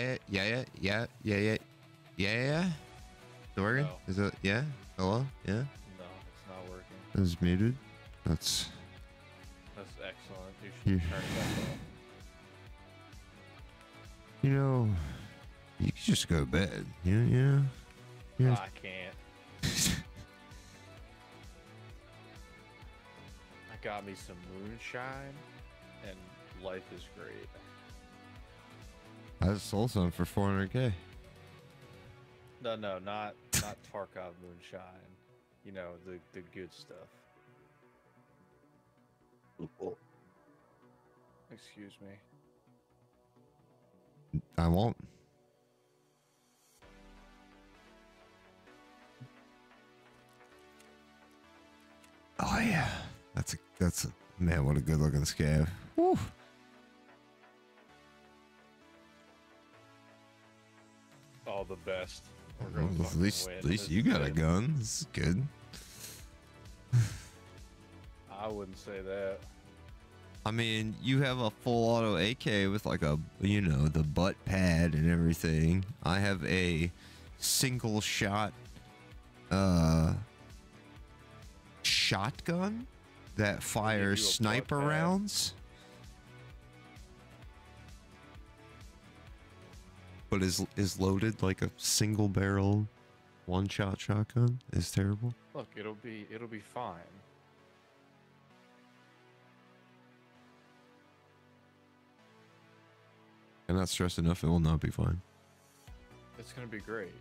Yeah, yeah, yeah, yeah, yeah, yeah, yeah. Dorian, No. is it? Yeah. Hello. Yeah. No, it's not working. It's muted. That's That's excellent. You should Yeah. turn it back off. you know, you can just go to bed. Yeah, yeah. Yeah. I can't. I got me some moonshine, and life is great. I just sold some for 400k. No, no, not not Tarkov moonshine. You know the the good stuff. Excuse me. I won't. Oh yeah, that's a that's a man. What a good looking scav. Woo. Best. Well, at least at least you got a gun. This is good. I wouldn't say that. I mean, you have a full auto AK with like a you know the butt pad and everything. I have a single shot uh shotgun that fires sniper rounds. But is is loaded like a single barrel one shot shotgun is terrible. Look, it'll be it'll be fine. And not stressed enough, it will not be fine. It's gonna be great.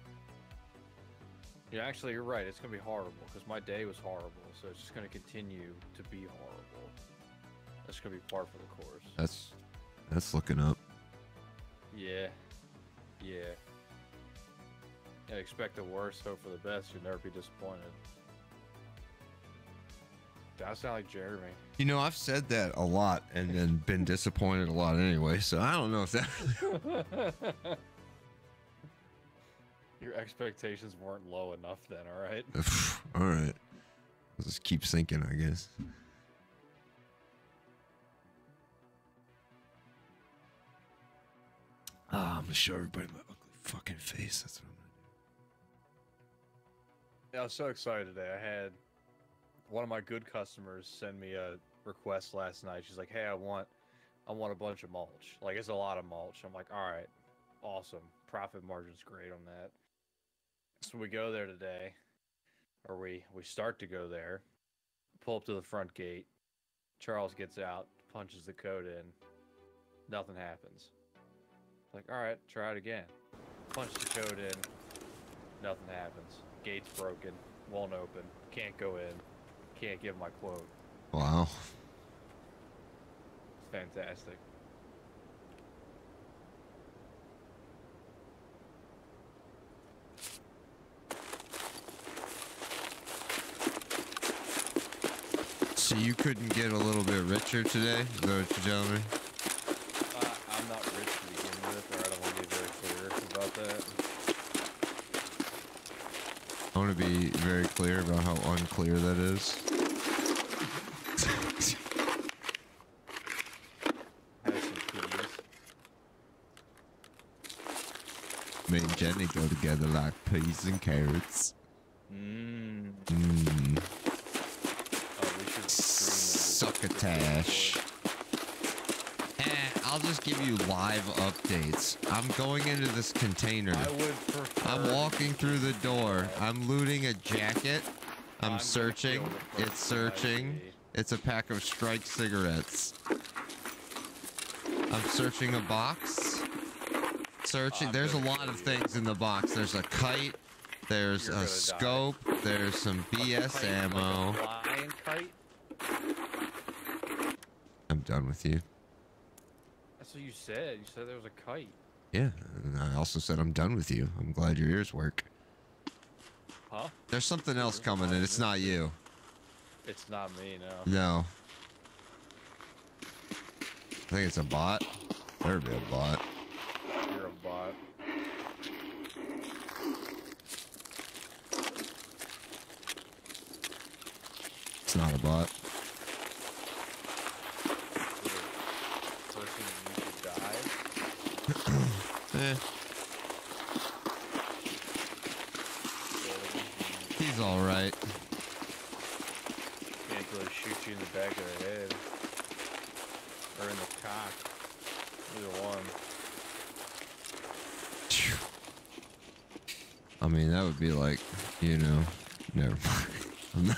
Yeah, actually, you're right. It's gonna be horrible because my day was horrible, so it's just gonna continue to be horrible. That's gonna be par for the course. That's that's looking up. Yeah, yeah. Yeah, expect the worst, hope for the best. You'll never be disappointed. That sound like Jeremy. You know, I've said that a lot and then been disappointed a lot anyway. So I don't know if that. Your expectations weren't low enough then, all right? all right. Let's just keep sinking, I guess. Ah, I'm gonna show everybody my ugly fucking face. That's what I'm gonna do. Yeah, I was so excited today. I had one of my good customers send me a request last night. She's like, "Hey, I want, I want a bunch of mulch. Like, it's a lot of mulch." I'm like, "All right, awesome. Profit margin's great on that." So we go there today, or we we start to go there. Pull up to the front gate. Charles gets out, punches the code in. Nothing happens. Like, all right, try it again. Punch the code in. Nothing happens. Gate's broken. Won't open. Can't go in. Can't give my quote. Wow. Fantastic. So you couldn't get a little bit richer today? Is that what you're telling me? Uh, I'm not rich to begin with, or I don't want to be very clear about that. I want to be very clear about how unclear that is. Me and Jenny go together like peas and carrots. Mmm. Mmm. Oh, we should stream. Succotash. Eh, I'll just give you live updates. I'm going into this container. I would prefer. I'm walking through the door. I'm looting a jacket. I'm, gonna searching. It's searching. It's a pack of strike cigarettes. I'm searching a box. Searching. I'm There's a lot of things in the box. There's a kite. There's a scope. There's some BS ammo. Like a kite? I'm done with you. That's what you said. You said there was a kite. Yeah. And I also said I'm done with you. I'm glad your ears work. Huh? There's something else coming, and it's not you. It's not me, no. No. I think it's a bot. There'd be a bot. You're a bot. It's not a bot. You're a person that you should Eh, he's all right. Can't really shoot you in the back of the head. Or in the cock. Either one. I mean, that would be like, you know, never mind. I'm not,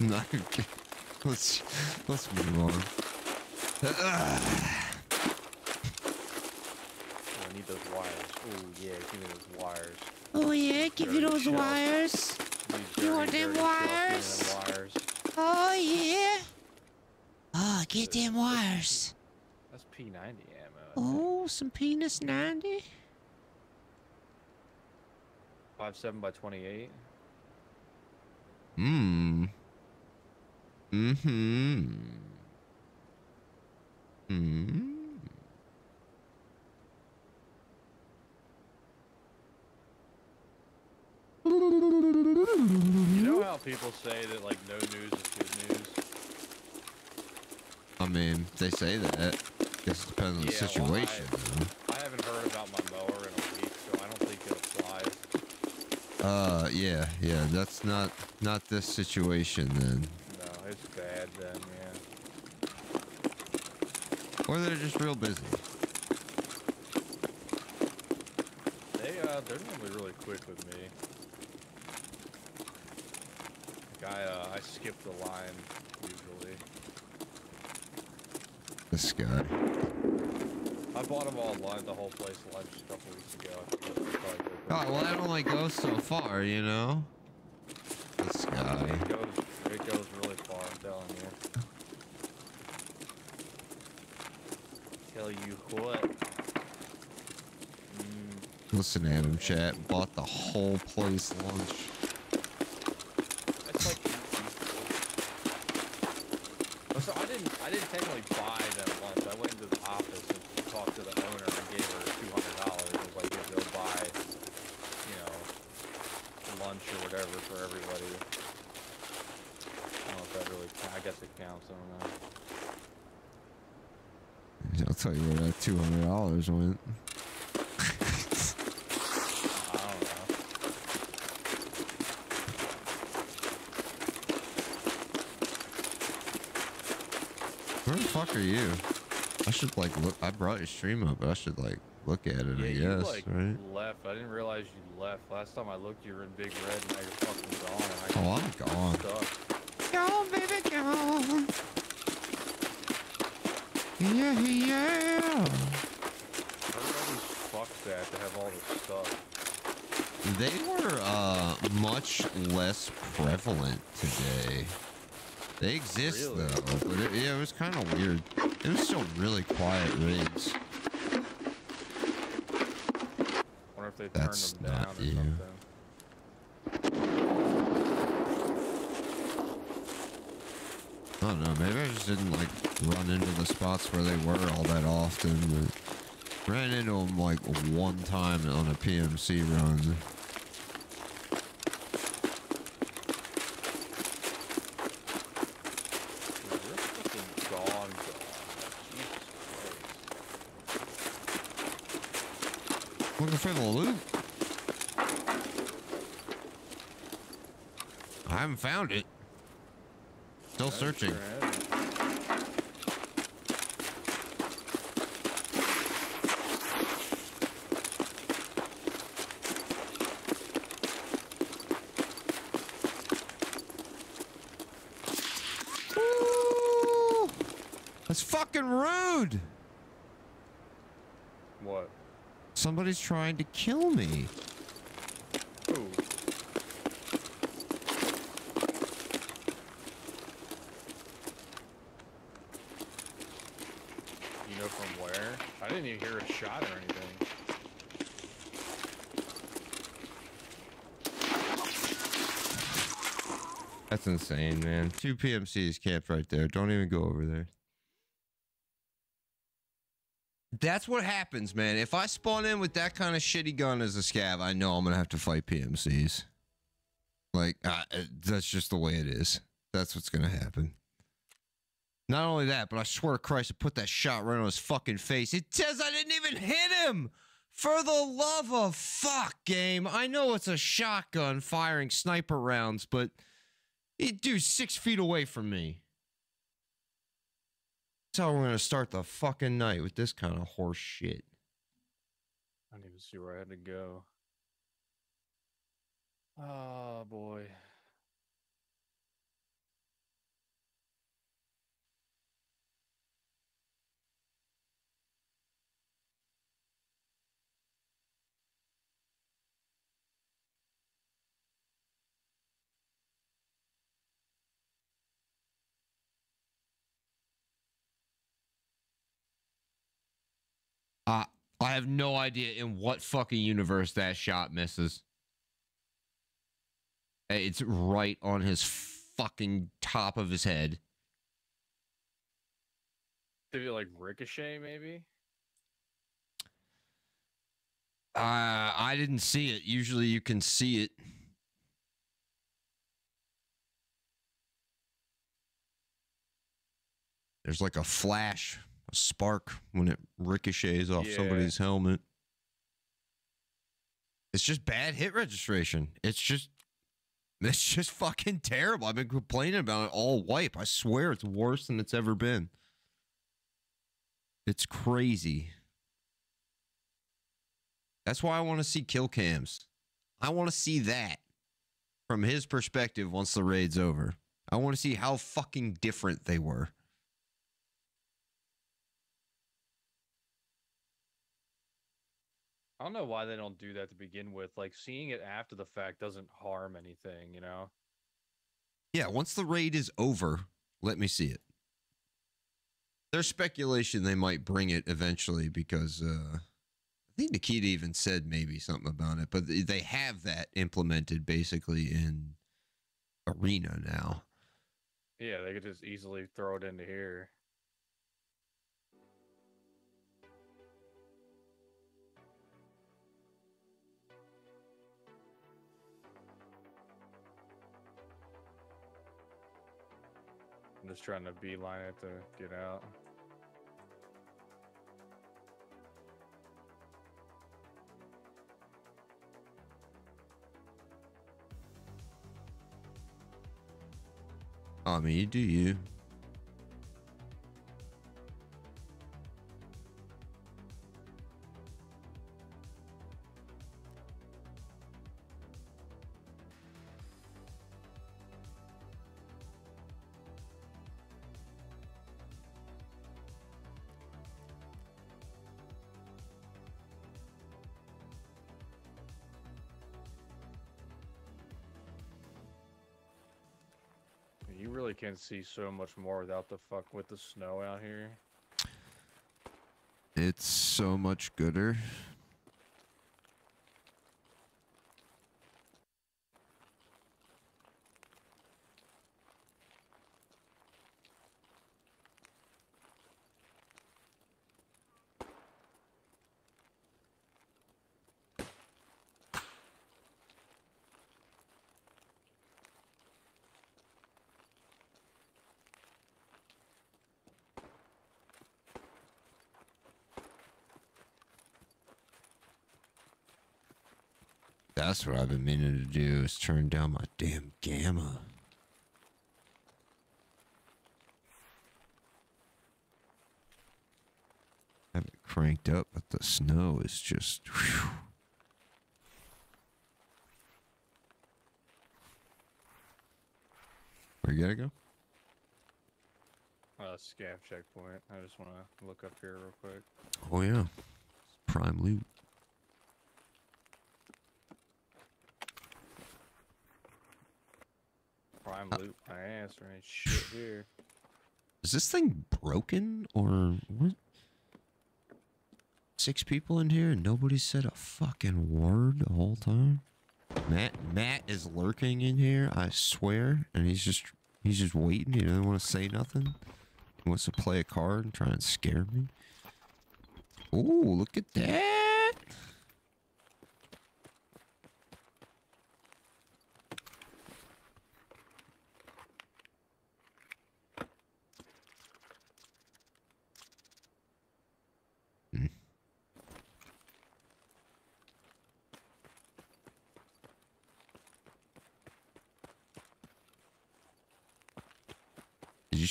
I'm not gonna let's let's move on. Ah, Oh, I need those wires. Oh yeah, give me those wires. Oh yeah, give you those shelf. wires. These You want them dirty shelf, give me wires? them wires. Oh yeah. Oh, get them wires. That's P90 ammo. I think. Oh, some penis ninety. Five seven by twenty-eight. Hmm. Mm-hmm. Hmm. How people say that like no news is good news? I mean, they say that. Guess it depends on the Yeah, well, situation. I haven't heard about my mower in a week, so I don't think it applies. Uh, yeah, yeah. That's not not this situation then. No, it's bad then, yeah. Or they're just real busy. They uh they're normally really quick with me. Like I uh I skip the line usually. This guy. I bought them all online the whole place lunch a couple weeks ago. I forget what it's called, but Oh well, that only goes so far, you know. This guy. It goes it goes really far, I'm telling you. Tell you what. Mm, Listen to him, chat. Bought the whole place lunch. That's like. Oh, So I didn't. I didn't technically buy that lunch. I went into the office and talked to the owner and gave her two hundred dollars. I was like, "Yeah, go buy, you know, lunch or whatever for everybody." I don't know if that really. I guess it counts. I don't know. I'll tell you where that two hundred dollars went. I don't know. Where the fuck are you? I should like look. I brought your stream up, but I should like look at it. yeah, I you guess, like right? left. I didn't realize you left. Last time I looked, you were in Big Red, and now you're fucking gone. I Oh, I'm gone. stuck. Go, baby, go. Yeah, yeah. Where are all these fucks to have all this stuff? They were uh much less prevalent today. They exist Really? though, but it, yeah, it was kind of weird. It was still really quiet raids. wonder if they turned That's them down or you. something. I don't know. Maybe I just didn't like run into the spots where they were all that often. But ran into them like one time on a PMC run. Dude, You're fucking gone, gone. Jesus Christ. Looking for the loot. I haven't found it. Still I searching. sure haven't. Ooh, that's fucking rude. Somebody's trying to kill me. Ooh. You know from where? I didn't even hear a shot or anything. That's insane, man. Two PMCs camped right there. Don't even go over there. That's what happens, man. If I spawn in with that kind of shitty gun as a scav, I know I'm gonna have to fight PMCs. Like, uh, that's just the way it is. That's what's gonna happen. Not only that, but I swear to Christ, I put that shot right on his fucking face. It says I didn't even hit him! For the love of fuck, game. I know it's a shotgun firing sniper rounds, but it dude's six feet away from me. That's how we're gonna start the fucking night with this kind of horse shit. I didn't even see where I had to go. Oh boy. Uh, I have no idea in what fucking universe that shot misses. It's right on his fucking top of his head. Did it like ricochet maybe? Uh, I didn't see it. Usually you can see it. There's like a flash, spark when it ricochets off Yeah. somebody's helmet. It's just bad hit registration. It's just it's just fucking terrible. I've been complaining about it all wipe. I swear it's worse than it's ever been. It's crazy. That's why I want to see kill cams. I want to see that from his perspective once the raid's over. I want to see how fucking different they were. I don't know why they don't do that to begin with. Like seeing it after the fact doesn't harm anything, you know? Yeah, once the raid is over, let me see it. There's speculation they might bring it eventually because uh, I think Nikita even said maybe something about it, but they- they have that implemented basically in Arena now. Yeah, they could just easily throw it into here. I'm just trying to beeline it to get out. I mean, do you. Can see so much more without the fuck with the snow out here. It's so much gooder. That's what I've been meaning to do is turn down my damn gamma. Have it cranked up, but the snow is just. Whew. Where you gotta go? Uh, scav checkpoint. I just want to look up here real quick. Oh yeah, prime loot. Prime Uh, loot my ass or any shit here. Is this thing broken or what? Six people in here and nobody said a fucking word the whole time. Matt Matt is lurking in here, I swear, and he's just he's just waiting. He doesn't want to say nothing. He wants to play a card and try and scare me. Ooh, look at that!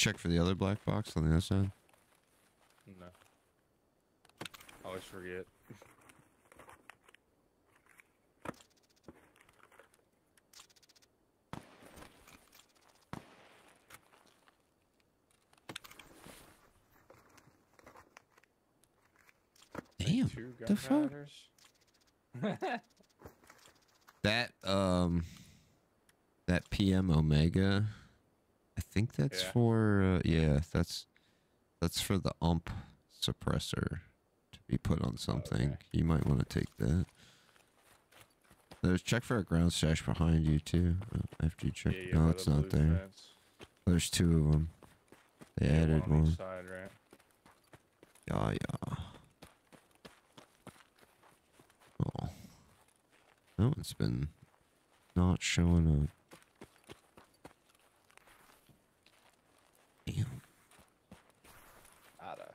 Check for the other black box on the other side? No. I always forget. Damn. The fuck? That um that PM Omega think that's Yeah. for uh, yeah, that's that's for the ump suppressor to be put on something. Okay. You might want to take that. There's check for a ground stash behind you too. uh, After you check, Yeah, no, it's not there. fence. There's two of them. They Yeah, added on each one. Side, right? Yeah, yeah. Oh, that one's been not showing a. Damn. Outta.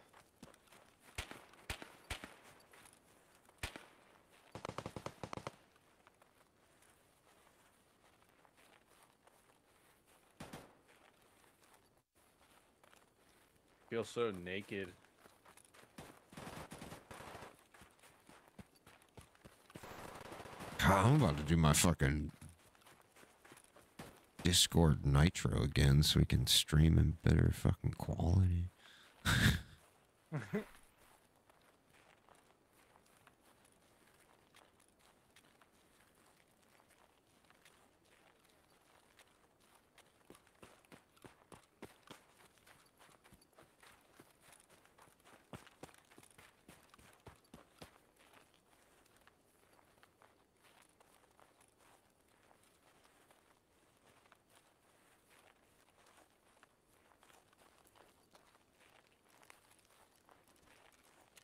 Feel so naked. God, I'm about to do my fucking Discord Nitro again so we can stream in better fucking quality.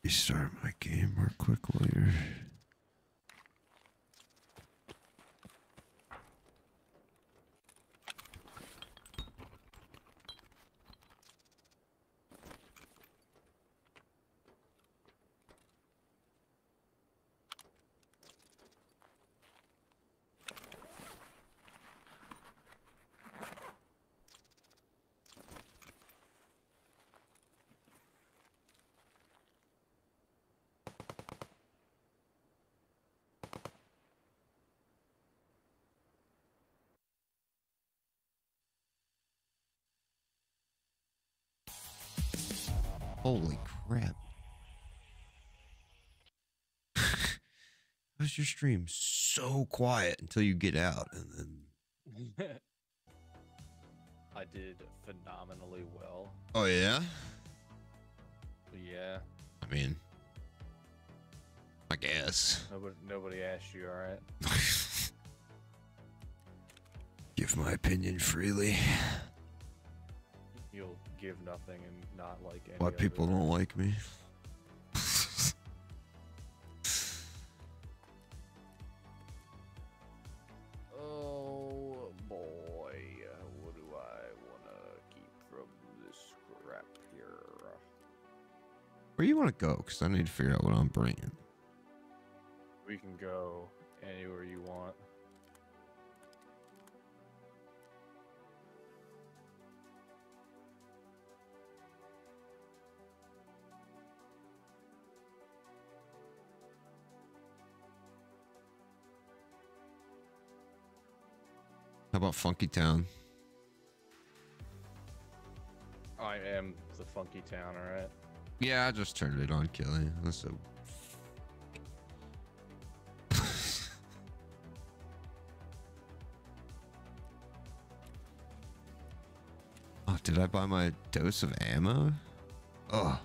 Restart my game real quick later. Holy crap. Your stream so quiet until you get out and then I did phenomenally well. Oh yeah? Yeah. I mean I guess. Nobody nobody asked you, alright? Give my opinion freely. You'll give nothing and not like any Why people it. don't like me. Want to go? Because I need to figure out what I'm bringing. We can go anywhere you want. How about Funky Town? I am the funky town, alright? Yeah, I just turned it on, Kelly. That's a. Oh, did I buy my dose of ammo? Oh,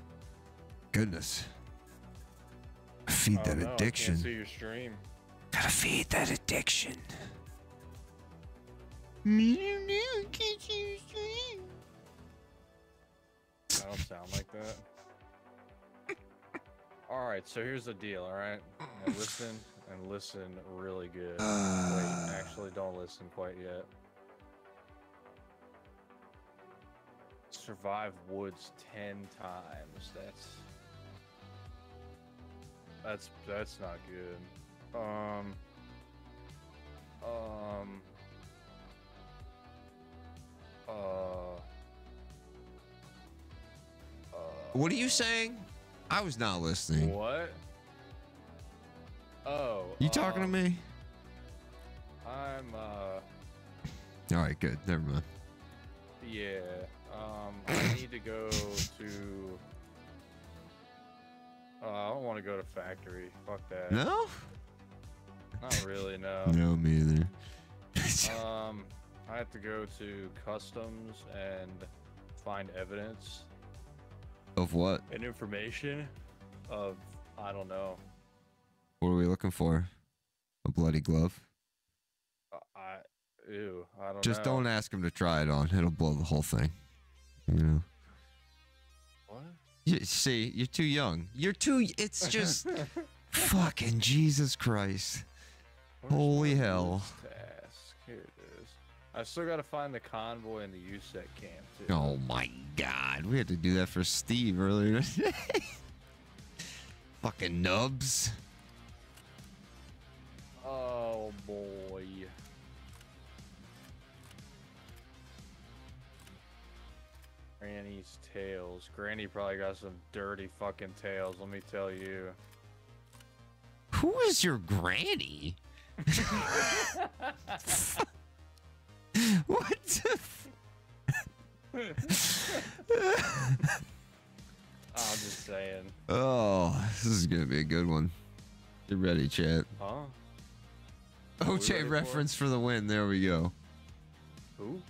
goodness. Feed Oh, that no, I can't addiction. see your stream. Gotta feed that addiction. I don't sound like that. All right, so here's the deal. All right, now listen and listen really good. Wait, actually, don't listen quite yet. Survive woods ten times. That's that's that's not good. Um. Um. Uh. Uh. What are you saying? I was not listening. What? Oh. You talking to um, me? I'm uh All right, good. Never mind. yeah. Um I need to go to uh, I don't want to go to factory. Fuck that. No? Not really, no. No, me either. Um I have to go to customs and find evidence of what? and information of I don't know. What are we looking for? A bloody glove? Uh, I ew, I don't Just know. don't ask him to try it on. It'll blow the whole thing. You know. What? You, see, you're too young. You're too. It's just fucking Jesus Christ. Where's Holy hell. Task? Here. I still got to find the convoy in the USEC camp too. Oh my God, we had to do that for Steve earlier fucking nubs. Oh boy. Granny's tails. Granny probably got some dirty fucking tails. Let me tell you. Who is your granny? what? the f- I'm just saying. oh, this is gonna be a good one. Get ready, chat. Huh? OJ for reference for the win. There we go. Who?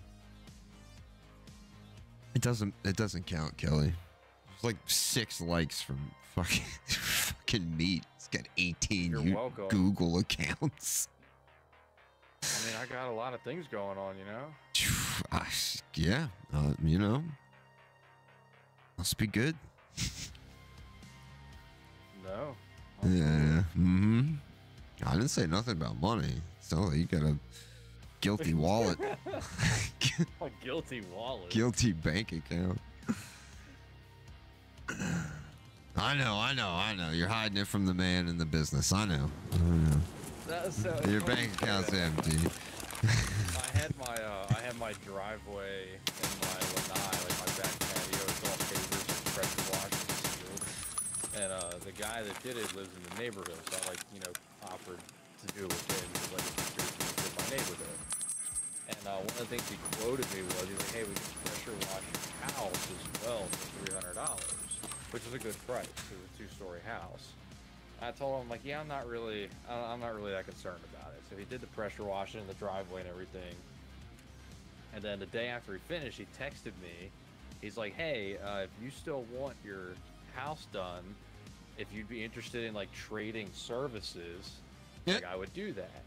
It doesn't. It doesn't count, Kelly. It's like six likes from fucking fucking meat. It's got 18 You're welcome. Google accounts. I mean, I got a lot of things going on, you know? Ah, yeah, uh, you know, must be good. No. Yeah. Mm-hmm. I didn't say nothing about money. So you got a guilty wallet, A guilty wallet. guilty bank account. I know, I know, I know. You're hiding it from the man in the business. I know. I know. That- so- Your bank account's empty. I had my uh, I had my driveway and my lanai, like my back patio, it's all pavers and pressure washed and sealed. And uh, the guy that did it lives in the neighborhood, so I like you know offered to do it with him because like it's in my neighborhood. And uh, one of the things he quoted me was he was like, "Hey, we can pressure wash your house as well for three hundred dollars, which is a good price. It was a two-story house." I told him like, yeah, I'm not really, I'm not really that concerned about it. So he did the pressure washing in the driveway and everything. And then the day after he finished, he texted me. He's like, hey, uh, if you still want your house done, if you'd be interested in like trading services, like I would do that.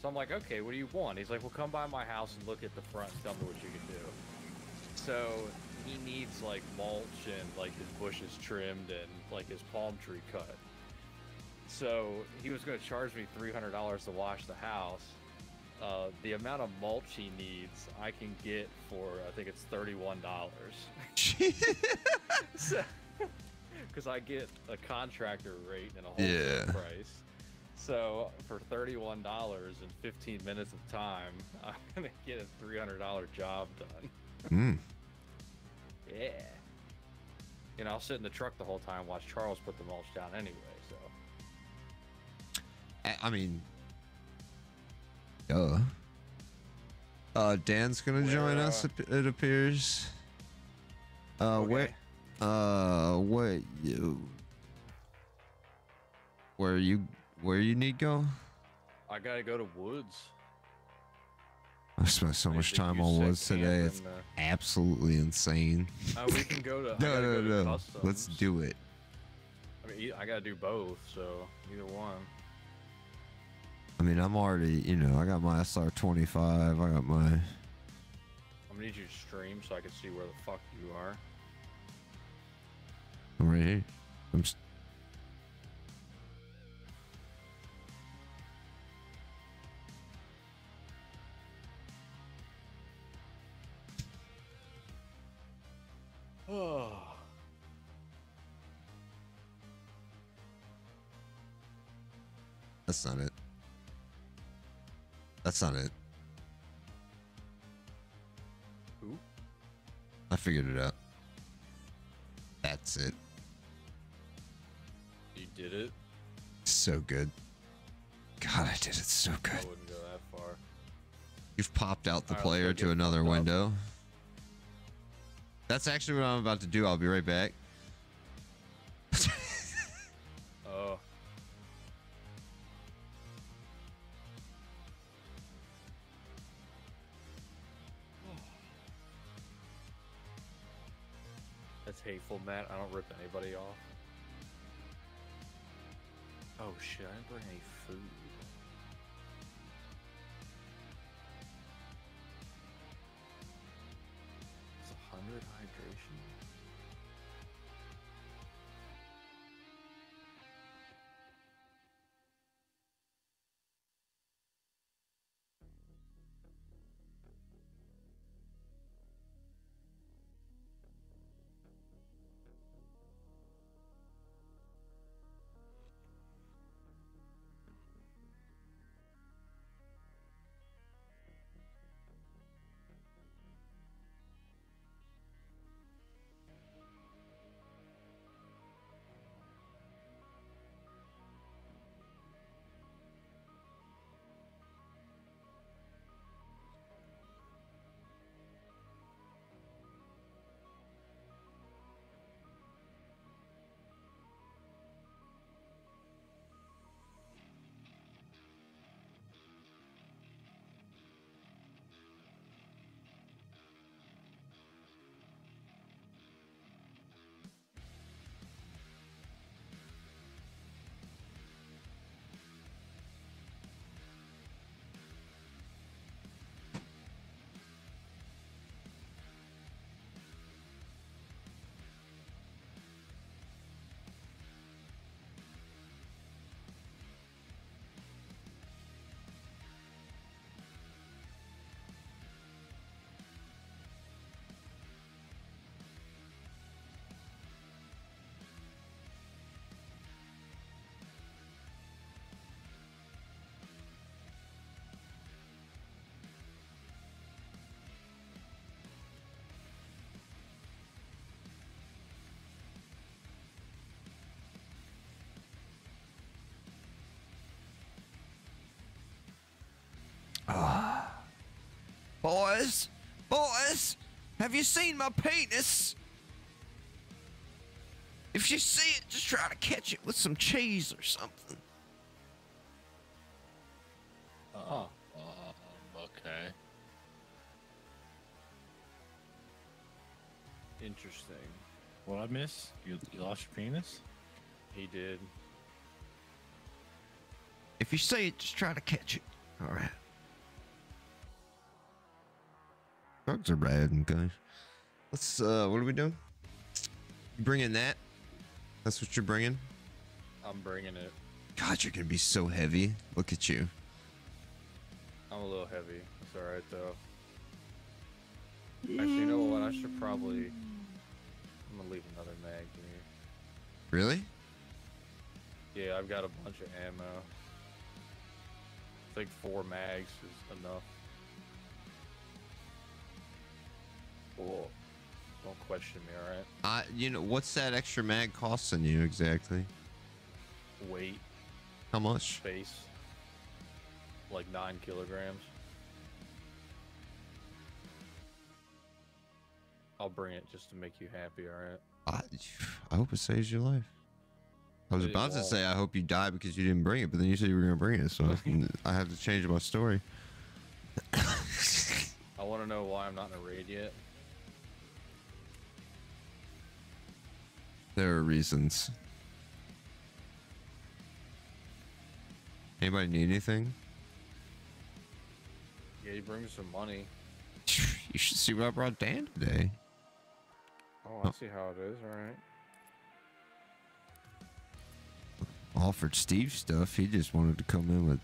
So I'm like, okay, what do you want? He's like, well, come by my house and look at the front and tell me what you can do. So he needs like mulch and like his bushes trimmed and like his palm tree cut. So he was going to charge me three hundred dollars to wash the house. Uh, the amount of mulch he needs, I can get for I think it's thirty-one dollars. Because I get a contractor rate and a wholesale Yeah. price. So for thirty-one dollars and fifteen minutes of time, I'm gonna get a three hundred dollar job done. Mm. Yeah. And I'll sit in the truck the whole time, watch Charles put the mulch down anyway. I- mean, duh. Uh, Dan's gonna Where, join us. uh, It it appears. Uh, where? Uh, what you? Where you? Where you need go? I gotta go to Woods. I spent so much time on woods today. It's and, uh, absolutely insane. uh, we can go to. No, no, to no. Let's do it. I mean, I gotta do both, so either one. I mean, I'm already, you know, I got my SR25. I got my. I'm gonna need you to stream so I can see where the fuck you are. I'm right here. I'm. Oh. That's not it. That's not it. Who? I figured it out. That's it. You did it. So good. God, I did it so good. I wouldn't go that far. You've popped out the player to another fucked up. window. That's actually what I'm about to do. I'll be right back. Matt. I don't rip anybody off. Oh shit, I didn't bring any food. Boys, boys, have you seen my penis? If you see it, just try to catch it with some cheese or something. Oh, um, okay. Interesting. What I miss? You, you lost your penis? He did. If you see it, just try to catch it. All right. Drugs are bad, guys. Let's. uh What are we doing? You bringing that? That's what you're bringing. I'm bringing it. God, you're gonna be so heavy. Look at you. I'm a little heavy. It's alright though. Actually, you know what? I should probably. I'm gonna leave another mag here. Really? Yeah, I've got a bunch of ammo. I think four mags is enough. Oh, don't question me, alright? I. You know what's that extra mag costing you exactly? Weight, How much? space. Like nine kilograms. I'll bring it just to make you happy, alright? I, I hope it saves your life. I was about to say I hope you die because you didn't bring it, but then you said you were gonna bring it, so I have to change my story. I want to know why I'm not in a raid yet. There are reasons. Anybody need anything? Yeah, you bring me some money. You should see what I brought Dan today. Oh, I Oh. see how it is. All right. Offered Steve stuff. He just wanted to come in with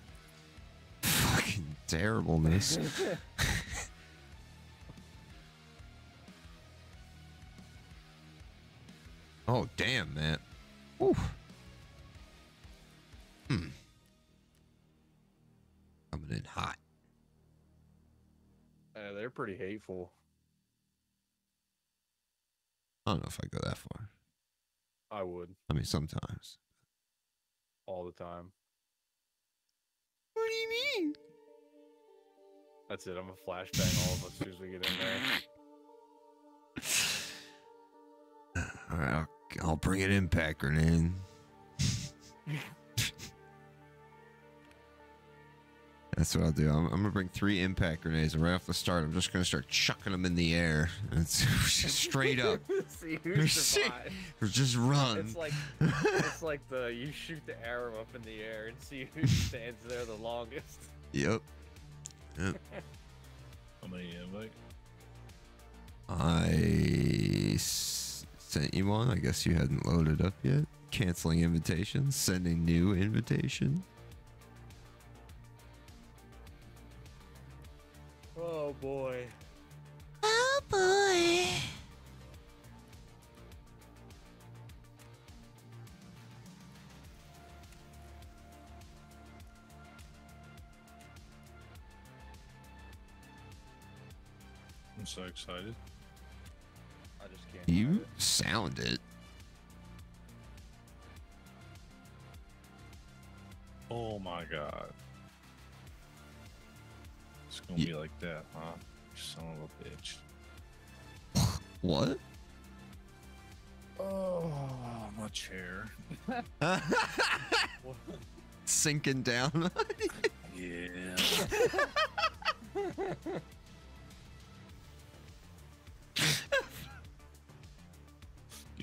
fucking terribleness. oh damn, man. Whew. Hmm. Coming in hot. Uh, they're pretty hateful. I don't know if I go that far. I would I mean, sometimes. all the time. What do you mean? That's it. I'm gonna flashbang all of us as soon as we get in there. All right, I'll, I'll bring an impact grenade. That's what I'll do. I'm, I'm gonna bring three impact grenades, and right off the start, I'm just gonna start chucking them in the air. It's just straight up. See who survives. Or just run. It's like it's like the you shoot the arrow up in the air and see who stands there the longest. yep. How many invite? I s- sent you one. I guess you hadn't loaded up yet. Canceling invitations, sending new invitation. Oh boy. Oh boy. I'm so excited. You sound it. Oh my god. It's gonna Ye- be like that, huh? Son of a bitch. What? Oh, my chair. Sinking down. Yeah.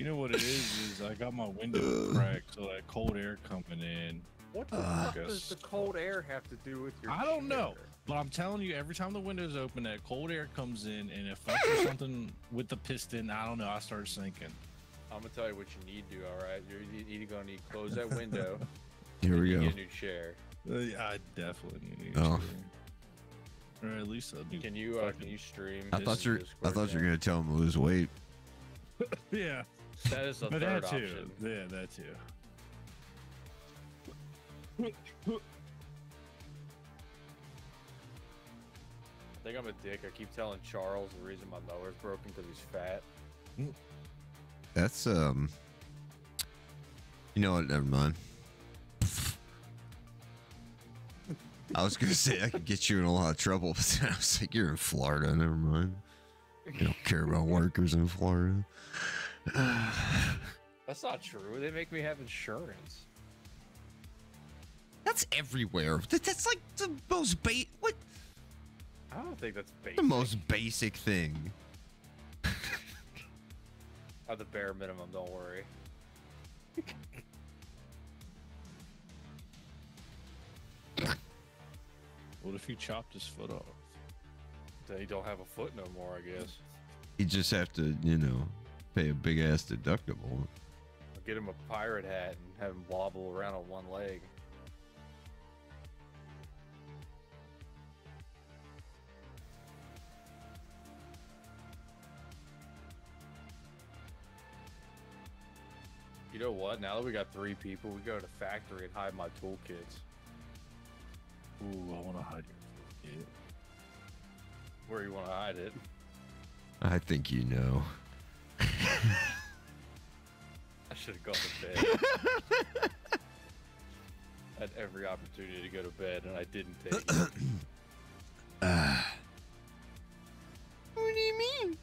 You know what it is? Is I got my window cracked, so that cold air coming in. What the Uh, fuck does the cold air have to do with your? I don't know, chair? but I'm telling you, every time the window's open, that cold air comes in, and if I do something with the piston, I don't know, I start sinking. I'm gonna tell you what you need to do. All right, you're either gonna need to close that window. Here we you go. Get a new chair. Uh, I definitely need Oh. to. Or at least a new. Can you uh, can you stream? I thought you're. I thought you were gonna tell him to lose weight. Yeah, That is the but third that too. option. Yeah, that too. I think I'm a dick. I keep telling Charles the reason my mower's broken because he's fat. That's um. You know what? Never mind. I was gonna say I could get you in a lot of trouble, but then I was like, "You're in Florida. Never mind. You don't care about workers in Florida." That's not true. They make me have insurance. That's everywhere. That's like the most ba- what I don't think that's basic. the most basic thing. At the bare minimum, don't worry. What if he chopped his foot off? They don't have a foot no more, I guess. You just have to, you know, pay a big ass deductible. I'll get him a pirate hat and have him wobble around on one leg. You know what? Now that we got three people, we go to the factory and hide my toolkits. Ooh, I want to hide your foot. Where you want to hide it? I think you know. I should have gone to bed. had every opportunity to go to bed, and I didn't take it. Uh. What do you mean?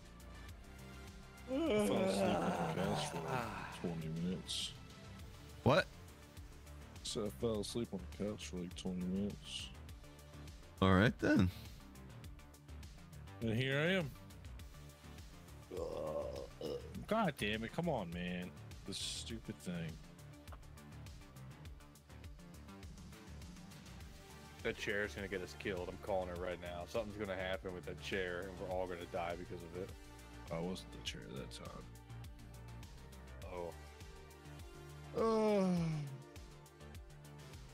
I fell asleep on the couch for like 20 minutes. What? So I fell asleep on the couch for like 20 minutes. All right then. And here I am. God damn it! Come on, man. This stupid thing. That chair is gonna get us killed. I'm calling it right now. Something's gonna happen with that chair, and we're all gonna die because of it. Oh, I wasn't the chair that time. Oh, Oh.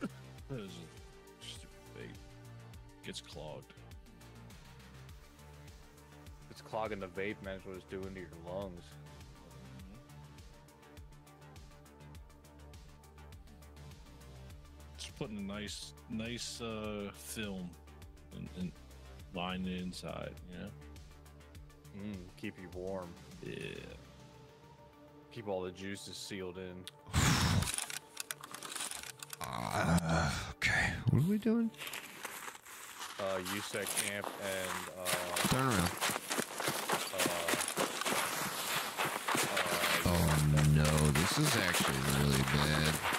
That is a stupid thing. Gets clogged. it's clogging the vape, man. That's what it's doing to your lungs. Putting a nice, nice uh, film and, and line the inside. You know. Mm, keep you warm. Yeah. Keep all the juices sealed in. Uh, okay. What are we doing? Uh, USEC camp and uh, Turn around. uh, uh, Oh no, this is actually really bad.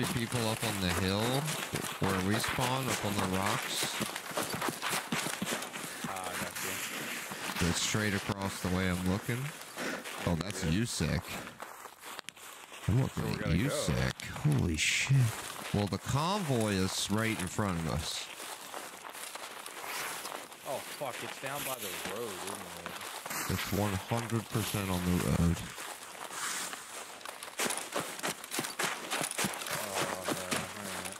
Be people up on the hill where we spawn, up on the rocks. ah, got you. That's straight across the way I'm looking. Oh, that's USEC. I'm looking So at we're go. USEC. Holy shit. Well, the convoy is right in front of us. Oh fuck! It's down by the road, isn't it? It's 100% on the road. Oh no! alright.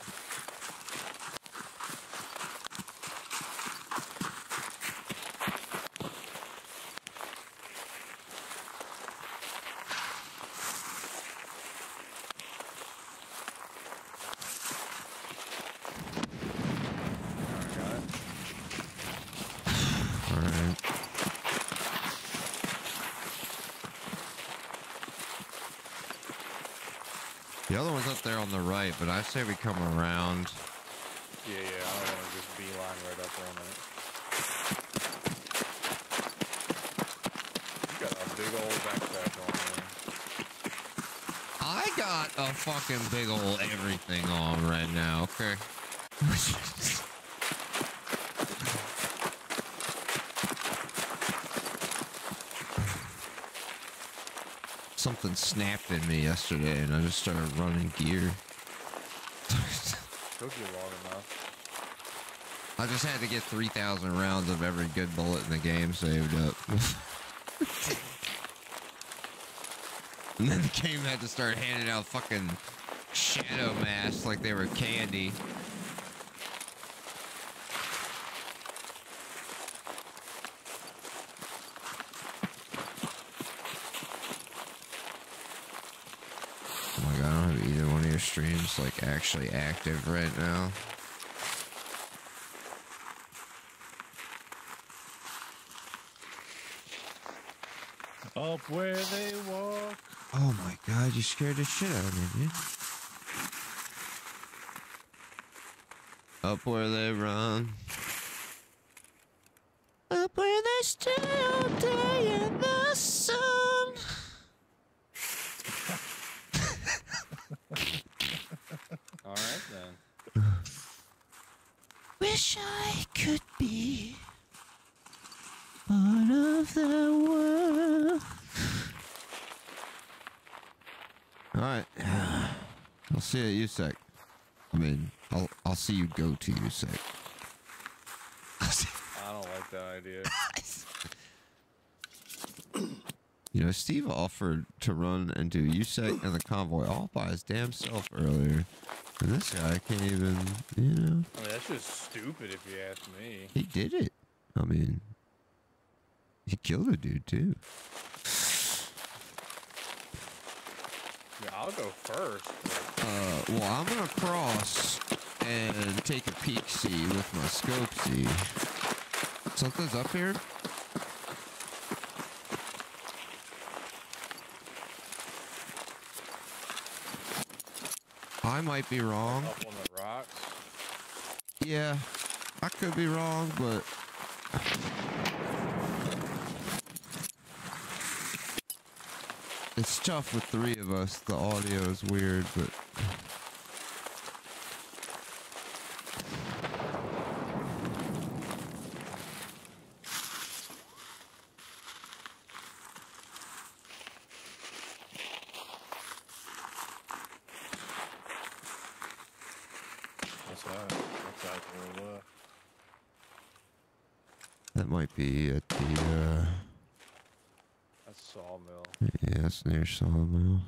Alright, got it. Alright. The other one's up there on the right, but I say we come around. Yeah, yeah. I don't want to just beeline right up on it. You got a big old backpack on there. I got a fucking big old everything on right now, okay? Something snapped in me yesterday and I just started running gear. Took you long enough. I just had to get 3,000 rounds of every good bullet in the game saved up. and then the game had to start handing out fucking shadow masks like they were candy. Oh my god, I don't have either one of like actually active right now. Up where they walk. Oh my god, you scared the shit out of me, dude. Up where they run. Up where they stay all day in the sun. All right then. Wish I could be part of the world. Alright. I'll see you at USEC. I mean, I'll I'll see you go to USEC. I don't like that idea. You know, Steve offered to run and do USEC and the convoy all by his damn self earlier. And this guy can't even, you know, I mean, that's just stupid if you ask me. he did it. I mean, he killed a dude too. Yeah, I'll go first. Uh, well, I'm gonna cross and take a peek see with my scope see. Something's up here. I might be wrong. Up on the rocks. Yeah, I could be wrong, but it's tough with three of us. The audio is weird, but might be at the, uh, That's sawmill. It's near Sawmill.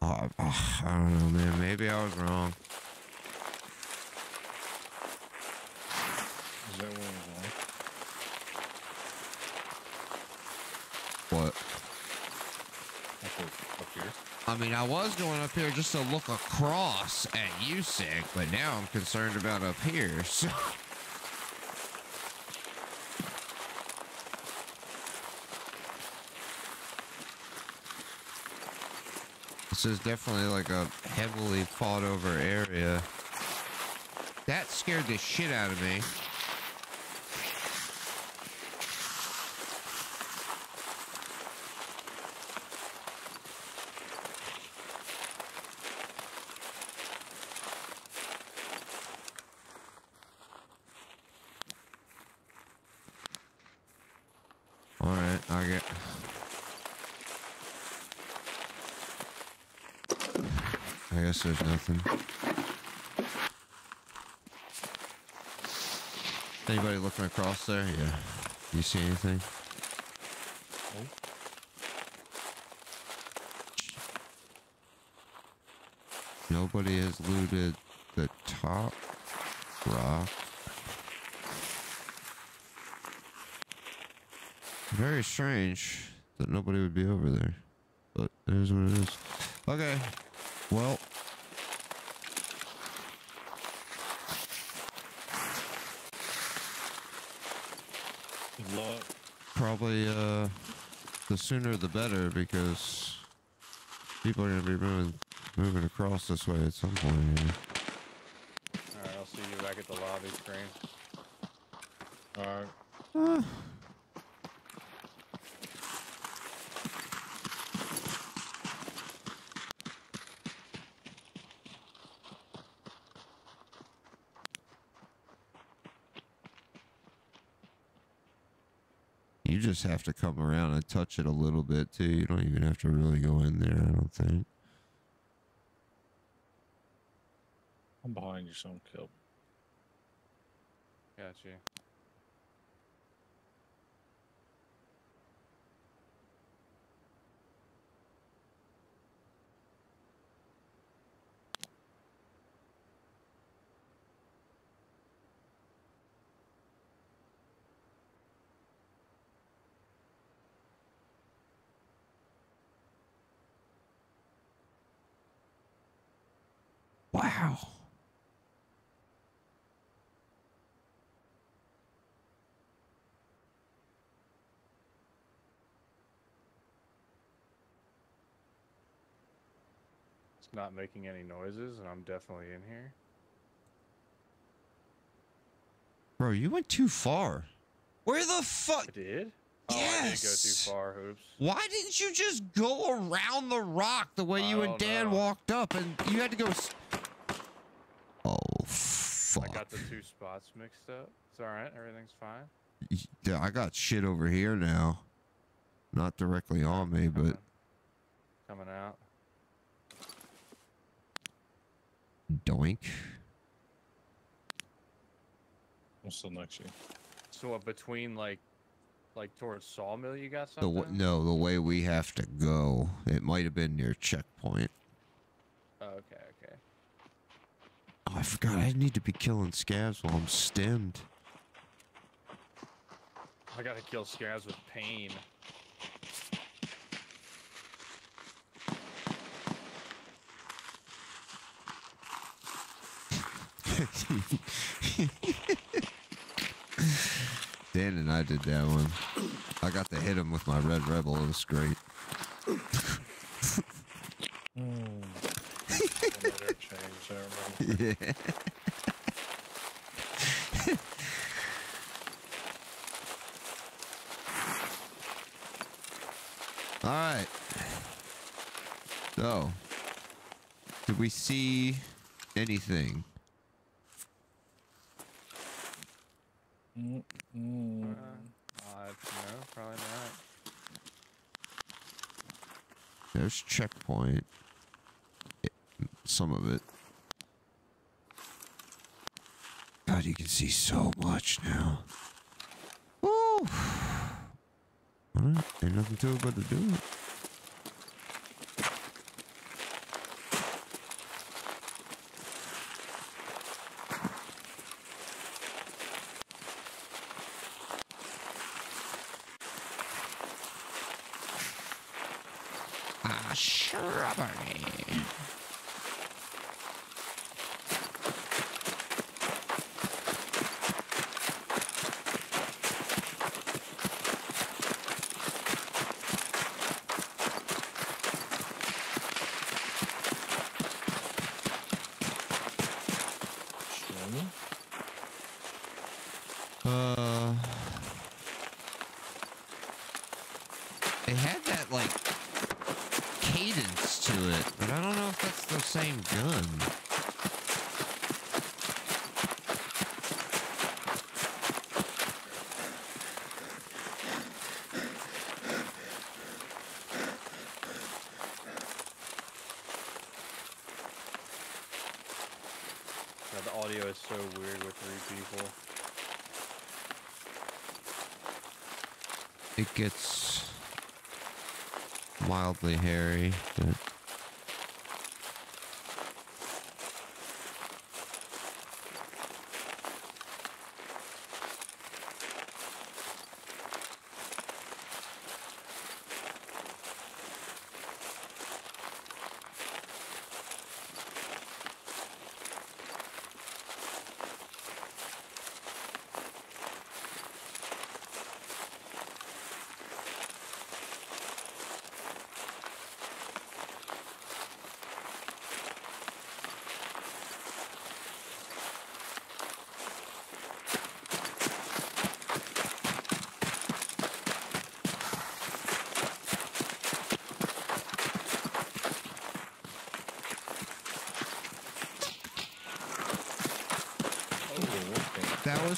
Oh, oh, I don't know, man. Maybe I was wrong. Is that where we're? What? Up, here. I mean, I was going up here just to look across at you, USEC, but now I'm concerned about up here. So. This is definitely like a heavily fought over area. That scared the shit out of me. Alright, I get. I guess there's Anybody looking across there? Yeah. You see anything? Nobody has looted the top rock. Very strange that nobody would be over there. But it is what it is. Okay. Well, Good luck. Probably uh the sooner the better because people are gonna be moving moving across this way at some point here. Alright, I'll see you back at the lobby screen. All right. You just have to come around and touch it a little bit too. You don't even have to really go in there, I don't think. I'm behind you, some kill. Got you. Wow. It's not making any noises, and I'm definitely in here. Bro, you went too far. Where the fuck? I did? Oh, I did go Yes. too far, hoops. Why didn't you just go around the rock the way I you and oh, Dan know. walked up and you had to go. S- oh, I got the two spots mixed up. It's alright, everything's fine. Yeah, I got shit over here now. Not directly on me, but Coming out. Doink. I'm still next to you. So what, between like, like towards Sawmill you got The something? w- no, the way we have to go. It might have been near checkpoint. Oh, okay, okay. Oh, I forgot. I need to be killing scavs while I'm stemmed. I gotta kill scavs with pain. Dan and I did that one. I got to hit him with my red rebel. It was great. Mm. Change. Yeah. All right. So, did we see anything? Mm, mm. Uh, uh, no, probably not. There's checkpoint. It- some of it. God, you can see so much now. Woo! Alright, ain't nothing to it but to do it.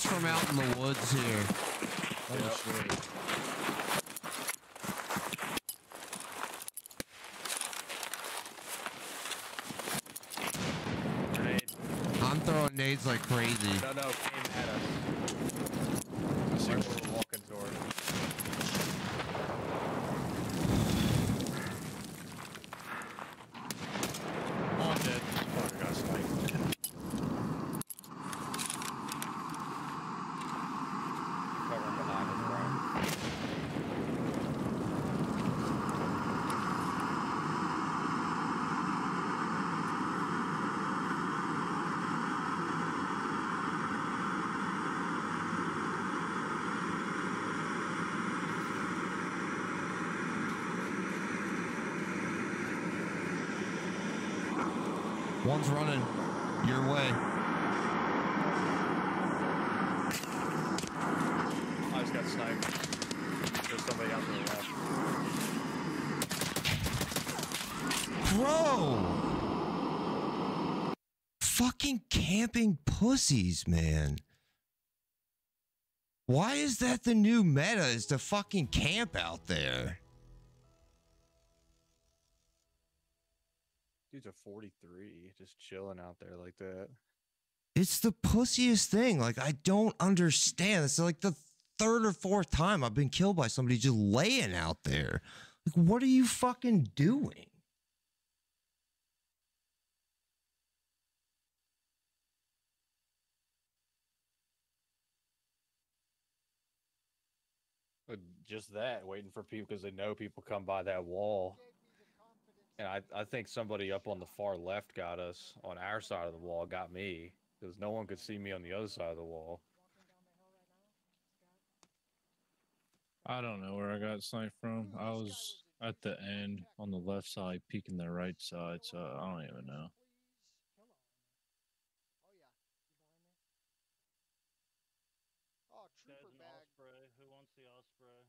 Was from out in the woods here. Oh, shit. Grenade. I'm throwing nades like crazy. No, no, came at us. Right where we're walking toward. Oh, I'm dead. Oh, we got sniped. Covering behind us, Brian. One's running your way. I just got sniped. There's somebody out to the left. Bro! Fucking camping pussies, man. Why is that the new meta is to fucking camp out there? It's the pussiest thing. Like, I don't understand. It's like the third or fourth time I've been killed by somebody just laying out there. Like, what are you fucking doing? Just that, waiting for people because they know people come by that wall. And I, I think somebody up on the far left got us on our side of the wall, got me because no one could see me on the other side of the wall. I don't know where I got sniped from. I was at the end on the left side, peeking the right side, so I don't even know. Oh, trooper bag. Who wants the osprey?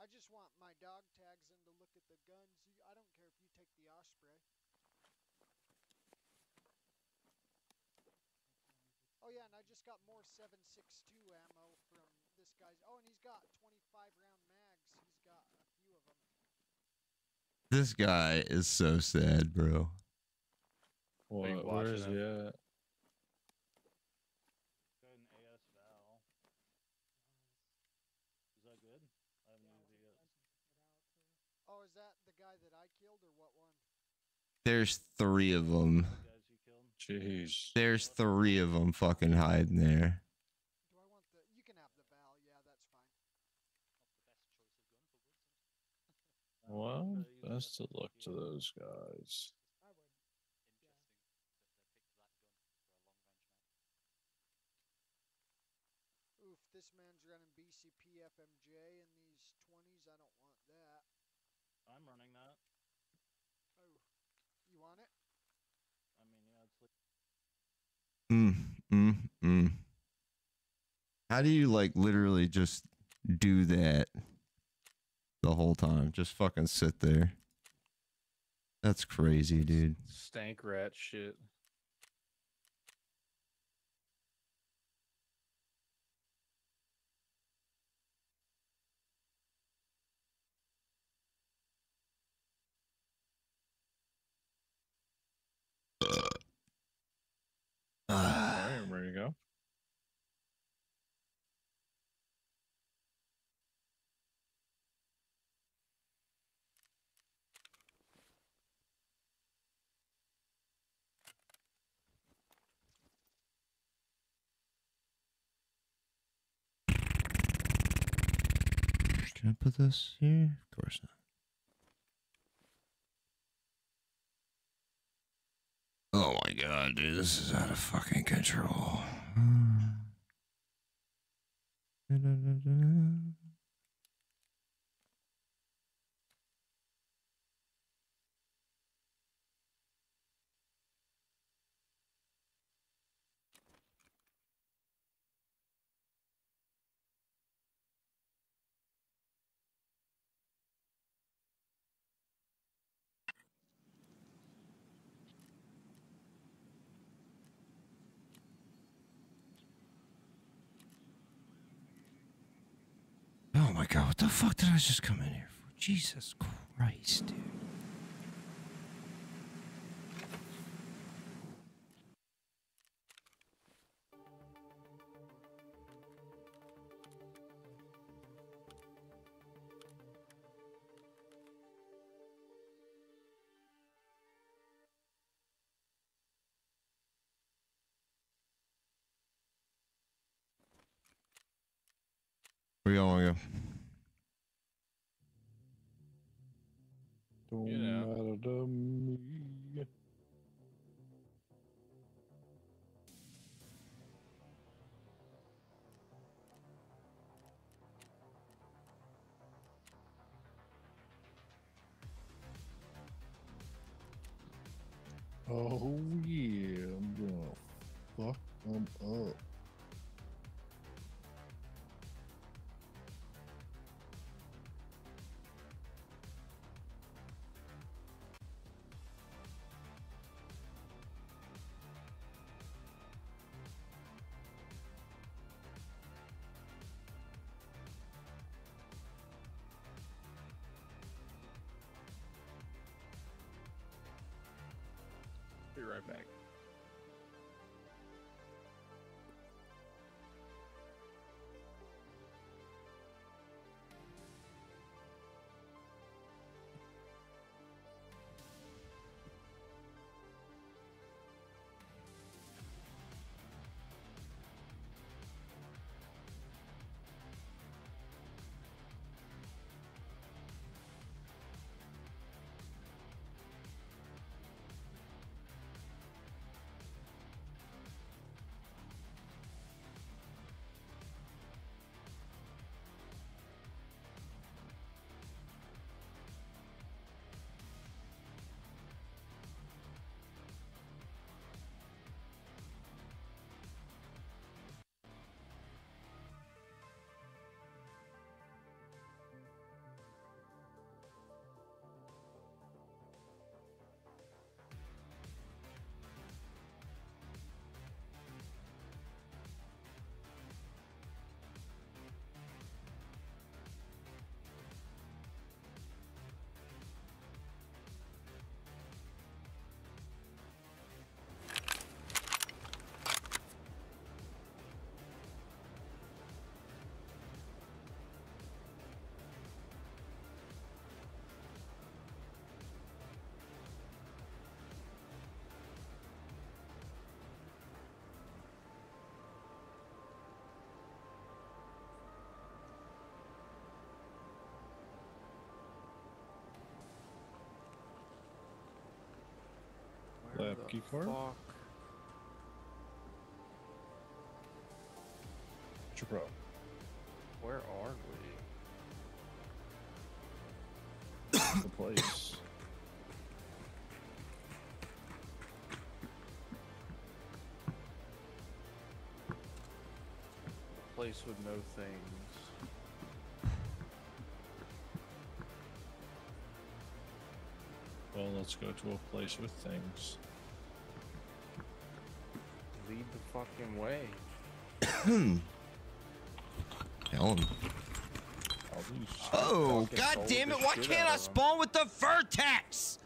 I just want my dog tags and to look at the guns. You, I don't care if you take the osprey. Oh Oh, yeah, and I just got more 7.62 ammo from this guy's. Oh, and he's got 25 round mags. He's got a few of them. This guy is so sad, bro. What, you where watching is it? he at? Go ahead and AS Val. Is that good? I haven't used yet. Oh, is that the guy that I killed or what one? There's three of them. The guys you killed? Jeez. There's three of them fucking hiding there. Do I want the? You can have the Val. Yeah, that's fine. Well, best to look to those guys. Oof, this man's running BCP FMJ in these 20s. I don't want that. I'm running that. Oh, you want it? I mean, yeah, it's like Mm, mm, mm. How do you like literally just do that the whole time? Just fucking sit there. That's crazy, dude. Stank rat shit. All right, I'm ready to go. Can I put this here? Of course not. Oh my god, dude, this is out of fucking control. Mm. Oh my god, what the fuck did I just come in here for? Jesus Christ, dude. Where you want to go? You know. matter to me. Oh yeah, I'm gonna fuck them up. Key card. Fuck. Bro. Where are we? the place. Place with no things. Well, let's go to a place with things. Fucking way. Tell him. Oh, god damn it! Why can't I spawn with the Virtex?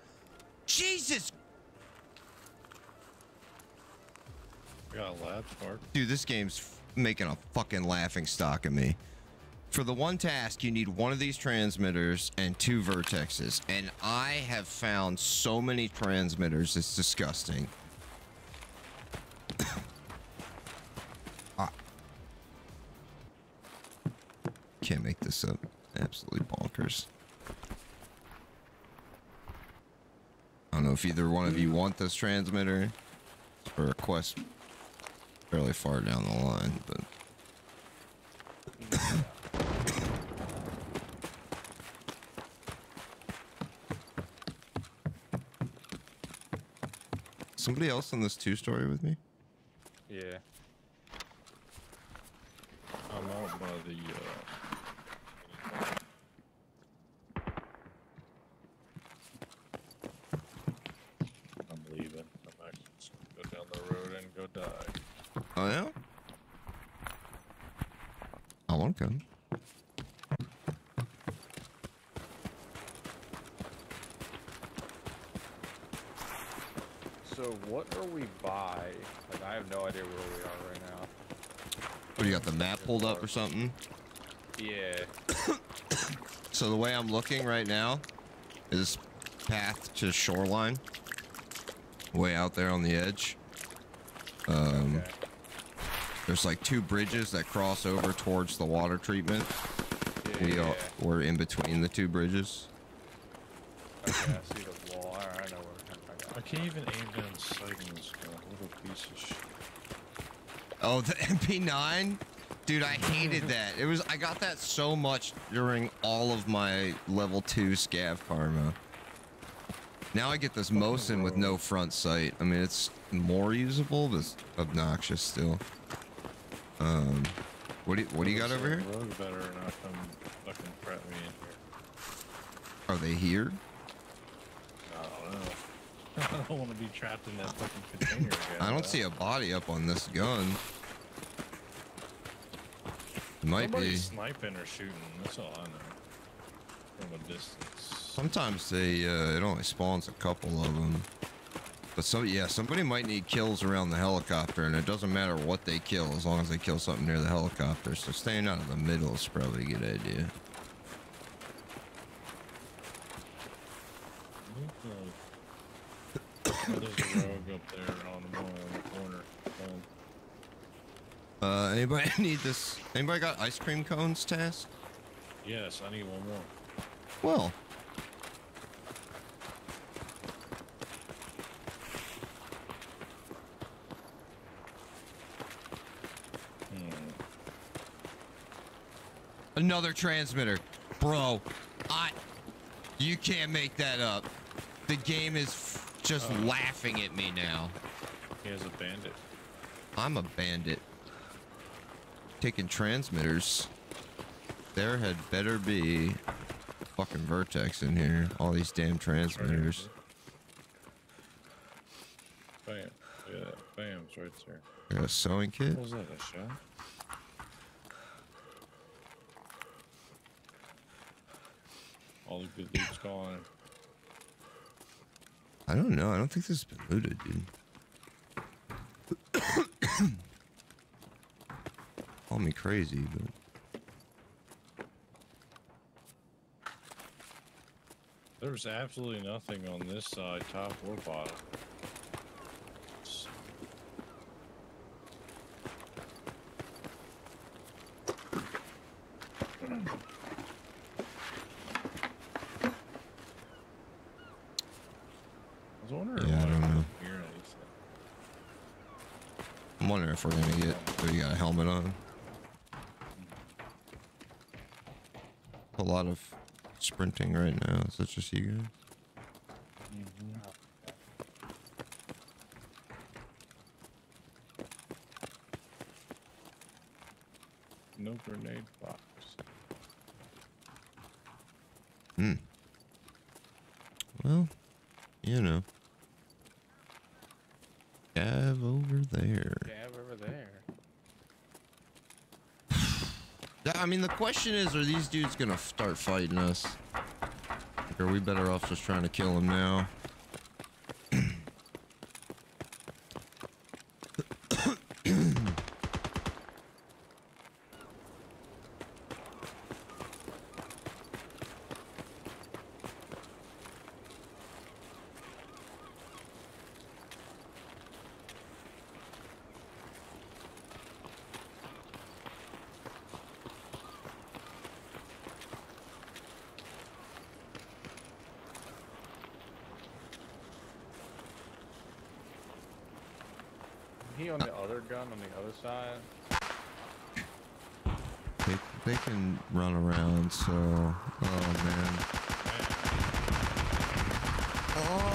Jesus, I got a lab spark. dude, this game's making a fucking laughing stock of me. For the one task, you need one of these transmitters and two Virtexes, and I have found so many transmitters. It's disgusting. I don't know if either one of you want this transmitter or a quest fairly far down the line, but somebody else on this two story with me? Yeah. I'm out by the. Uh, I'm leaving. I'm actually just gonna go down the road and go die. Oh yeah? I want to come. So what are we by? Like I have no idea where we are right now. What do you got the map pulled up or something? Yeah. So the way I'm looking right now is path to shoreline, way out there on the edge. Um, Okay. there's like two bridges that cross over towards the water treatment. Yeah. We are, we're in between the two bridges. Okay, I see the wall. Alright, I know where I got I can't even aim down sight in this gun. What a piece of shit. Oh, the MP9, dude, I hated that. It was I got that so much during all of my level two scav karma. Now I get this Mosin with no front sight. I mean, it's more usable, but it's obnoxious still. Um, what do you, what do you got over here? Better not come fucking prep me in here. Are they here? I don't know. I don't want to be trapped in that fucking container again. I don't see a body up on this gun. Might be. Sniping or shooting. That's all I know. From a distance. Sometimes they uh, it only spawns a couple of them. But so yeah, somebody might need kills around the helicopter, and it doesn't matter what they kill as long as they kill something near the helicopter. So staying out of the middle is probably a good idea. There's a rogue up there on the one on the corner. Uh, anybody need this? Anybody got ice cream cones task? yes, I need one more. Well, Hmm. another transmitter, bro. I, you can't make that up. The game is f- just Oh. laughing at me now. He has a bandit. I'm a bandit. Taking transmitters. There had better be fucking Virtex in here. All these damn transmitters. Bam. Yeah, bam's right there. I got a sewing kit. What was that, a shot? All the good loot's gone. I don't know. I don't think this has been looted, dude. Me crazy, but There's absolutely nothing on this side, top or bottom. I was wondering Yeah, I don't know. hear. I'm wondering if we're gonna get. Oh, you got a helmet on. A lot of sprinting right now. Is that just you guys? No grenade box. Hmm. Well, you know. Gav over there. Gav over there. I mean, the question is, are these dudes gonna start fighting us? Are we better off just trying to kill him now? He on the other gun on the other side. They, they can run around, so. Oh, man. Oh,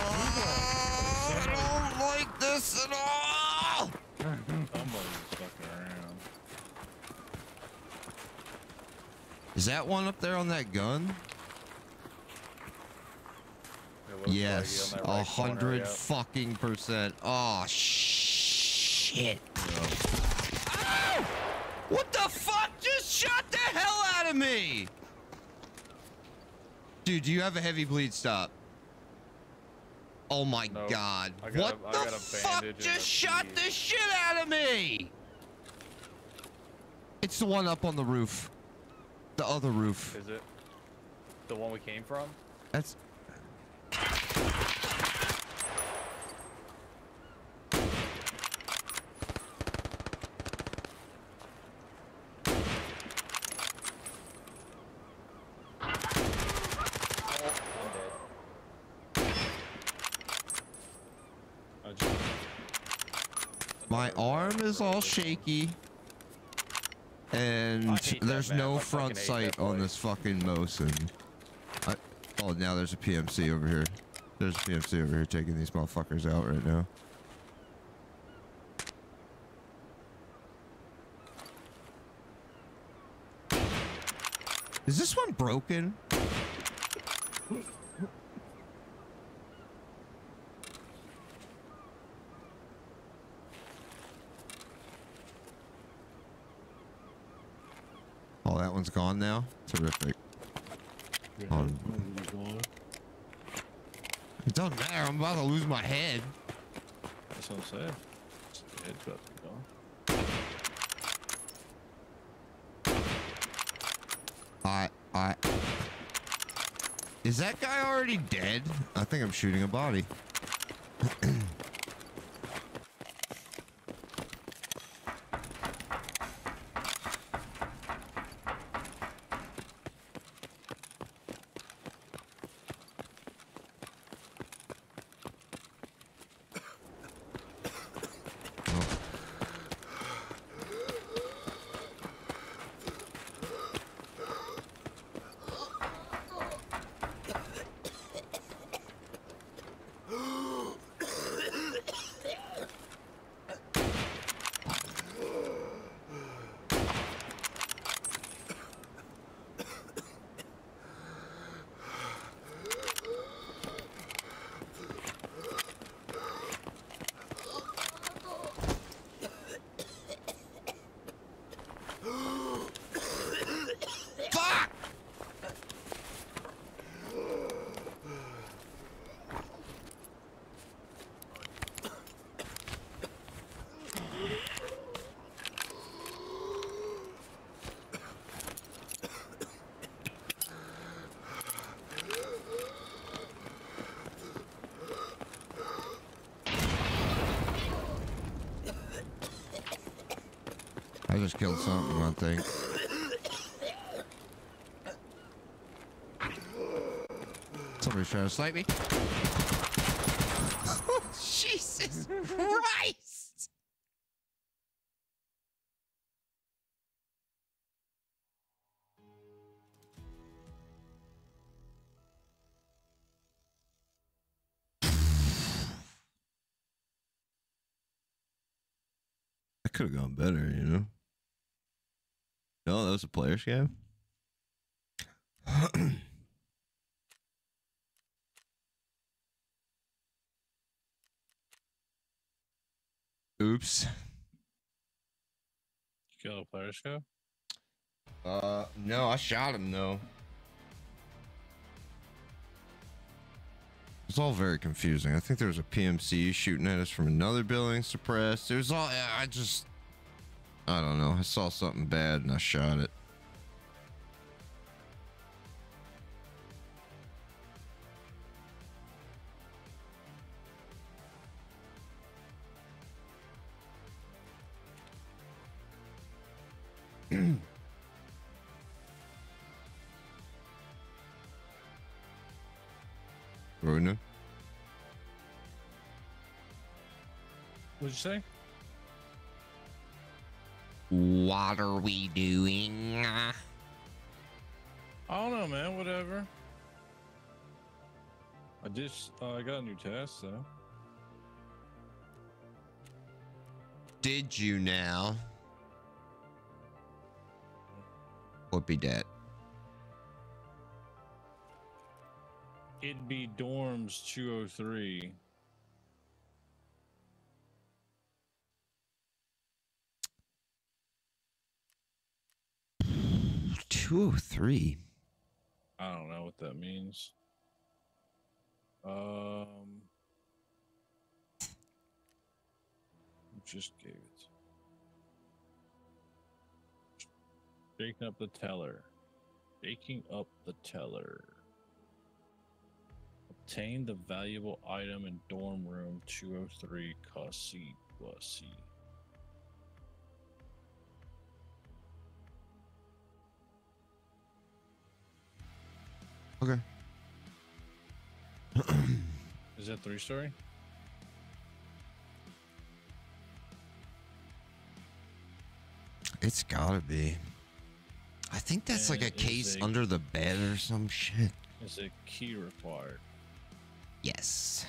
I don't like this at all! Somebody's fucking around. Is that one up there on that gun? It looks like he Yes, a right hundred fucking percent. Oh shit! Ow! What the fuck just shot the hell out of me? Dude, do you have a heavy bleed stop? Oh my Nope. god! What a- the fuck just shot the shit out of me? It's the one up on the roof. The other roof. Is it the one we came from? That's. My arm is all shaky. And I hate that there's no I front sight on this fucking Mosin. I, oh, now there's a PMC over here. There's a PMC over here taking these motherfuckers out right now. Is this one broken? One's gone now? Terrific. Um, It doesn't matter. I'm about to lose my head. That's what I'm saying. Just head cut me gone. I, I. Is that guy already dead? I think I'm shooting a body. Fuck! I just killed something, I think. Somebody's trying to snipe me. Jesus Christ! Was a. Oops. You kill a player scope? Uh, no, I shot him though. It's all very confusing. I think there was a PMC shooting at us from another building suppressed. It was all, I just, I don't know. I saw something bad and I shot it. We doing? I don't know, man. Whatever. I just, uh, I got a new test, though. Did you now? What be that? It'd be dorms 203. Two oh three. I don't know what that means. Um, just gave it. Shaking up the teller. Shaking up the teller. Obtain the valuable item in dorm room 203 cost C Okay. Is that three story? It's gotta be. I think that's like a case a- under the bed or some shit. Is a key required? Yes.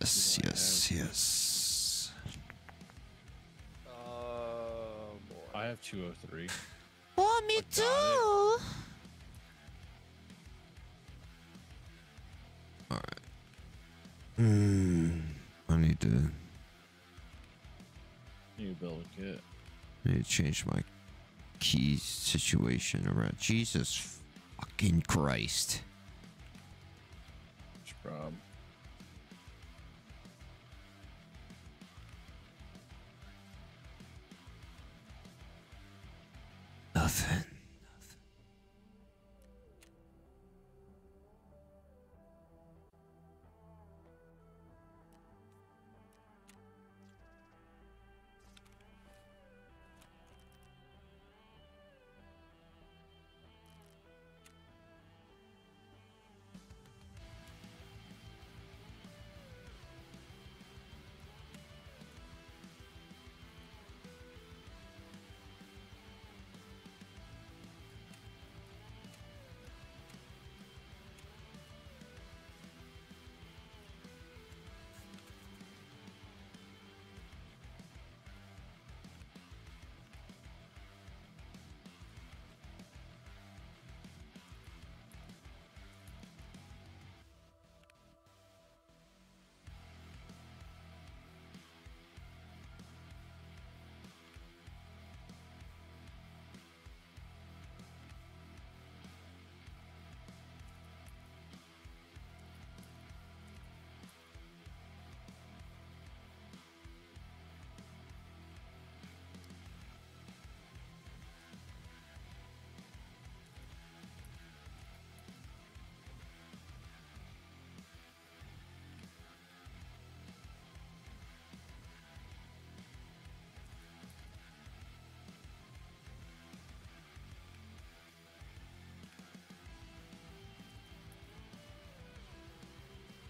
Yes, yes, have- yes. Oh boy. I have 203. Want me I too? Alright. Hmm. I need to You build a kit. I need to change my key situation around. Jesus fucking Christ. Which problem? Nothing.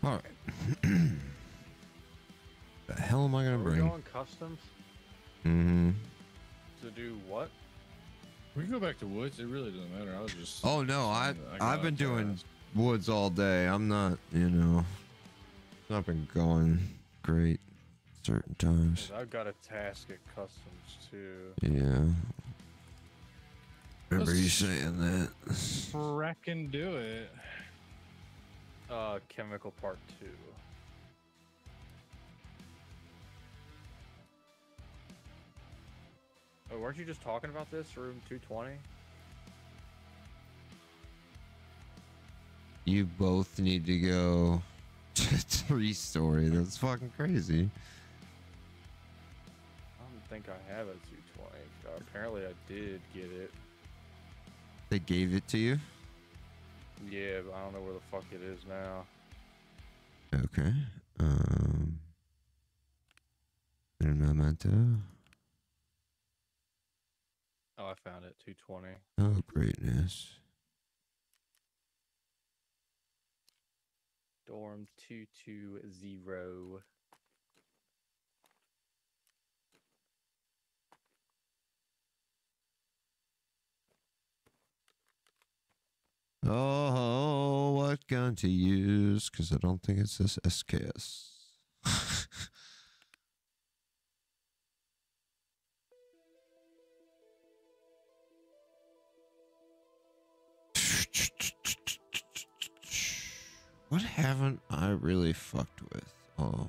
All right. the hell am I gonna Are we bring? going customs Mm-hmm. to do what? We can go back to woods. It really doesn't matter. I was just. Oh no, I I I've been doing task. woods all day. I'm not, you know, it's not been going great. certain times. I've got a task at customs too. Yeah. Remember you Let's- saying that? Frackin' do it. Uh, chemical part two. Oh, weren't you just talking about this room 220? You both need to go to three story. That's fucking crazy. I don't think I have a 220. Uh, apparently, I did get it. They gave it to you? Yeah, but I don't know where the fuck it is now. Okay. Um. Ornamento. Oh, I found it. 220. Oh, greatness. Dorm 220. Oh, what gun to use? Because I don't think it's this SKS. what haven't I really fucked with? Oh.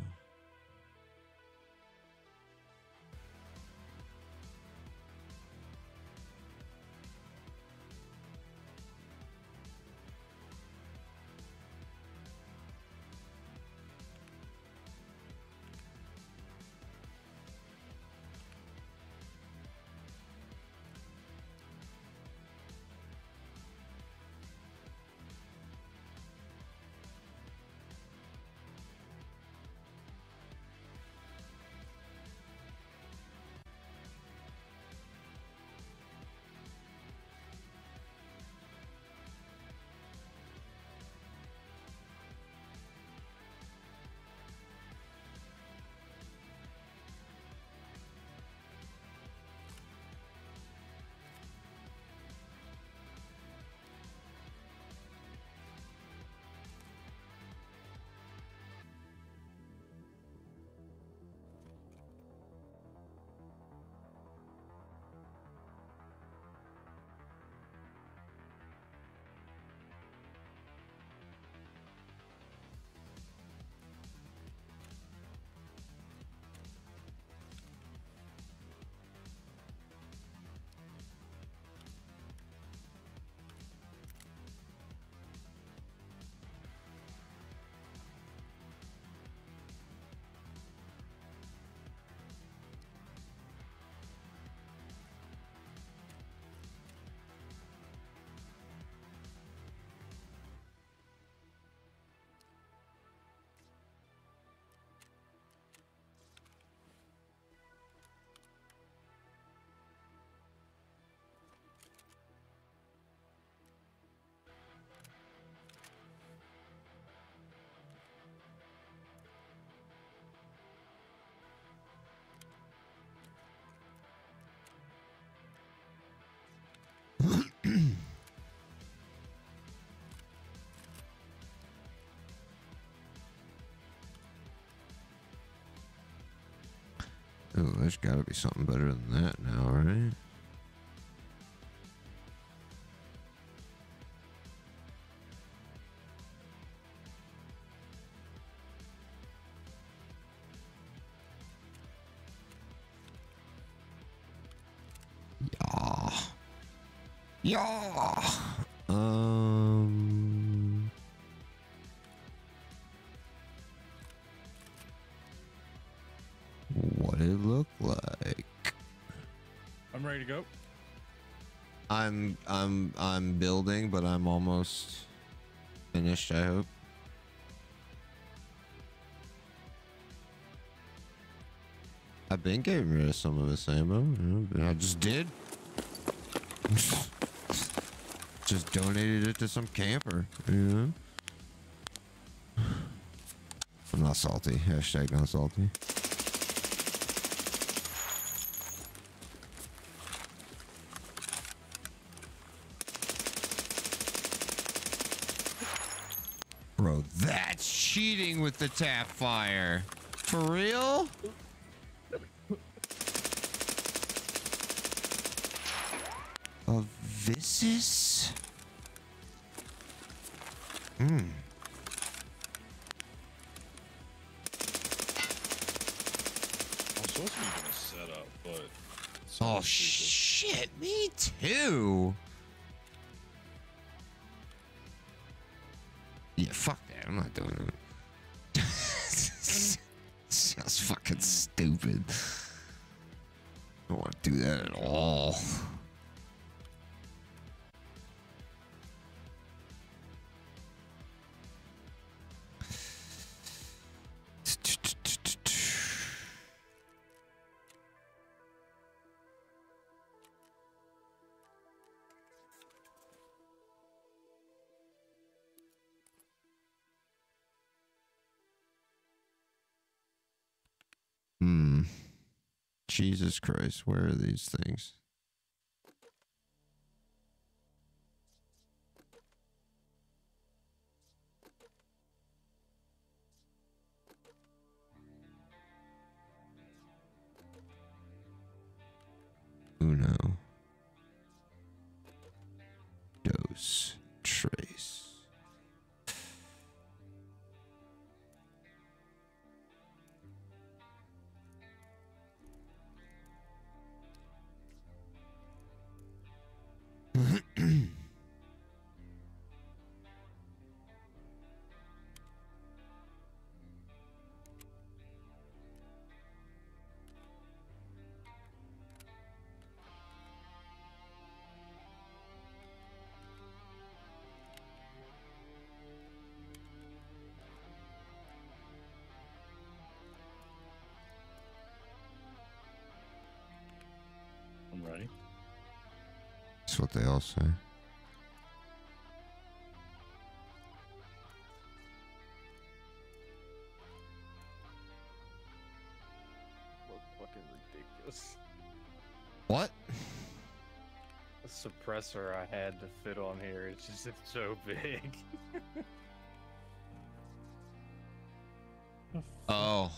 There's got to be something better than that now, right? Yeah. Yeah. Um. I'm ready to go. I'm I'm I'm building, but I'm almost finished. I hope. I've been getting rid of some of this ammo. I just did. just donated it to some camper. I'm not salty. Hashtag not salty. Bro, that's cheating with the tap fire. For real? A Visis? Hmm. Jesus Christ, where are these things? That's what they all say. Look fucking ridiculous. What? The suppressor I had to fit on here, it's just it's so big. Oh.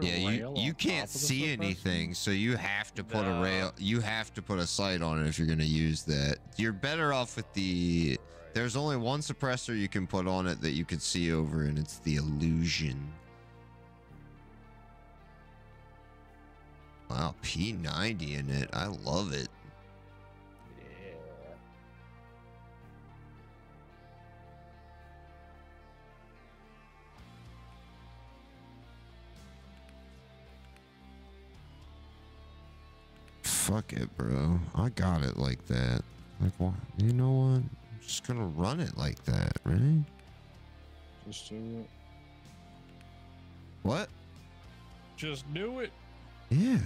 Yeah, you you can't top of the see anything, so you have to put a rail. You have to put a sight on it if you're gonna use that. You're better off with the. There's only one suppressor you can put on it that you can see over, and it's the illusion. Wow, P90 in it. I love it. Fuck it, bro. I got it like that. Like, what? You know what? I'm just gonna run it like that, right? Just do it. What? Just do it. Yeah.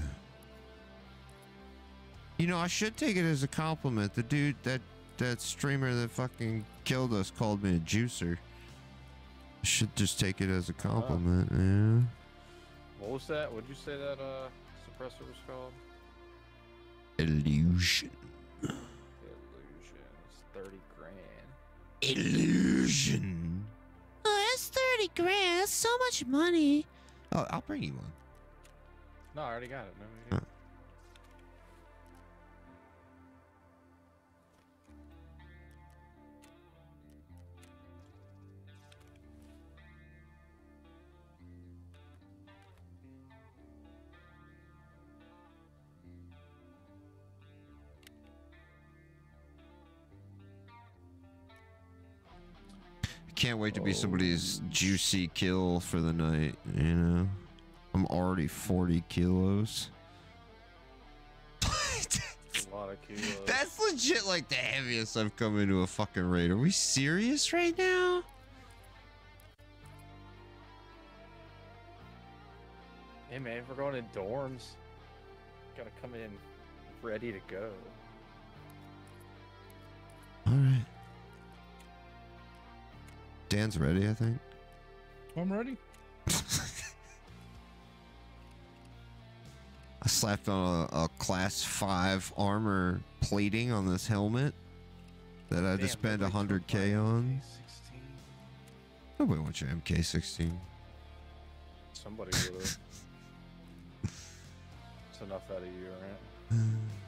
You know, I should take it as a compliment. The dude that that streamer that fucking killed us called me a juicer. I should just take it as a compliment, yeah. What was that? What'd you say that uh suppressor was called? Illusion. Illusion. It's thirty grand. Illusion. Oh, that's 30 grand. That's so much money. Oh, I'll bring you one. No, I already got it. No, Can't wait to be oh, somebody's juicy kill for the night, you know? I'm already 40 kilos. A lot of kilos. That's legit like the heaviest I've come into a fucking raid. Are we serious right now? Hey man, if we're going in dorms, gotta come in ready to go. All right. Dan's ready, I think. I'm ready. I slapped on a, a class five armor plating on this helmet that I had to spend nobody 100k on. MK16. Nobody wants your MK16. Somebody would have. It's enough out of you, right?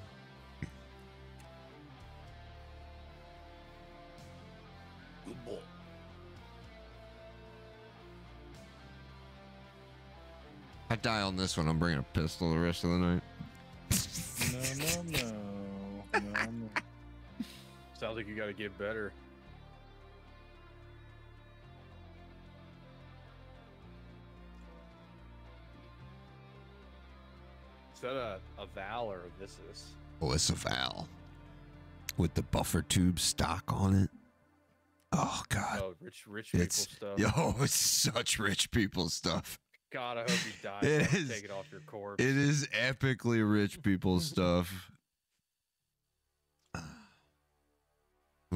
I die on this one. I'm bringing a pistol the rest of the night. No, no, no, no, no. Sounds like you got to get better. Is that a, a Val or a Viscus? Oh, it's a Val with the buffer tube stock on it. Oh God, Oh, rich rich people it's stuff. yo, it's such rich people stuff. God, I hope you die. It so I can is- Take it off your corpse. It is epically rich people stuff. I'm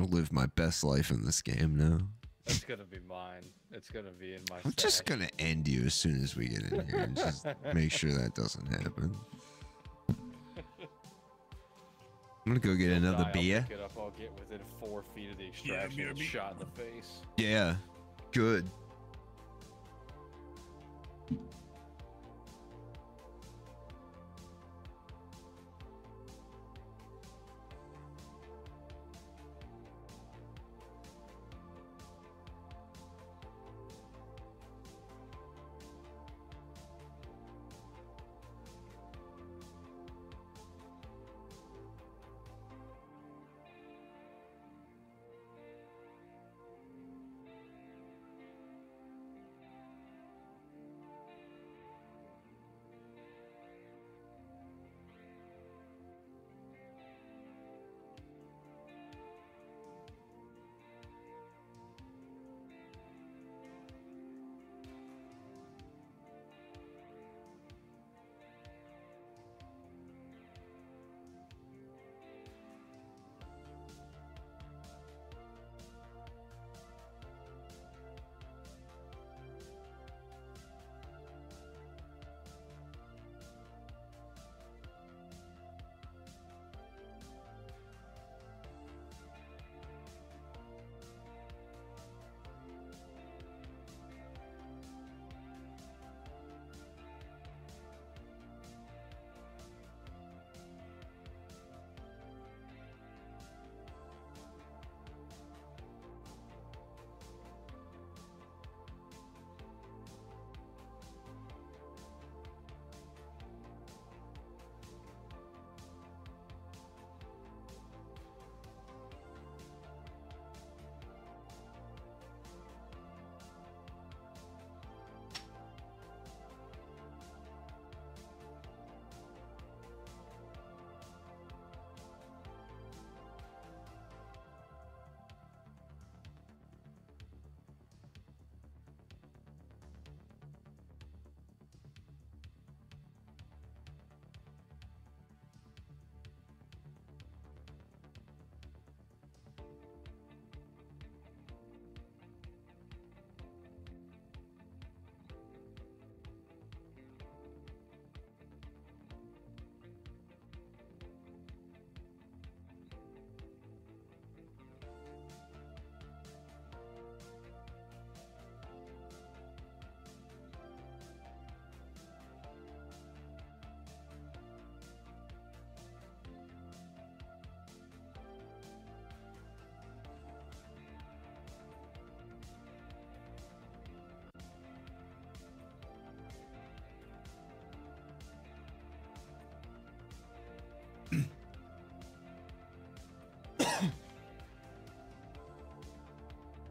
gonna live my best life in this game now. That's gonna be mine. It's gonna be in my. I'm just gonna end you as soon as we get in here and just make sure that doesn't happen. I'm gonna go get You'll another die, I'll beer. pick up. I'll get within four feet of the extraction and shot in the face. Yeah, good. Thank you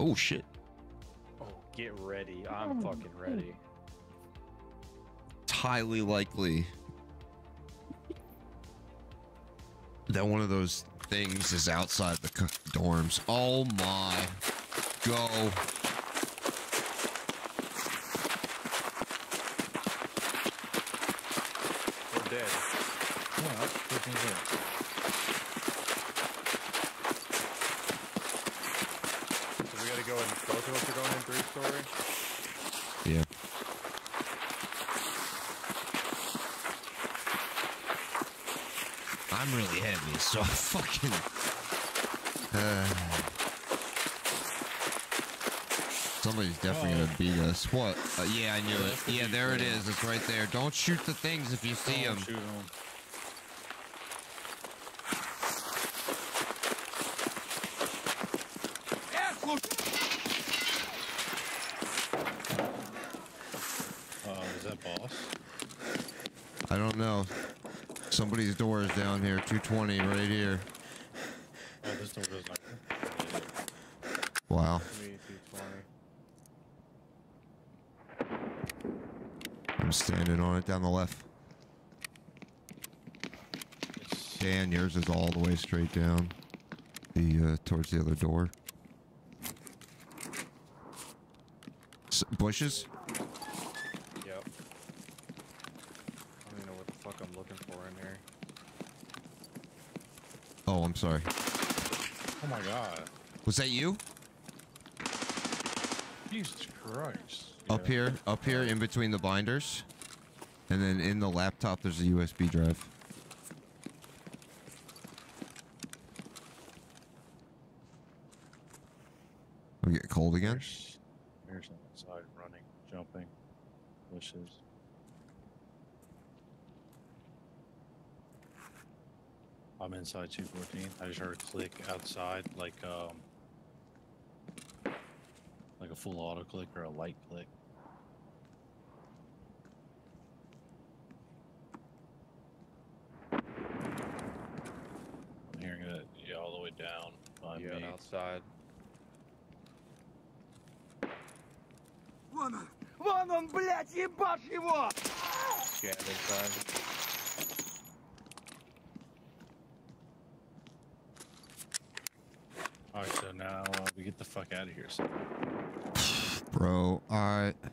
Oh shit. Oh, get ready. I'm oh, fucking ready. It's highly likely that one of those things is outside the dorms. Oh my. Go. We're dead. Yeah, that's freaking good. So we gotta go in. Both of us are going in three story. Yeah. I'm really heavy, so I fucking. Uh, somebody's definitely Oh. gonna beat us. What? Uh, yeah, I knew Yeah, it. Yeah, there it is. It's right there. Don't shoot the things if you see Oh, them. shoot 'em. Uh, is that boss? I don't know. Somebody's door is down here. 220 right here. This door goes like. Wow. Give me 220. I'm standing on it down the left. Dan, yours is all the way straight down. The uh, towards the other door. S- bushes? Yep. I don't even know what the fuck I'm looking for in here. Oh, I'm sorry. oh my god. Was that you? Jesus Christ. Up Yeah. here, up here in between the binders. And then in the laptop there's a USB drive. We get cold again? There's, there's inside running, jumping, bushes. inside 214. I just heard a click outside, like um, like a full auto click or a light click. I'm hearing it yeah, all the way down by yeah, me. outside. Вон он! Вон он, блядь, ебашь его! Scan inside. Fuck out of here. So Bro, alright.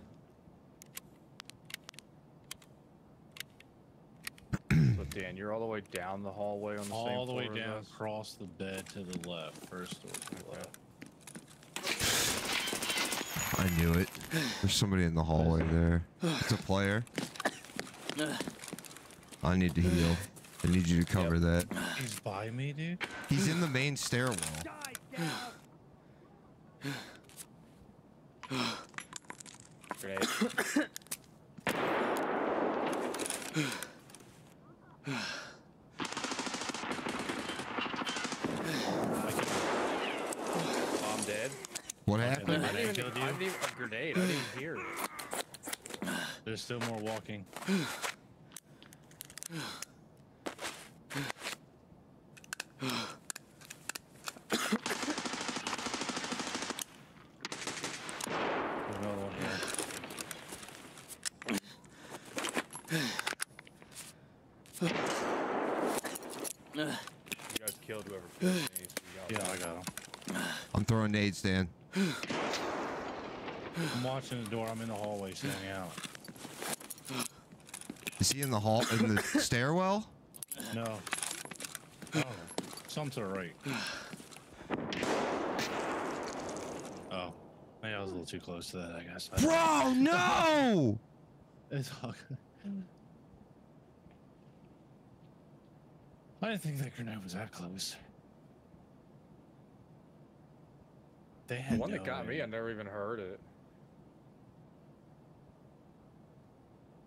So Dan, you're all the way down the hallway on the same all the way down, us? across the bed to the left, first door to the Okay. left. I knew it. There's somebody in the hallway there. It's a player. I need to heal. I need you to cover that. He's by me, dude. He's in the main stairwell. Grenade. I'm dead. What happened? I didn't even, you? I didn't even a grenade. I didn't hear. There's still more walking. There's another one here. You guys killed whoever killed me. So you got Yeah, I got him. I'm Dan. I'm watching the door. I'm in the hallway standing out. Is he in the hall in the stairwell? No. Oh, some to the right. Oh, maybe I was a little too close to that. I guess. Bro, no! It's all good. I didn't think that grenade was that close. They The had one that no got me. I never even heard it.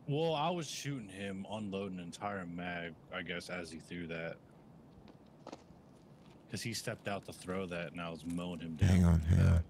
Well, I was shooting him, unloading an entire mag, I guess, as he threw that. Because he stepped out to throw that, and I was mowing him down. Hang on, hang on.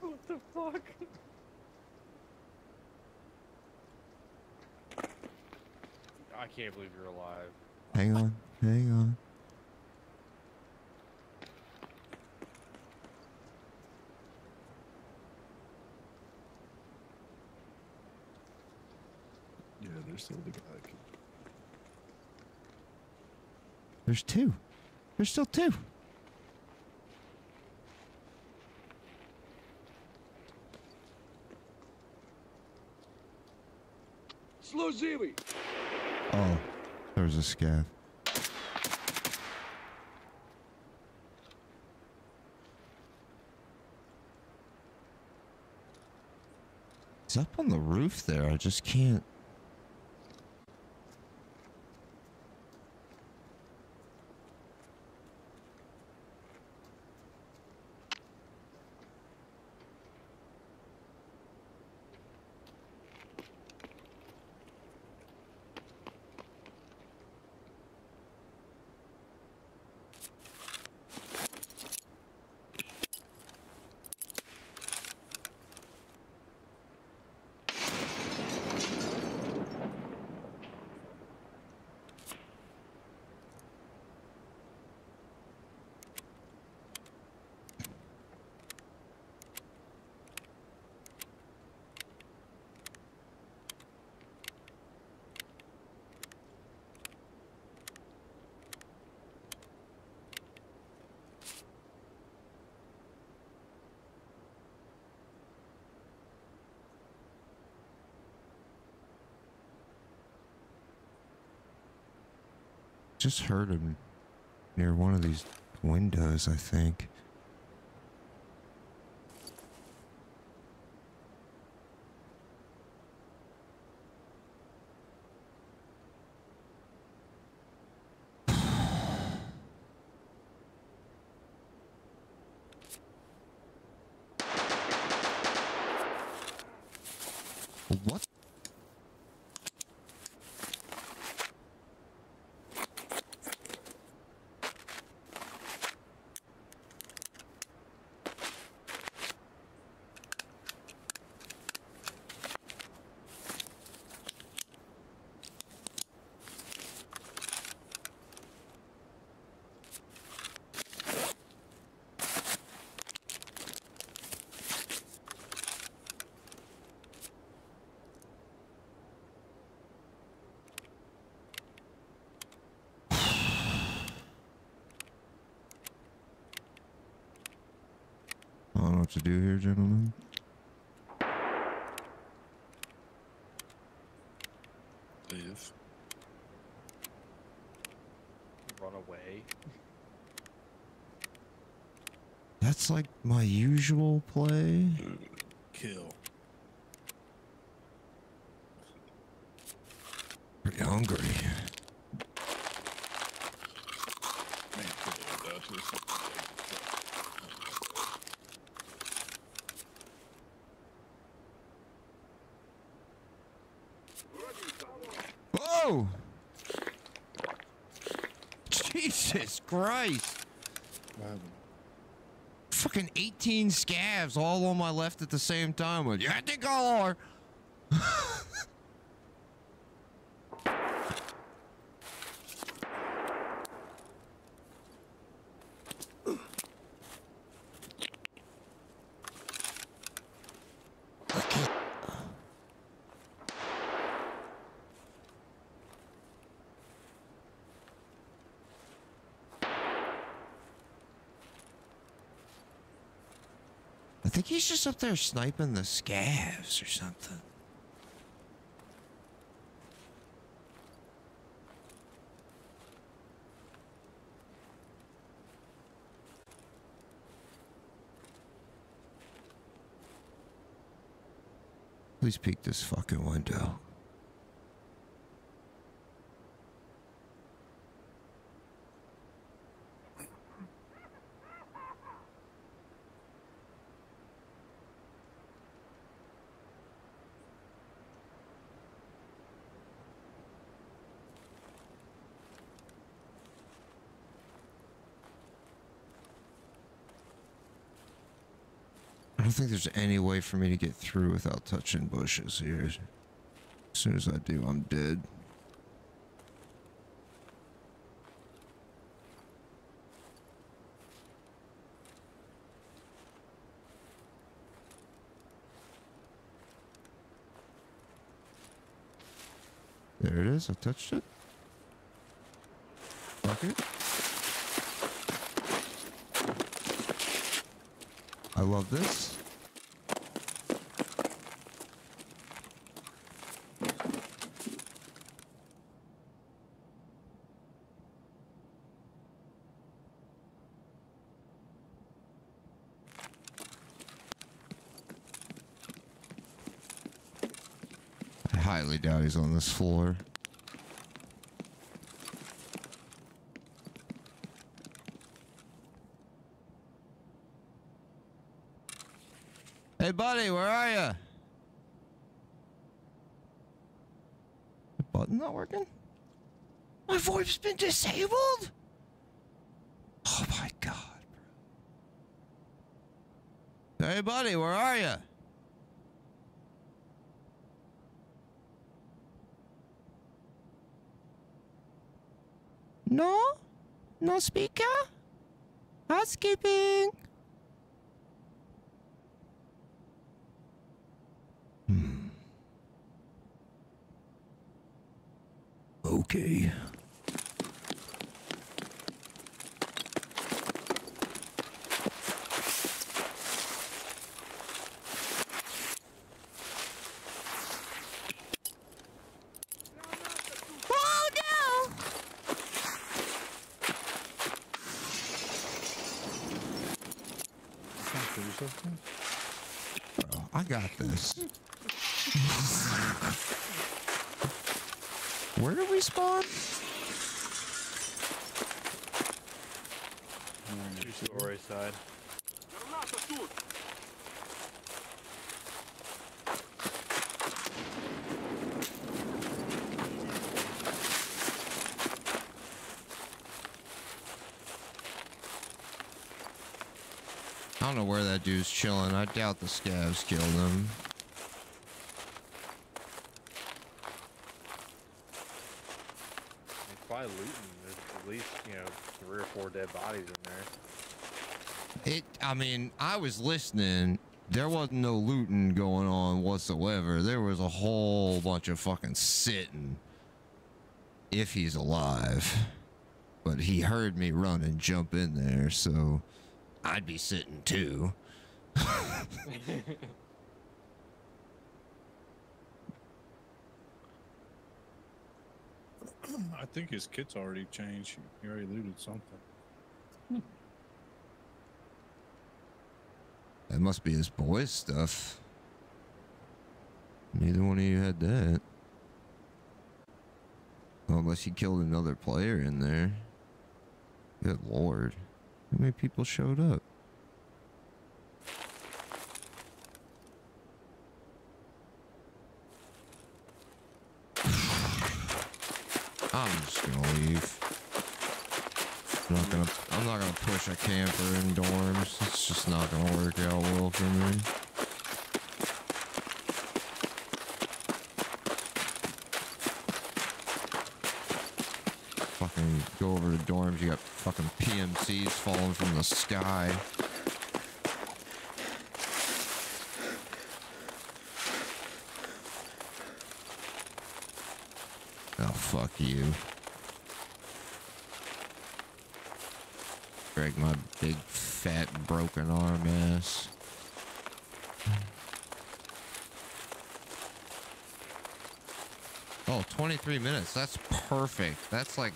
What the fuck? I can't believe you're alive. Hang on, hang on. Yeah, there's still the guy. There's two. There's still two. Служивый! Oh, there's a scav. He's up on the roof there. I just can't. Just heard him near one of these windows, I think. What? To do here, gentlemen. Live. Run away. That's like my usual play. Kill. Pretty hungry. Man, kill that. This- Whoa! Jesus Christ! Fucking 18 scavs all on my left at the same time. Yeah, I think all are. He's just up there sniping the scavs or something. Please peek this fucking window. Think there's any way for me to get through without touching bushes here. As soon as I do, I'm dead. There it is. I touched it. Fuck it. I love this. I on this floor. Hey, buddy, where are you? The button not working? My VoIP's been disabled? Oh my god. bro. Hey, buddy, where are you? No? Speaker? Housekeeping. Okay. Oh no! Oh, I got this. Where do we spawn? Two-story side. I don't know where that dude's chilling. I doubt the scavs killed him. It's probably looting. There's at least, you know, three or four dead bodies in there. It. I mean, I was listening. There wasn't no looting going on whatsoever. There was a whole bunch of fucking sitting. If he's alive, but he heard me run and jump in there, so I'd be sitting too. I think his kit's already changed. He already looted something. That must be his boys' stuff. Neither one of you had that. Well, unless he killed another player in there. Good lord. How many people showed up? I'm just gonna leave. I'm not gonna I'm not gonna push a camper in dorms. It's just not gonna work out well for me. Fucking go over to dorms, you got fucking PMCs falling from the sky. Oh fuck you. Greg, my big fat broken arm ass. Oh, 23 minutes. That's perfect. That's like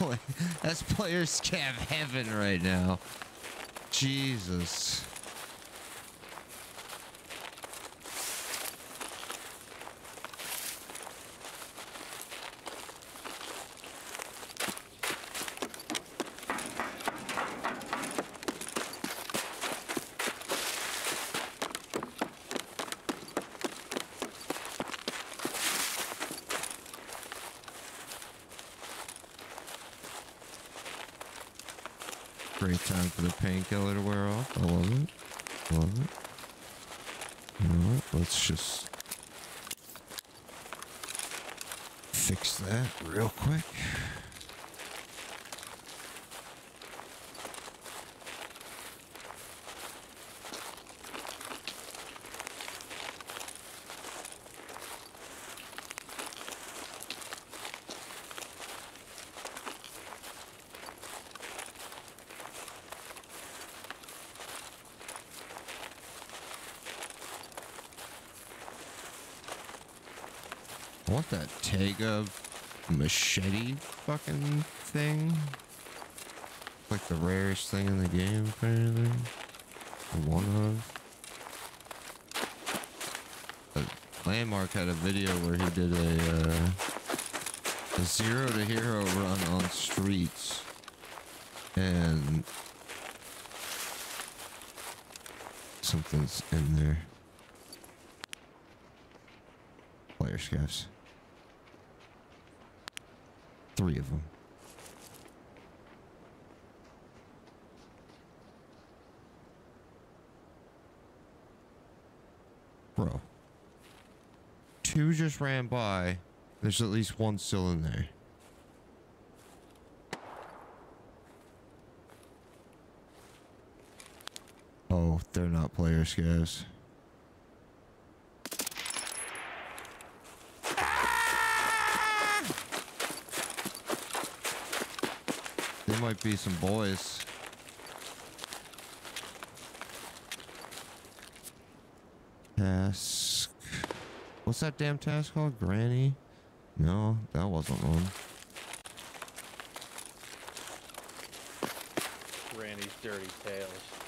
that's player scav heaven right now. Jesus. Great time for the painkiller to wear off. I love it. Love it. You know what? Let's just fix that real quick. Want that Taiga machete fucking thing. Like the rarest thing in the game, apparently. One of. Landmark had a video where he did a, uh, a zero to hero run on streets. And something's in there. Player scavs. Three of them. Bro. Two just ran by. There's at least one still in there. Oh, they're not player scavs. They might be some boys. Task. What's that damn task called? Granny? No, that wasn't one. Granny's dirty tales.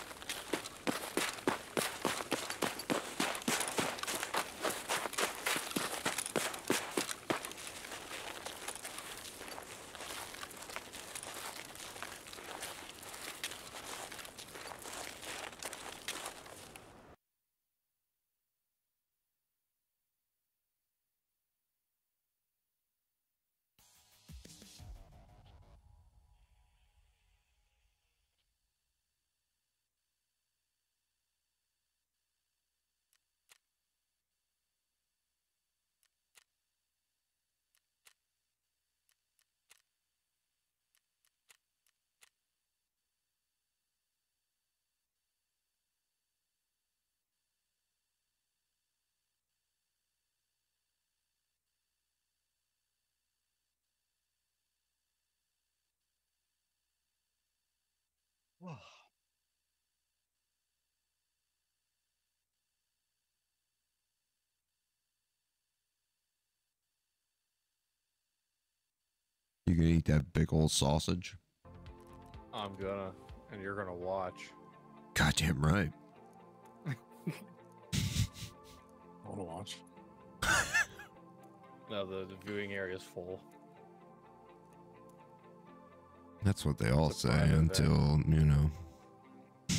Eat that big old sausage. I'm gonna, and you're gonna watch. Goddamn right. I want to watch. No, the, the viewing area is full. That's what they all It's say private event. until, you know.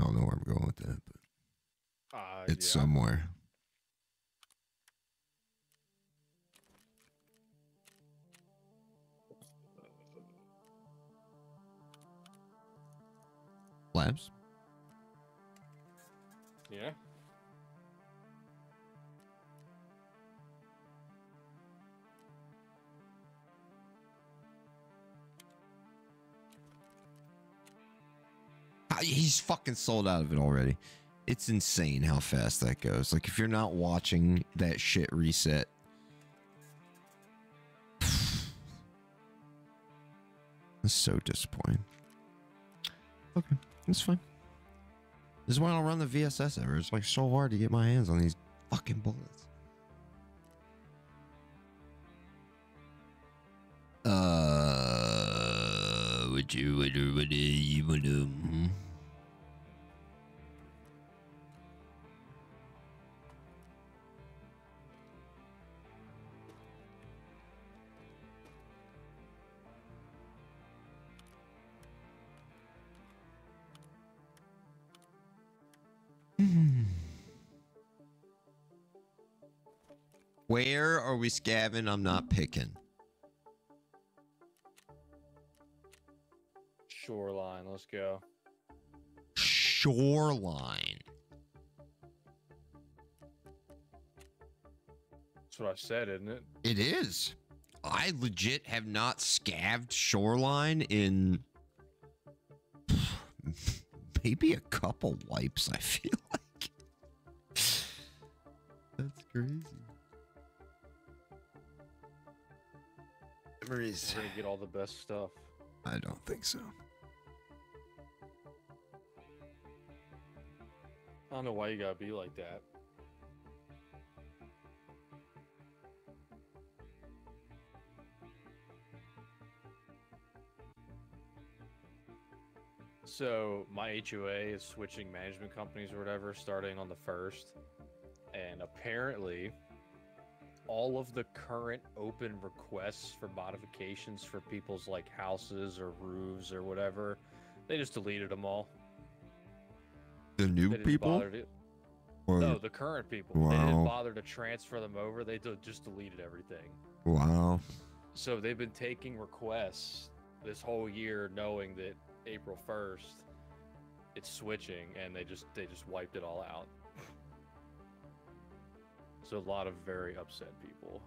I don't know where I'm going with that, but Uh, it's yeah. somewhere. Labs? Yeah. Ah, He's fucking sold out of it already. It's insane how fast that goes. Like if you're not watching that shit reset. That's so disappointing. Okay, that's fine. This is why I don't run the VSS ever. It's like so hard to get my hands on these fucking bullets. Uh, would you, would you, would you, you would, um, Where are we scavving? I'm not picking. Shoreline. Let's go. Shoreline. That's what I said, isn't it? It is. I legit have not scavved shoreline in maybe a couple wipes, I feel like. That's crazy. Memories. We're gonna get all the best stuff. I don't think so. I don't know why you gotta be like that. So my HOA is switching management companies or whatever starting on the first, and apparently, all of the current open requests for modifications for people's like houses or roofs or whatever, they just deleted them all. The new people? Or, no, the current people. Wow. They didn't bother to transfer them over. They just deleted everything. Wow. So they've been taking requests this whole year, knowing that April first it's switching, and they just they just wiped it all out. So a lot of very upset people.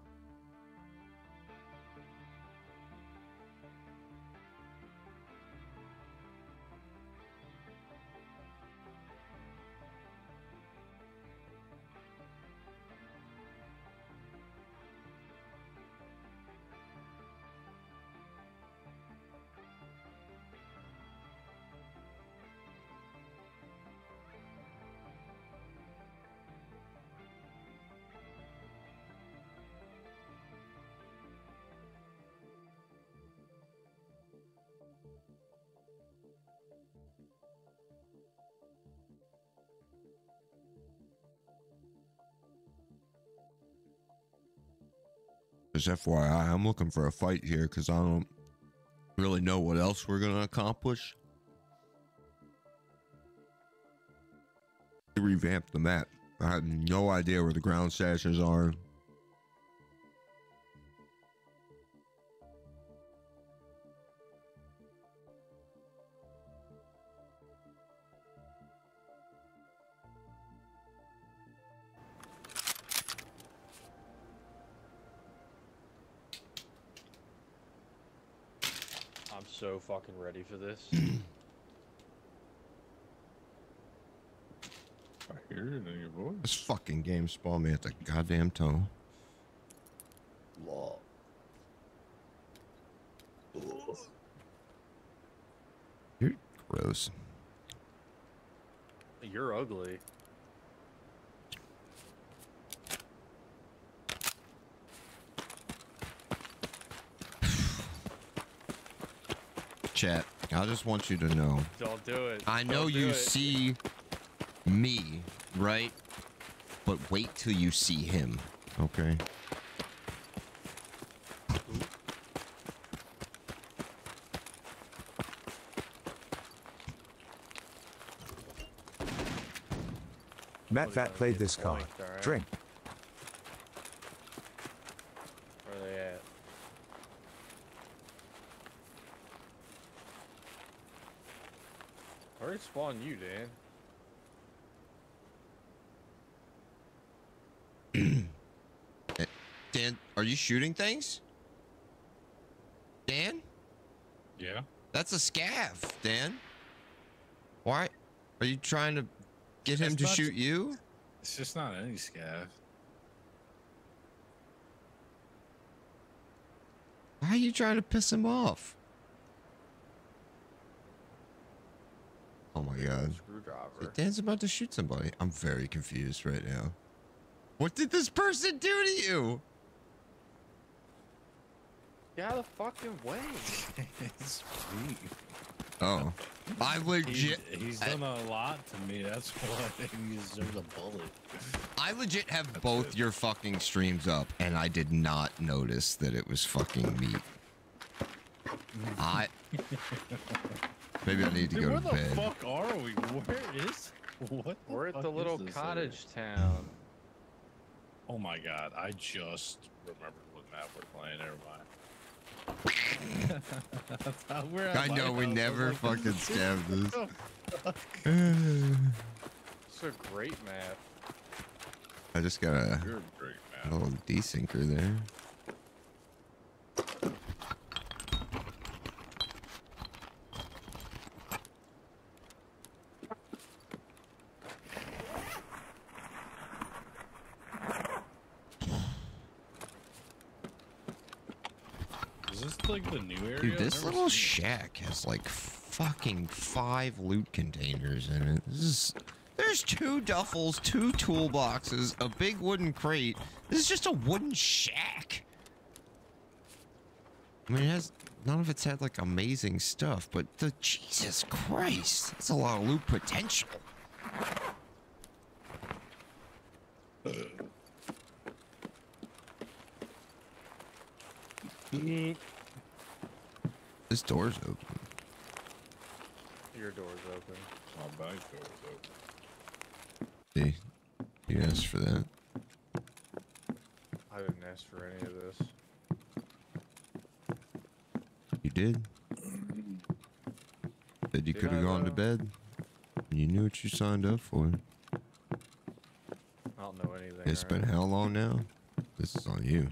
Just FYI, I'm looking for a fight here because I don't really know what else we're going to accomplish. To revamp the map. I have no idea where the ground stashes are. So fucking ready for this. I hear it in your voice. This fucking game spawned me at the goddamn toe. You're gross. You're ugly. Chat, I just want you to know. Don't do it. I know Don't you it. see me, right? But wait till you see him, okay? Matt What Fat played this card. point, alright? Drink. Where are they at? Where did spawn you, Dan? Dan, are you shooting things? Dan? Yeah. That's a scav, Dan. Why? Are you trying to get him That's to not- shoot you? It's just not any scav. Why are you trying to piss him off? Oh my god. Screwdriver. Dan's about to shoot somebody. I'm very confused right now. What did this person do to you? Get out of the fucking way. it's me. Oh. I legit he's I- done a lot to me. That's why he deserves a bullet. I legit have both your fucking streams up and I did not notice that it was fucking me. I Maybe I need to Dude, go where to the bed. fuck are we? Where is? What? The We're at the little cottage area? town. Oh my god! I just remembered what map we're playing. Never mind. We're at I know we house, never like, fucking scavved this. It's a great map. I just got a You're a great a man. little desinker there. Is this like the new area? Dude, I've this never little seen shack has like fucking five loot containers in it. Is there's two duffels, two toolboxes, a big wooden crate. This is just a wooden shack. I mean, it has none of it's had like amazing stuff, but the Jesus Christ, that's a lot of loot potential. Mm. This door's open. Your door's open. My back door is open. See, you asked for that. I didn't ask for any of this. You did. Said you could have I, gone to bed. You knew what you signed up for. I don't know anything. It's been how long now? This is on you.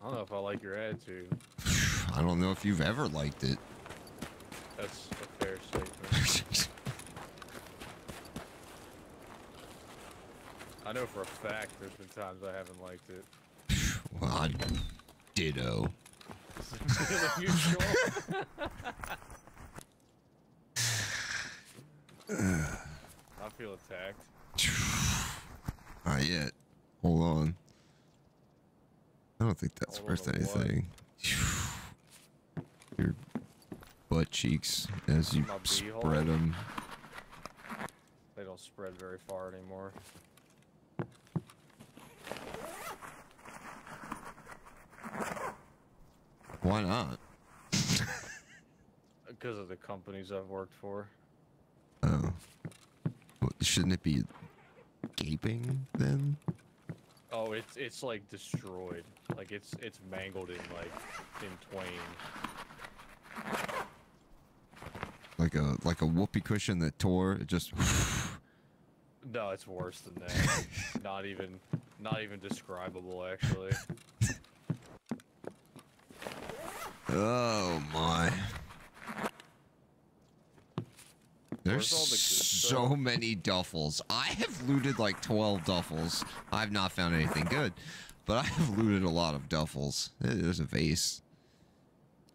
I don't know if I like your attitude. I don't know if you've ever liked it. That's a fair statement. I know for a fact there's been times I haven't liked it. well, I ditto. Are you sure? I feel attacked. Not yet. Hold on. I don't think that's worth anything. Your butt cheeks as you spread them. They don't spread very far anymore. Why not? Because of the companies I've worked for. Oh. Well, shouldn't it be gaping then? Oh, it's it's like destroyed. Like it's it's mangled in like in twain. Like a like a whoopee cushion that tore. It just. No, it's worse than that. not even not even describable actually. Oh my. There's the so many duffels. I have looted like 12 duffels. I've not found anything good, but I have looted a lot of duffels. Eh, There's a vase.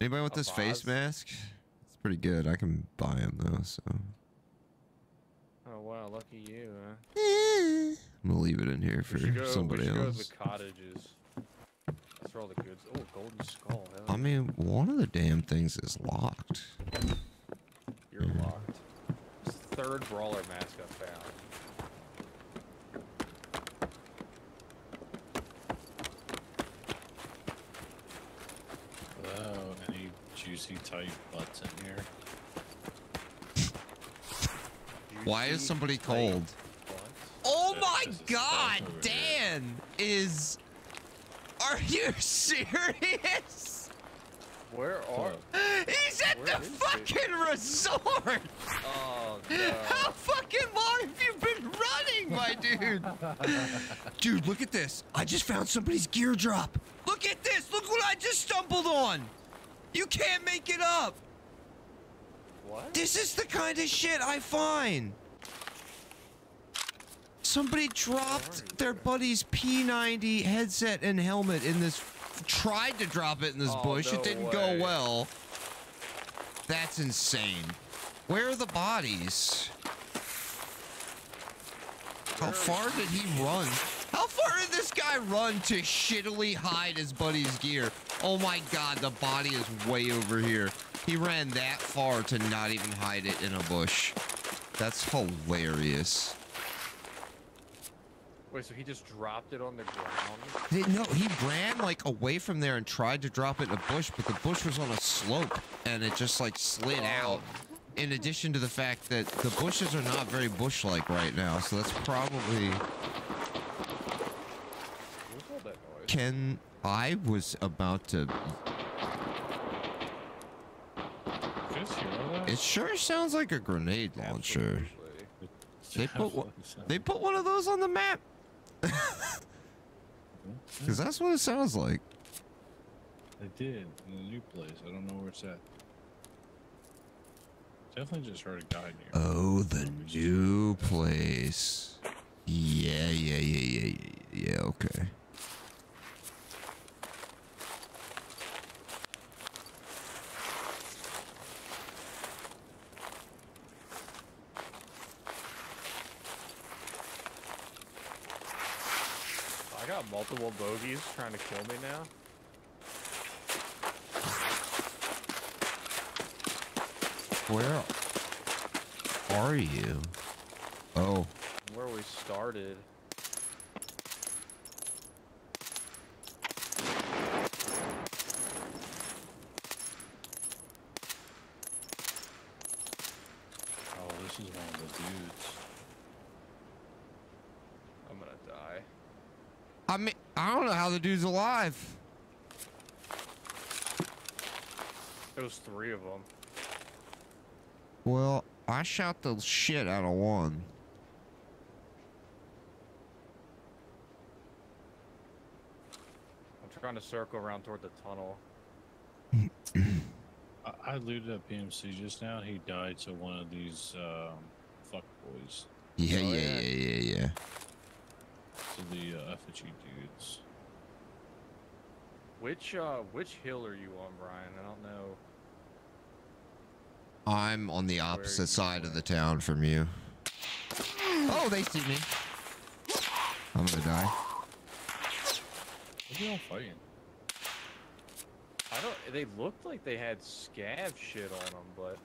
Anybody want A this face mask? It's pretty good. I can buy them though, so Oh wow, lucky you, huh? I'm gonna leave it in here for go, somebody we should Go else. to the cottages. That's where all the goods. Oh, golden skull. hell I yeah. mean, one of the damn things is locked. You're locked. It's the third brawler mask I found. Oh, any juicy tight butts in here? Why is somebody tight cold? Oh Yeah, my because god, dark over here. Dan is. Are you serious? Where are? He's at Where the is it? fucking resort! Oh How fucking long have you been running, my dude? dude, look at this. I just found somebody's gear drop. Look at this. Look what I just stumbled on. You can't make it up. What? This is the kind of shit I find. Somebody dropped their buddy's P90 headset and helmet in this. Tried to drop it in this Oh, bush. no it didn't way. go well. That's insane. Where are the bodies? How far did he run? How far did this guy run to shittily hide his buddy's gear? Oh my god, the body is way over here. He ran that far to not even hide it in a bush. That's hilarious. Wait, so he just dropped it on the ground? They- No, he ran like away from there and tried to drop it in a bush, but the bush was on a slope and it just like slid out. In addition to the fact that the bushes are not very bush-like right now, so that's probably Ken, I was about to. You guys hear all that? It sure sounds like a grenade launcher. Absolutely. They put one- They put one of those on the map. Because that's what it sounds like. I did in the new place. I don't know where it's at. Definitely just heard a guy near. Oh, the new place. Yeah, yeah, yeah, yeah, yeah, yeah. Okay. I got multiple bogeys trying to kill me now. Where are you? Oh, Where we started. Oh, this is one of the dudes. I'm gonna die. I don't know how the dude's alive. There was three of them. Well, I shot the shit out of one. I'm trying to circle around toward the tunnel. I, I looted a PMC just now. He died to one of these um, fuck boys. Yeah, Oh, yeah, yeah. yeah, yeah, yeah. To the uh, effigy dudes. Which uh which hill are you on, Brian? I don't know. I'm on the opposite you side of the town from you. Oh, they see me. I'm gonna die. What are y'all fighting? I don't they looked like they had scav shit on them, but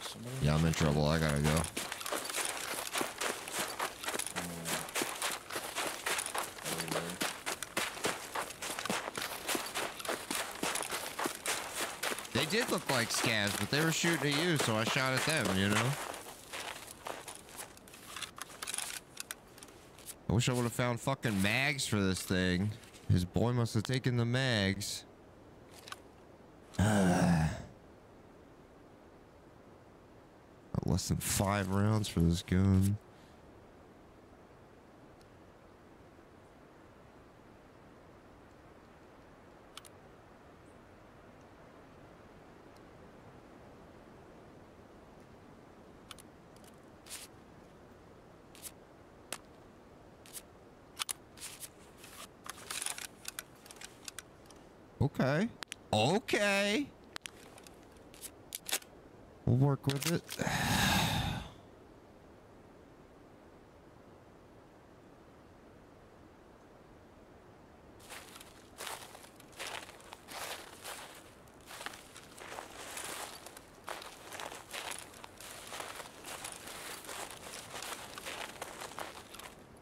Somebody? Yeah, I'm in trouble. I gotta go. They did look like scavs, but they were shooting at you, so I shot at them, you know? I wish I would have found fucking mags for this thing. His boy must have taken the mags. Less than five rounds for this gun. Okay. Okay. We'll work with it.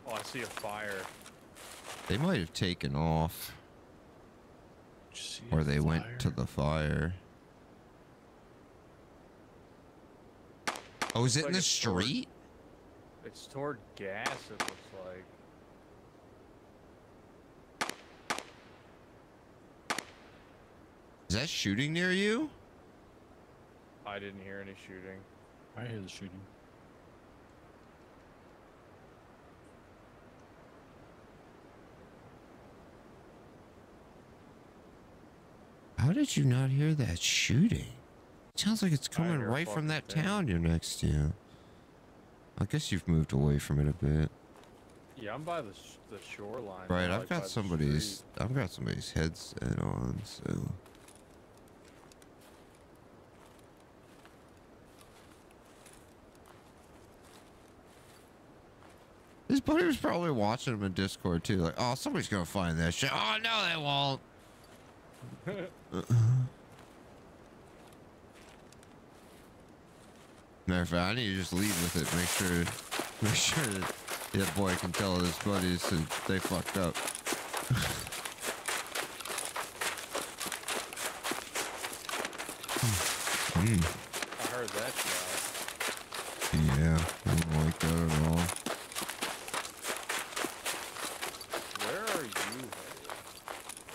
oh I see a fire. They might have taken off, Did you see or a they went to the fire. Oh, is it like in the it's toward- street? It's toward gas, it looks like. Is that shooting near you? I didn't hear any shooting. I hear the shooting. Did you not hear that shooting? sounds like it's coming right from that thing. town you're next to. I guess you've moved away from it a bit. Yeah, I'm by the sh- the shoreline. Right, I've like, got somebody's. I've got somebody's headset on, so His buddy was probably watching him in Discord too, like, oh somebody's gonna find that shit. Oh no they won't. Matter of fact, I need to just leave with it. Make sure, make sure that, that boy can tell his buddies that they fucked up. mm. I heard that shot. Yeah, I don't like that at all. Where are you?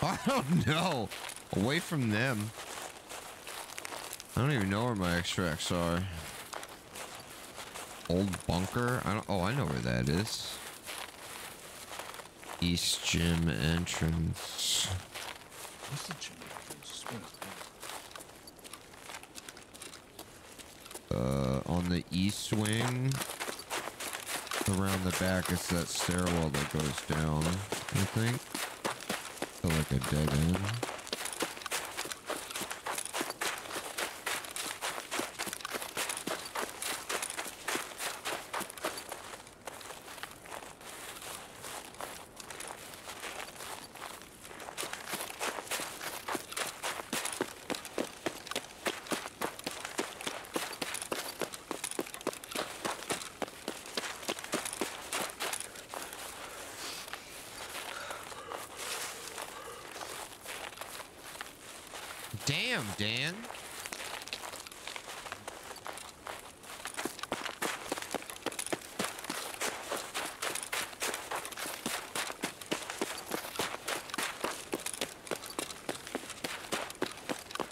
Headed? I don't know. Away from them. I don't even know where my extracts are. Old bunker? I don't. Oh, I know where that is. East gym entrance. What's the gym? Big. Uh, on the east wing, around the back, it's that stairwell that goes down. I think. To like a dead end. Damn, Dan.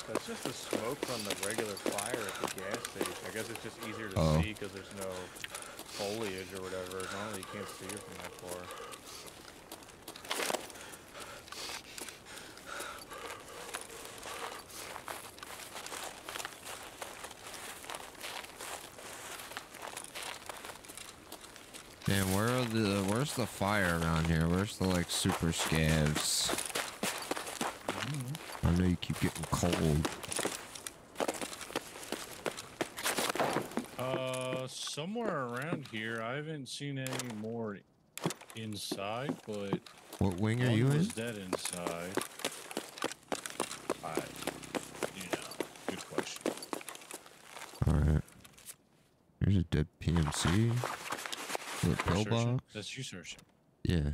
That's just the smoke from the regular fire at the gas station. I guess it's just easier to Oh. see because there's no foliage or whatever. Normally you can't see it from that far. Damn, where are the where's the fire around here? Where's the like super scavs? I know you keep getting cold. Uh, somewhere around here. I haven't seen any more inside, but What wing are you in? dead inside. I, you know, good question. Alright. Here's a dead PMC. You're pillbox. That's you searching. Yeah.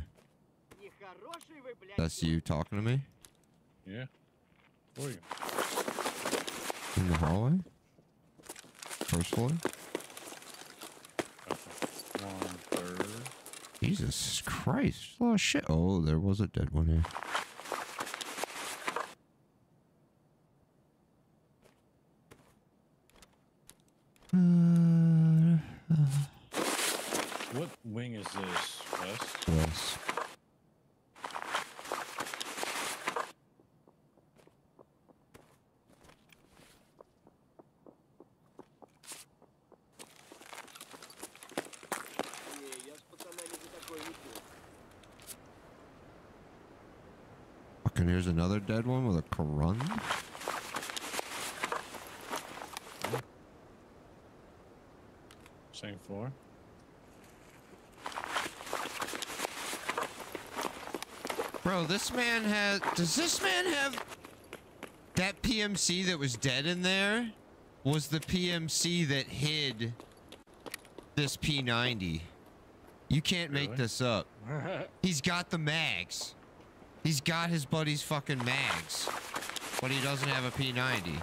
That's you talking to me? Yeah. For you. In the hallway? First floor? One third. Jesus Christ. Oh shit. Oh, there was a dead one here. What wing is this? West? Yes. Fucking here's another dead one with a Korund. Same floor. Bro, this man has. Does this man have. That PMC that was dead in there was the PMC that hid this P90. You can't make this up. He's got the mags. He's got his buddy's fucking mags. But he doesn't have a P90.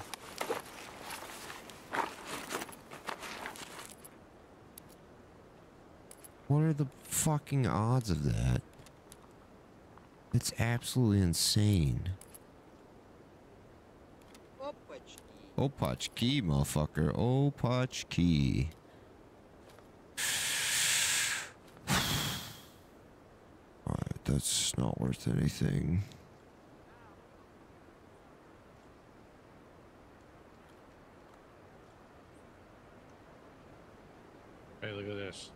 What are the fucking odds of that? It's absolutely insane. Opachki, motherfucker. Opachki. Alright, that's not worth anything. Hey, look at this.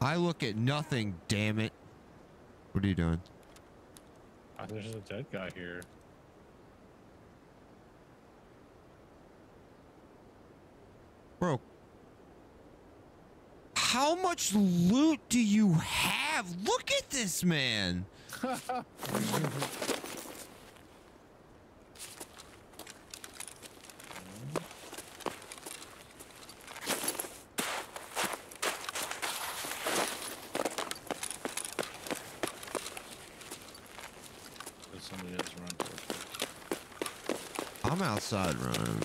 I look at nothing, damn it. What are you doing? Ah, there's a dead guy here. Bro. How much loot do you have? Look at this man. Did somebody else run towards me? side run.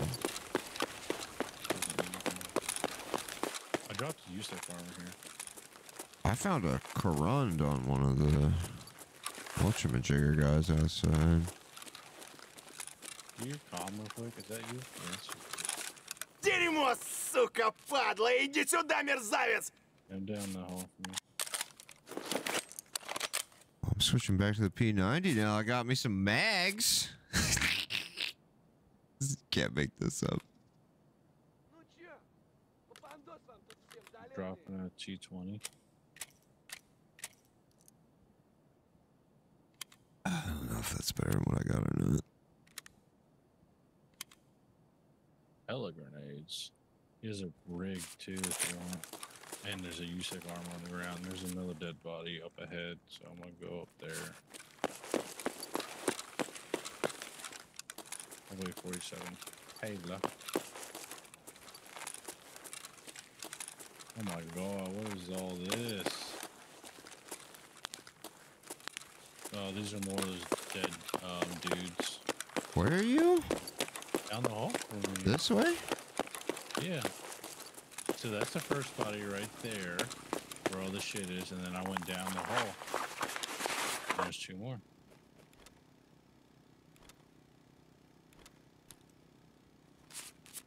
I dropped a Yusef farmer here. I found a Korund on one of the Ultramajigger guys outside. Can you calm real quick? Is that you? Yes. Дерьмо, сука, падла! Иди сюда, мерзавец! I'm down the hole. I'm switching back to the P90 now. I got me some mags can't make this up. Dropping a T twenty. I don't know if that's better than what I got or not. Hella grenades. He has a rig too if you want. And there's a USEC arm on the ground. There's another dead body up ahead, so I'm gonna go up there. Highway 47. Hey, look. Oh my god, what is all this? Oh, these are more of those dead um, dudes. Where are you? Down the hall? This way? Yeah. So that's the first body right there, where all the shit is, and then I went down the hall. There's two more.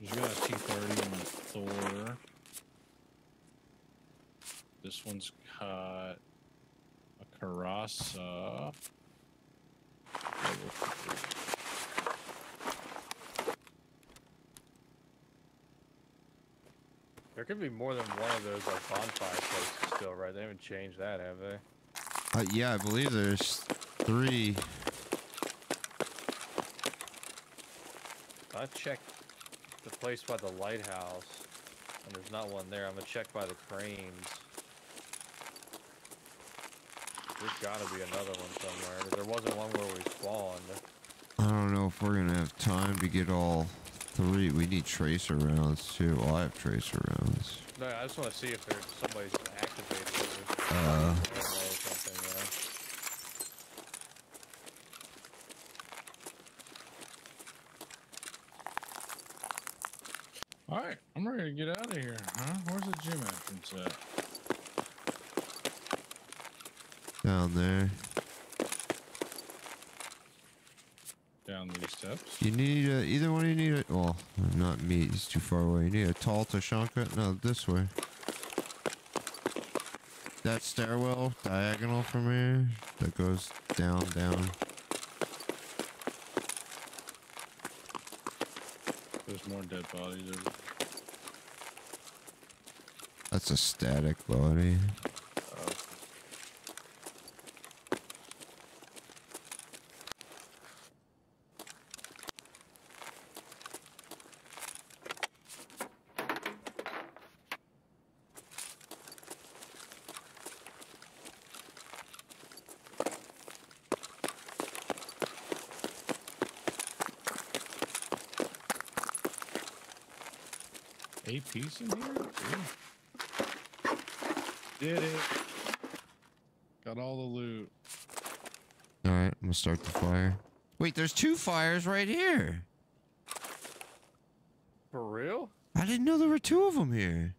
There's got a T-30 and a Thor. This one's got a Kirasa. Level three. There could be more than one of those like bonfire places still, right? They haven't changed that, have they? Uh, yeah, I believe there's three. I checked the place by the lighthouse, and there's not one there. I'm gonna check by the cranes. There's gotta be another one somewhere. There wasn't one where we spawned. I don't know if we're gonna have time to get all three. We need tracer rounds too. Well, I have tracer rounds. No, I just want to see if there's somebody's activated it. or- Uh. something, you? All right, I'm ready to get out of here, huh? Where's the gym entrance at? Down there. Down these steps. You need a, either one. You need it. Well, not me. It's too far away. You need a tall Tashanka. No, this way. That stairwell diagonal from here that goes down, down. There's more dead bodies. Over That's a static body. uh, Eight piece in here? Ooh. Did it. Got all the loot. All right, I'm gonna start the fire. Wait, there's two fires right here. For real? I didn't know there were two of them here.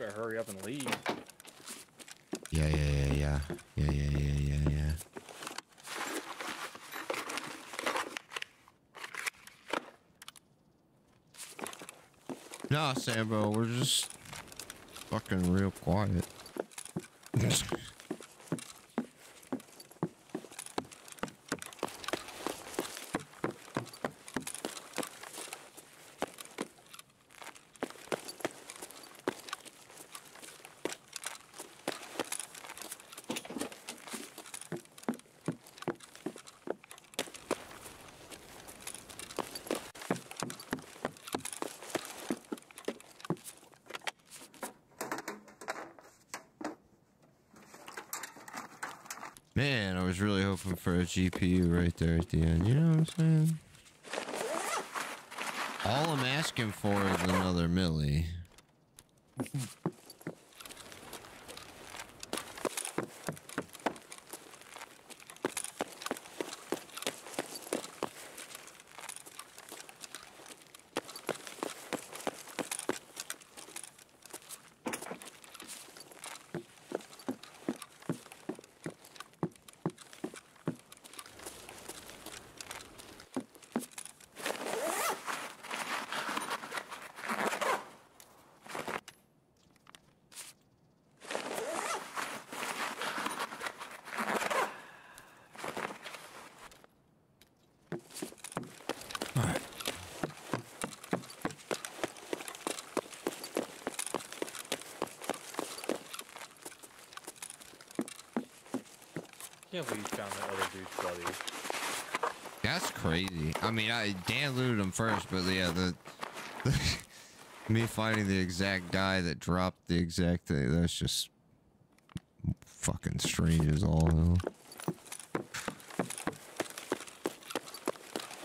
Better hurry up and leave. Yeah, yeah, yeah, yeah. Yeah, yeah, yeah, yeah, yeah. No, Sambo, we're just fucking real quiet. Man, I was really hoping for a GPU right there at the end. You know what I'm saying? All I'm asking for is another milli. Alright. Can't believe you found that other dude's buddy. That's crazy. I mean, I Dan looted him first, but yeah, the, me finding the exact guy that dropped the exact thing. That's just fucking strange as all hell.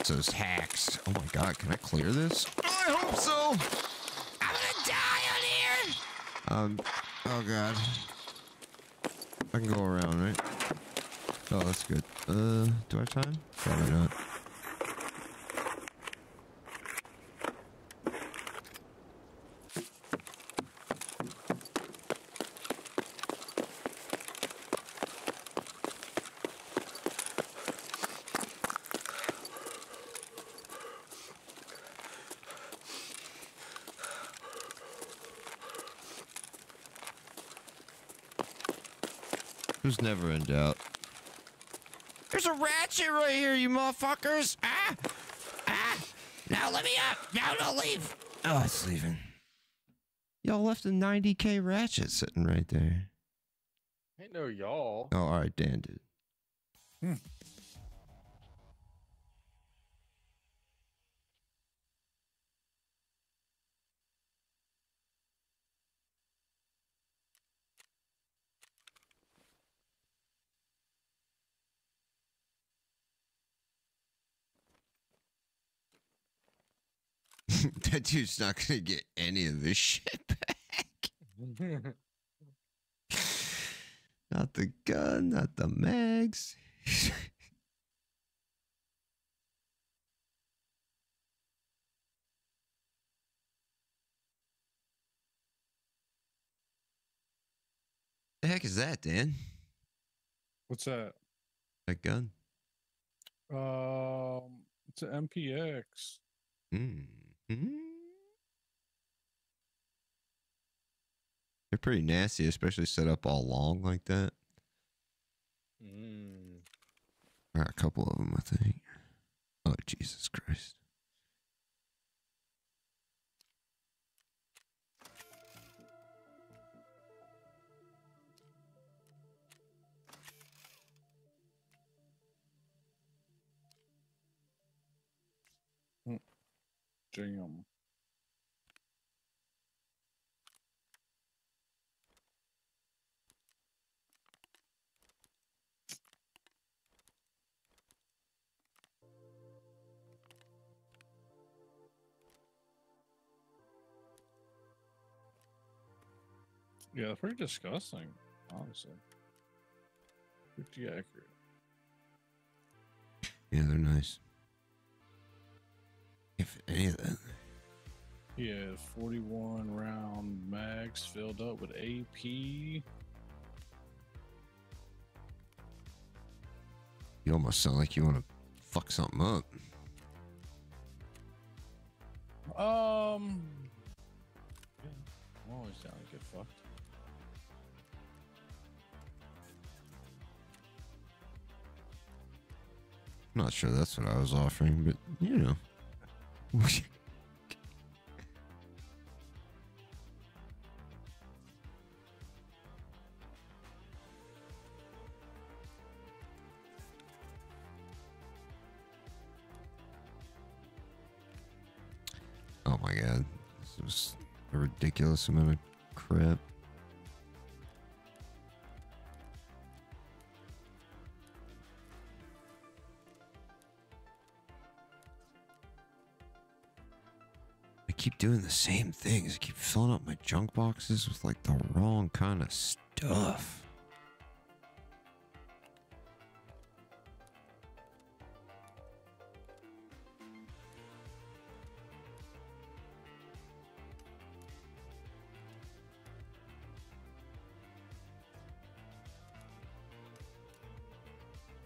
So it's hacks. Oh my god, can I clear this? I hope so. I'm gonna die on here. Um. Oh god. I can go around, right? Oh, that's good. Uh, do I have time? Probably not. Never in doubt? There's a ratchet right here, you motherfuckers. Ah, ah. Now let me up. Now don't leave. Oh, it's leaving. Y'all left a 90k ratchet sitting right there. Ain't no y'all. Oh, all right, Dan did. that dude's not gonna get any of his shit back. not the gun, not the mags. the heck is that, Dan? What's that? That gun? Um, it's an MPX. Mm. Hmm. Pretty nasty, especially set up all long like that. Mm. Got a couple of them, I think. Oh, Jesus Christ. Jam. Yeah, pretty disgusting, honestly. Pretty accurate. Yeah, they're nice. If any of that. He had 41 round mags filled up with AP. You almost sound like you want to fuck something up. Um. Yeah, I'm always down to get fucked. Not sure that's what I was offering, but you know. oh my god. This was a ridiculous amount of crap. Doing the same things. I keep filling up my junk boxes with like the wrong kind of stuff.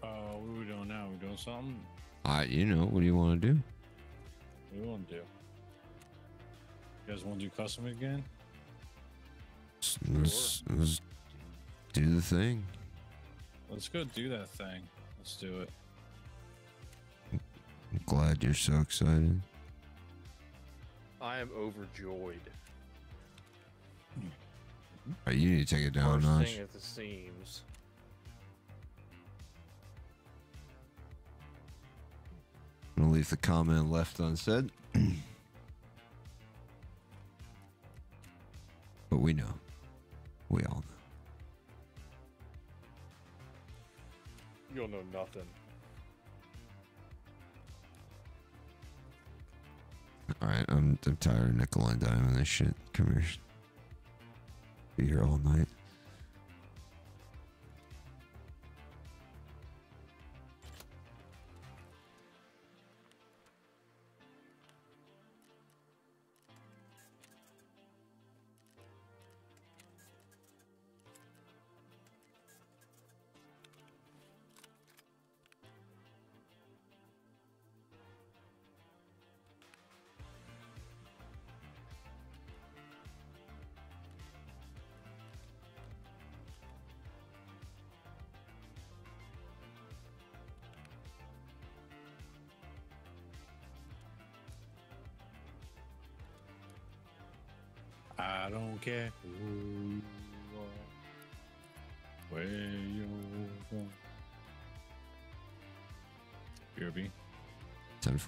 Uh, what are we doing now? We doing something? I, you know, what do you want to do? What do we want to do? You guys want to do custom again? Let's, let's, let's do the thing. Let's go do that thing. Let's do it. I'm glad you're so excited. I am overjoyed. Alright, you need to take it down a notch. Bursting at the seams. I'm gonna leave the comment left unsaid. but we know. We all know. You'll know nothing. Alright, I'm, I'm tired of nickel and diamond this shit. Come here. Be here all night.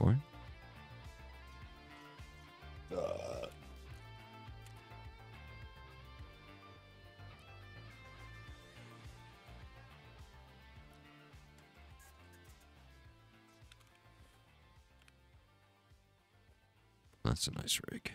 10 4. That's a nice rig.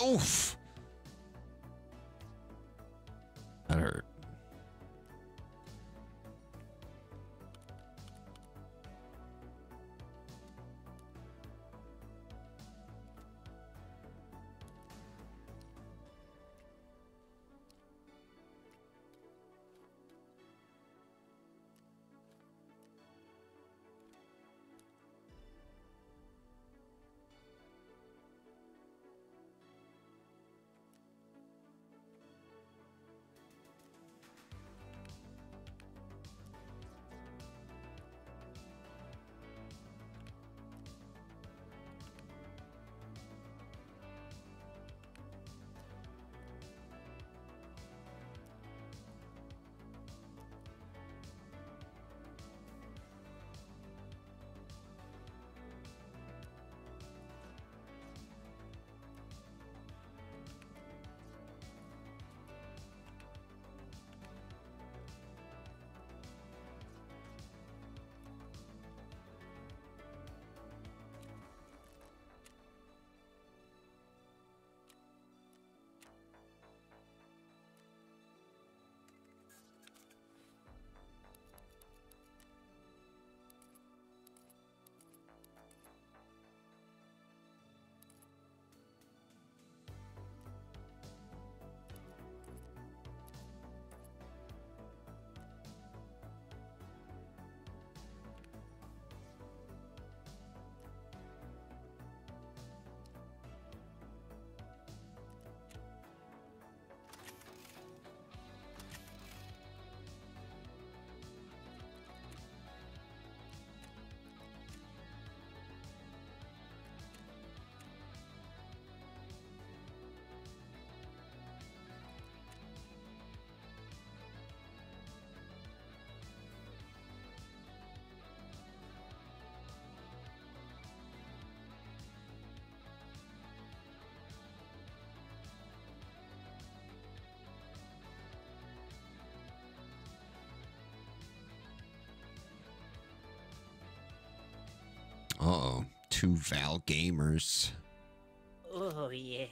Oof. Two Val gamers. Oh yeah.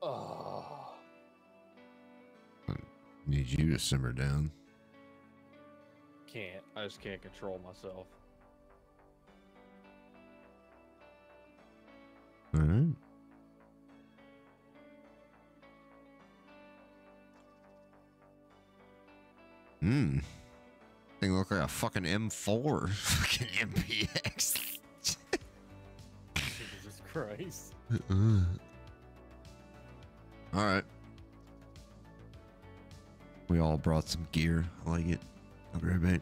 Oh. Need you to simmer down. Can't. I just can't control myself. Fucking M4. fucking MPX. Jesus Christ. Uh. all right. We all brought some gear. I like it. I'll be right back.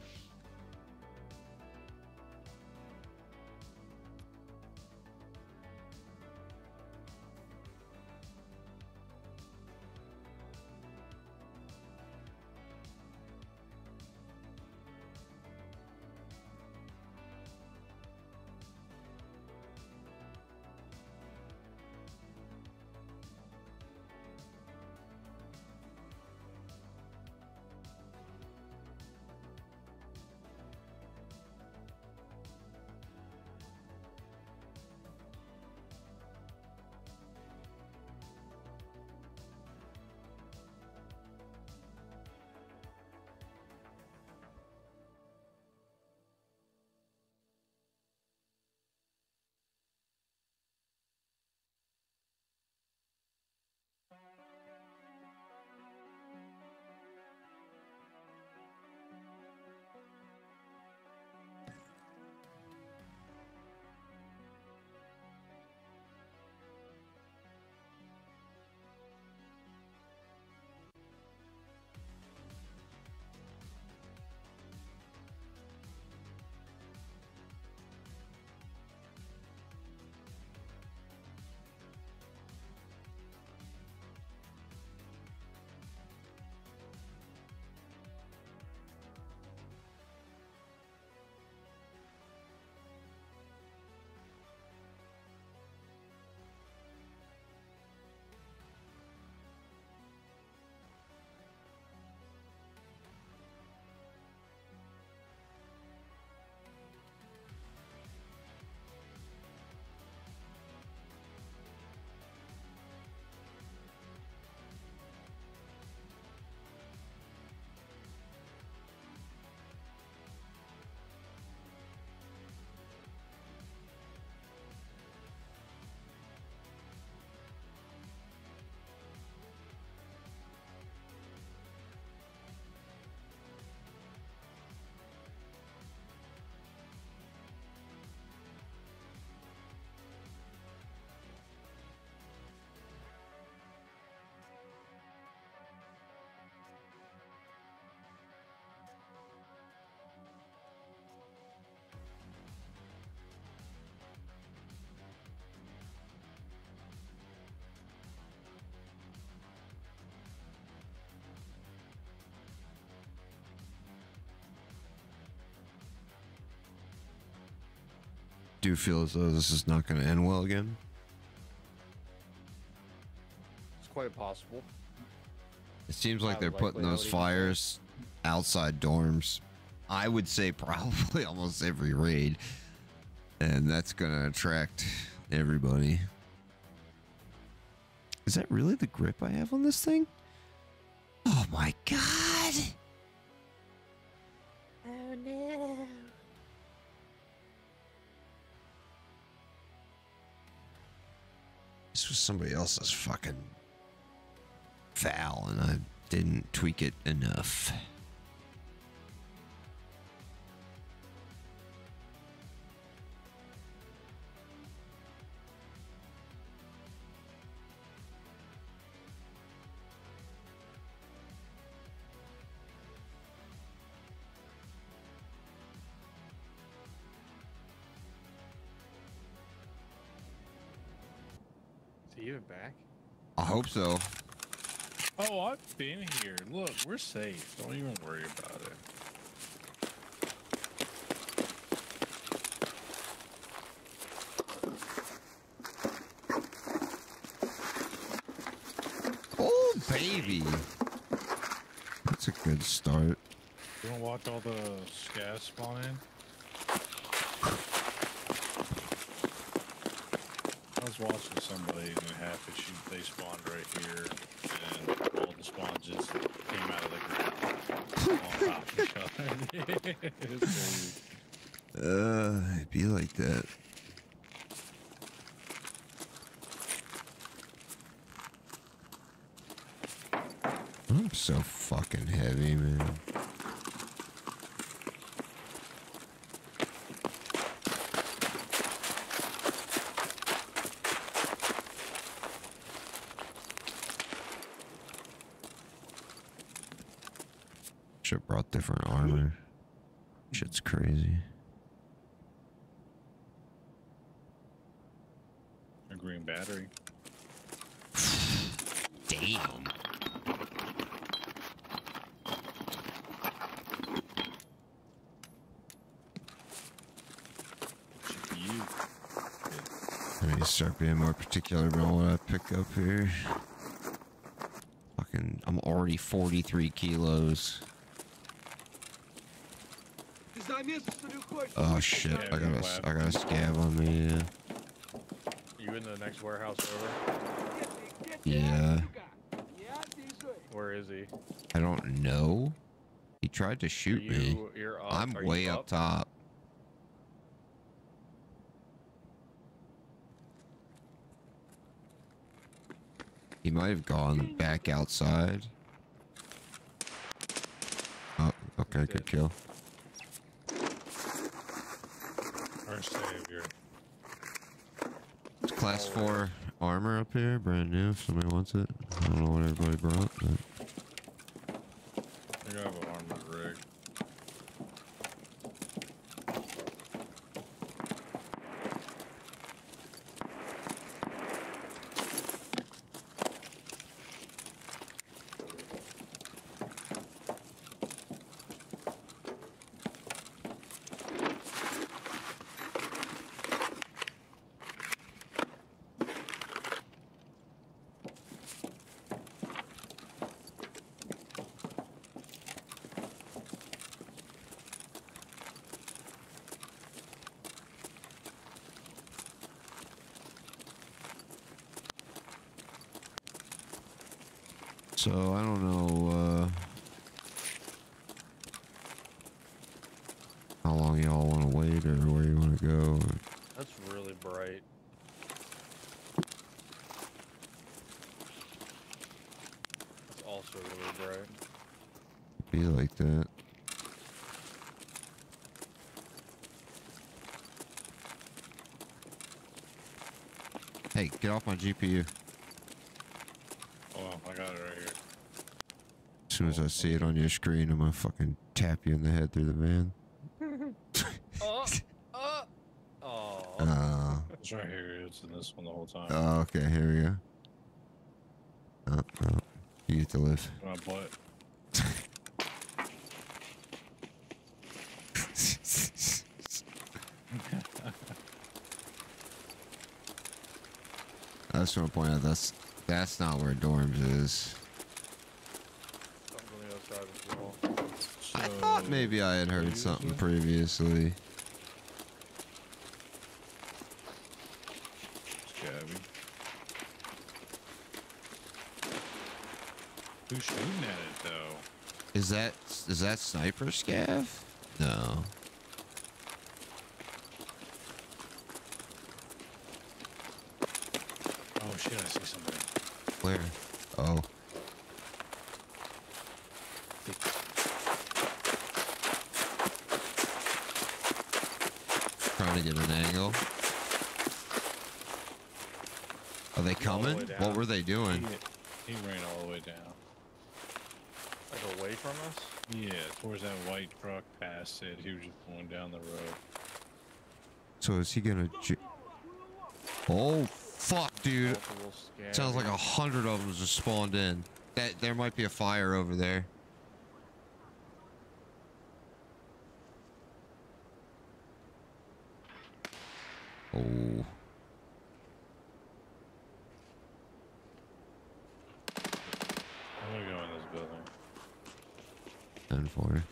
Do feel as though this is not going to end well again? It's quite possible. It seems like they're putting those not even say. fires outside dorms. I would say probably almost every raid. And that's going to attract everybody. Is that really the grip I have on this thing? Oh my god. Somebody else's fucking foul, and I didn't tweak it enough. So. Oh, I've been here. Look, we're safe. Don't even worry about it. Oh, baby. That's a good start. You wanna watch all the scavs spawn in? I was watching somebody and they had to shoot. They spawned right here, and all the spawns just came out of the ground on top of each other. Uh, it'd be like that. I'm so fucking heavy, man. Should brought different armor. Shit's crazy. A green battery. Damn. GPU. I need to start being more particular about what I pick up here. Fucking, I'm already 43 kilos. Oh shit! I got a I got a scav on me. You in the next warehouse over? Yeah. Where is he? I don't know. He tried to shoot you, me. Up, I'm way up? up top. He might have gone back outside. Oh, okay, good kill. Our savior. It's class four armor up here, brand new. If somebody wants it, I don't know what everybody brought. But I have an armored rig. so I don't know uh, how long y'all want to wait or where you want to go. That's really bright. That's also really bright. Be like that. Get off my GPU. Oh, I got it right here. As soon as I see it on your screen, I'm gonna fucking tap you in the head through the van. Oh, oh, oh. Uh, It's right here. It's in this one the whole time. oh, okay, here we go. Oh, oh. You get to live. My butt. I just want to point out that's that's not where dorms is. Something on the other side as well. I thought maybe I had heard something previously. Scabby. Who's shooting at it though? Is that is that sniper scav? No. Oh shit! I see somebody. Where? Oh. Trying to get an angle. Are they All the coming? What were they doing? He, he ran all the way down. Like away from us? Yeah, towards that white truck past it. He was just going down the road. So is he gonna? Oh fuck, dude! Sounds like a hundred of them just spawned in. That there might be a fire over there. Oh. I'm gonna go in this building. 10 for.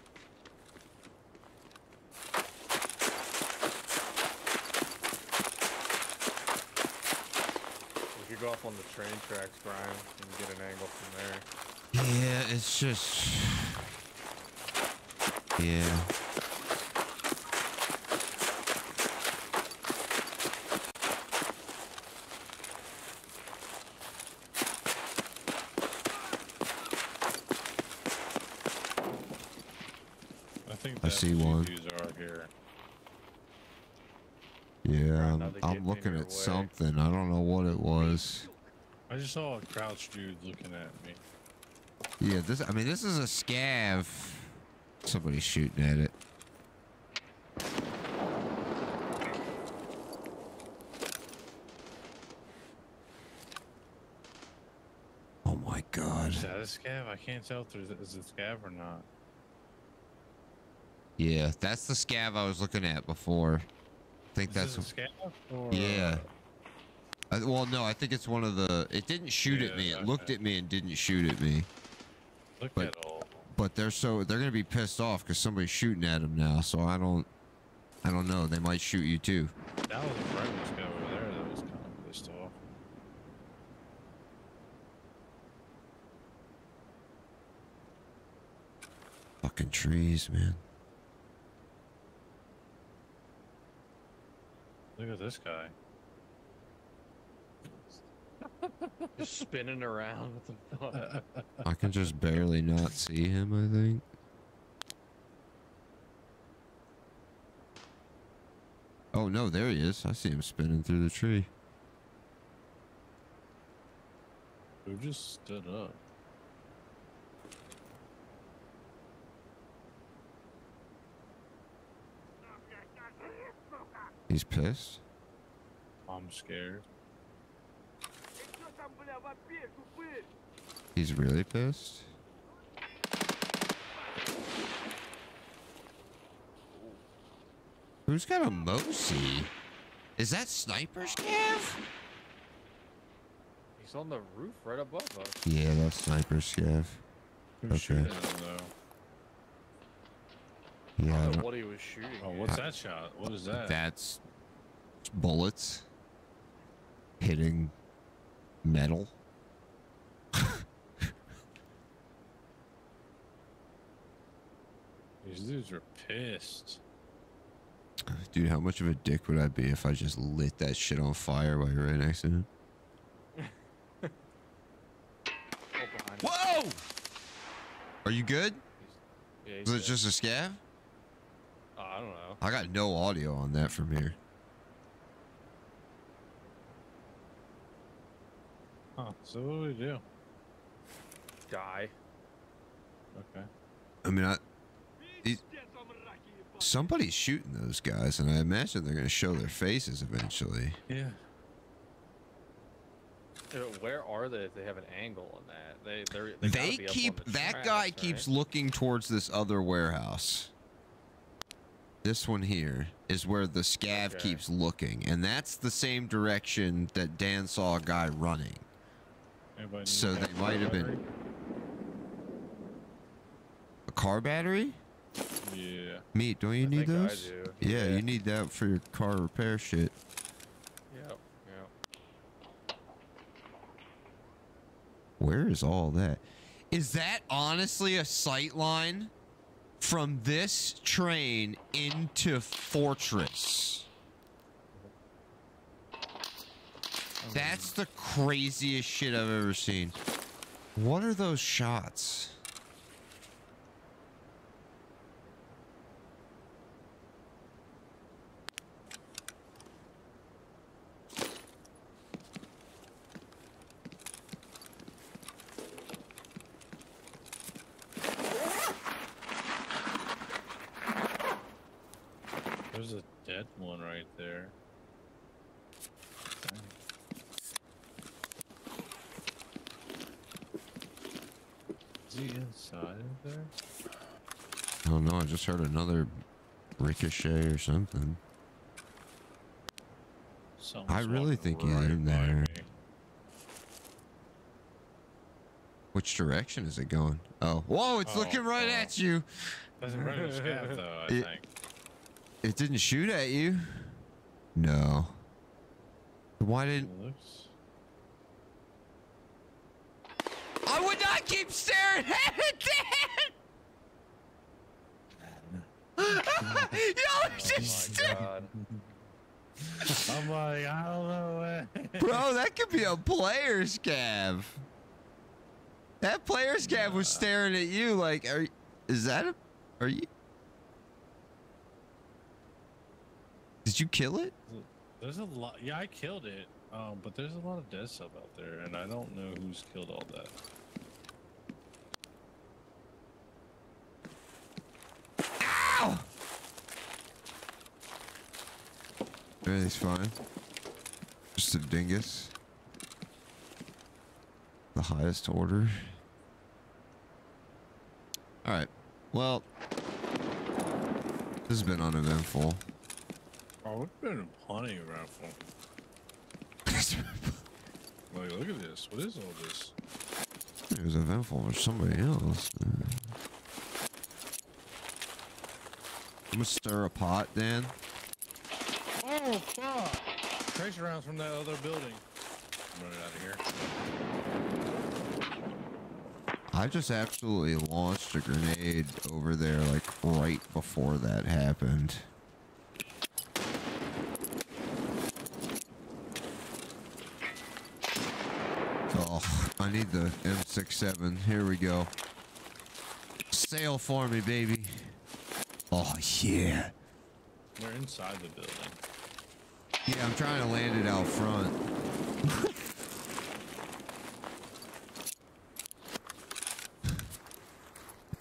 We could go off on the train tracks, Brian, and get an angle from there. Yeah, it's just. Yeah. I think I that's see what one. these dudes are here. Yeah, Right, I'm, now they I'm get in looking your at way. something. I don't know what it was. I just saw a crouched dude looking at me. Yeah, this. I mean, this is a scav. Somebody's shooting at it. Oh my god. Is that a scav? I can't tell if there's is it scav or not. Yeah, that's the scav I was looking at before. I think Is that's. scav? Or, Yeah. uh, I, well, no, I think it's one of the. It didn't shoot at me. It looked at me and didn't shoot at me. look but- at all. But they're so they're gonna be pissed off because somebody's shooting at them now. So I don't. I don't know. They might shoot you too. That was a over there that was kind of pissed off. Fucking trees, man. Look at this guy. Just spinning around. What the fuck? I can just barely not see him. I think. Oh no, there he is. I see him spinning through the tree. Who just stood up? He's pissed. I'm scared. He's really pissed? Who's got a mosey? Is that Sniper's Scav? He's on the roof right above us. Yeah, that's Sniper's Scav. Okay. Yeah. what he was shooting. Oh, what's I, that shot? What is that? That's bullets hitting metal. These dudes are pissed. Dude, how much of a dick would I be if I just lit that shit on fire while you're right next to him? Whoa! Are you good? Yeah, Was it dead. just a scav? Oh, I don't know. I got no audio on that from here. Huh, so what do we do? Die. Okay. I mean, I... Somebody's shooting those guys, and I imagine they're going to show their faces eventually. Yeah. Uh, where are they if they have an angle on that? They they they keep the that tracks, guy right? keeps looking towards this other warehouse. This one here is where the scav okay. keeps looking, and that's the same direction that Dan saw a guy running. So they might have been- A car battery? Yeah. Meat, don't you I need those? do. Yeah, Yeah. you need that for your car repair shit. Yep. Yep. Where is all that? Is that honestly a sight line from this train into Fortress? That's the craziest shit I've ever seen. What are those shots? There's a dead one right there. Dang. Is he inside of there? I don't know. I just heard another ricochet or something. Someone's I really think he's right in there. Which direction is it going? Oh, whoa! It's Oh, looking right oh. at you. Doesn't run scav though. I It- think. It didn't shoot at you. No. Why didn't? I would not keep staring at it, It's Oh just my god. I'm like, I don't know. Bro, that could be a player's scav. That player scav was staring at you like, are is that a are you Did you kill it? There's a lot. Yeah, I killed it. Um, but there's a lot of dead stuff out there, and I don't know who's killed all that. Everything's fine. Just a dingus. The highest order. Alright. Well, this has been uneventful. Oh, it's been plenty of raffle. Like, look at this. What is all this? It was eventful for somebody else. I'm gonna stir a pot, Dan. Oh, fuck! Tracer rounds from that other building. I'm running out of here. I just absolutely launched a grenade over there, like right before that happened. Oh, I need the M67. Here we go. Sail for me, baby. Oh, yeah. We're inside the building. Yeah, I'm trying to land it out front.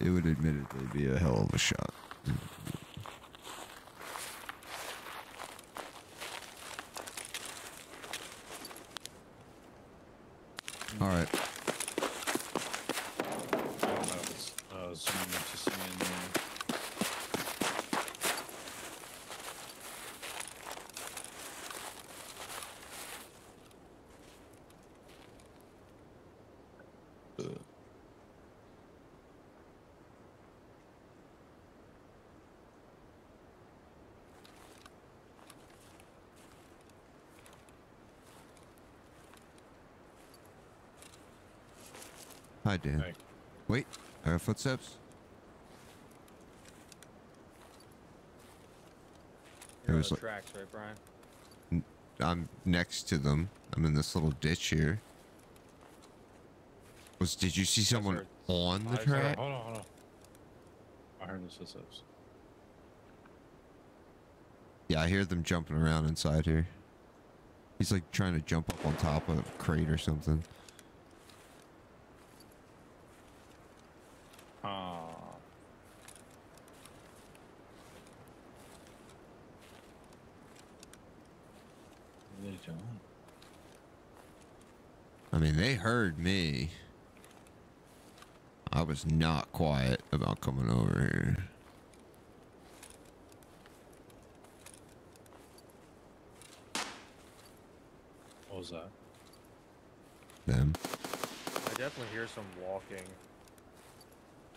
it would admittedly be a hell of a shot. All right. I don't know if it's uh, zooming to see in there. Ugh. Hi, Dan. Hey. Wait, I footsteps. You're on was like- tracks, right, Brian? I'm next to them. I'm in this little ditch here. Was did you see someone heard- on the I heard- track? Hold on, hold on. I heard the footsteps. Yeah, I hear them jumping around inside here. He's like trying to jump up on top of a crate or something. Ah. What are they doing? I mean, they heard me. I was not quiet about coming over here. What was that? Them. I definitely hear some walking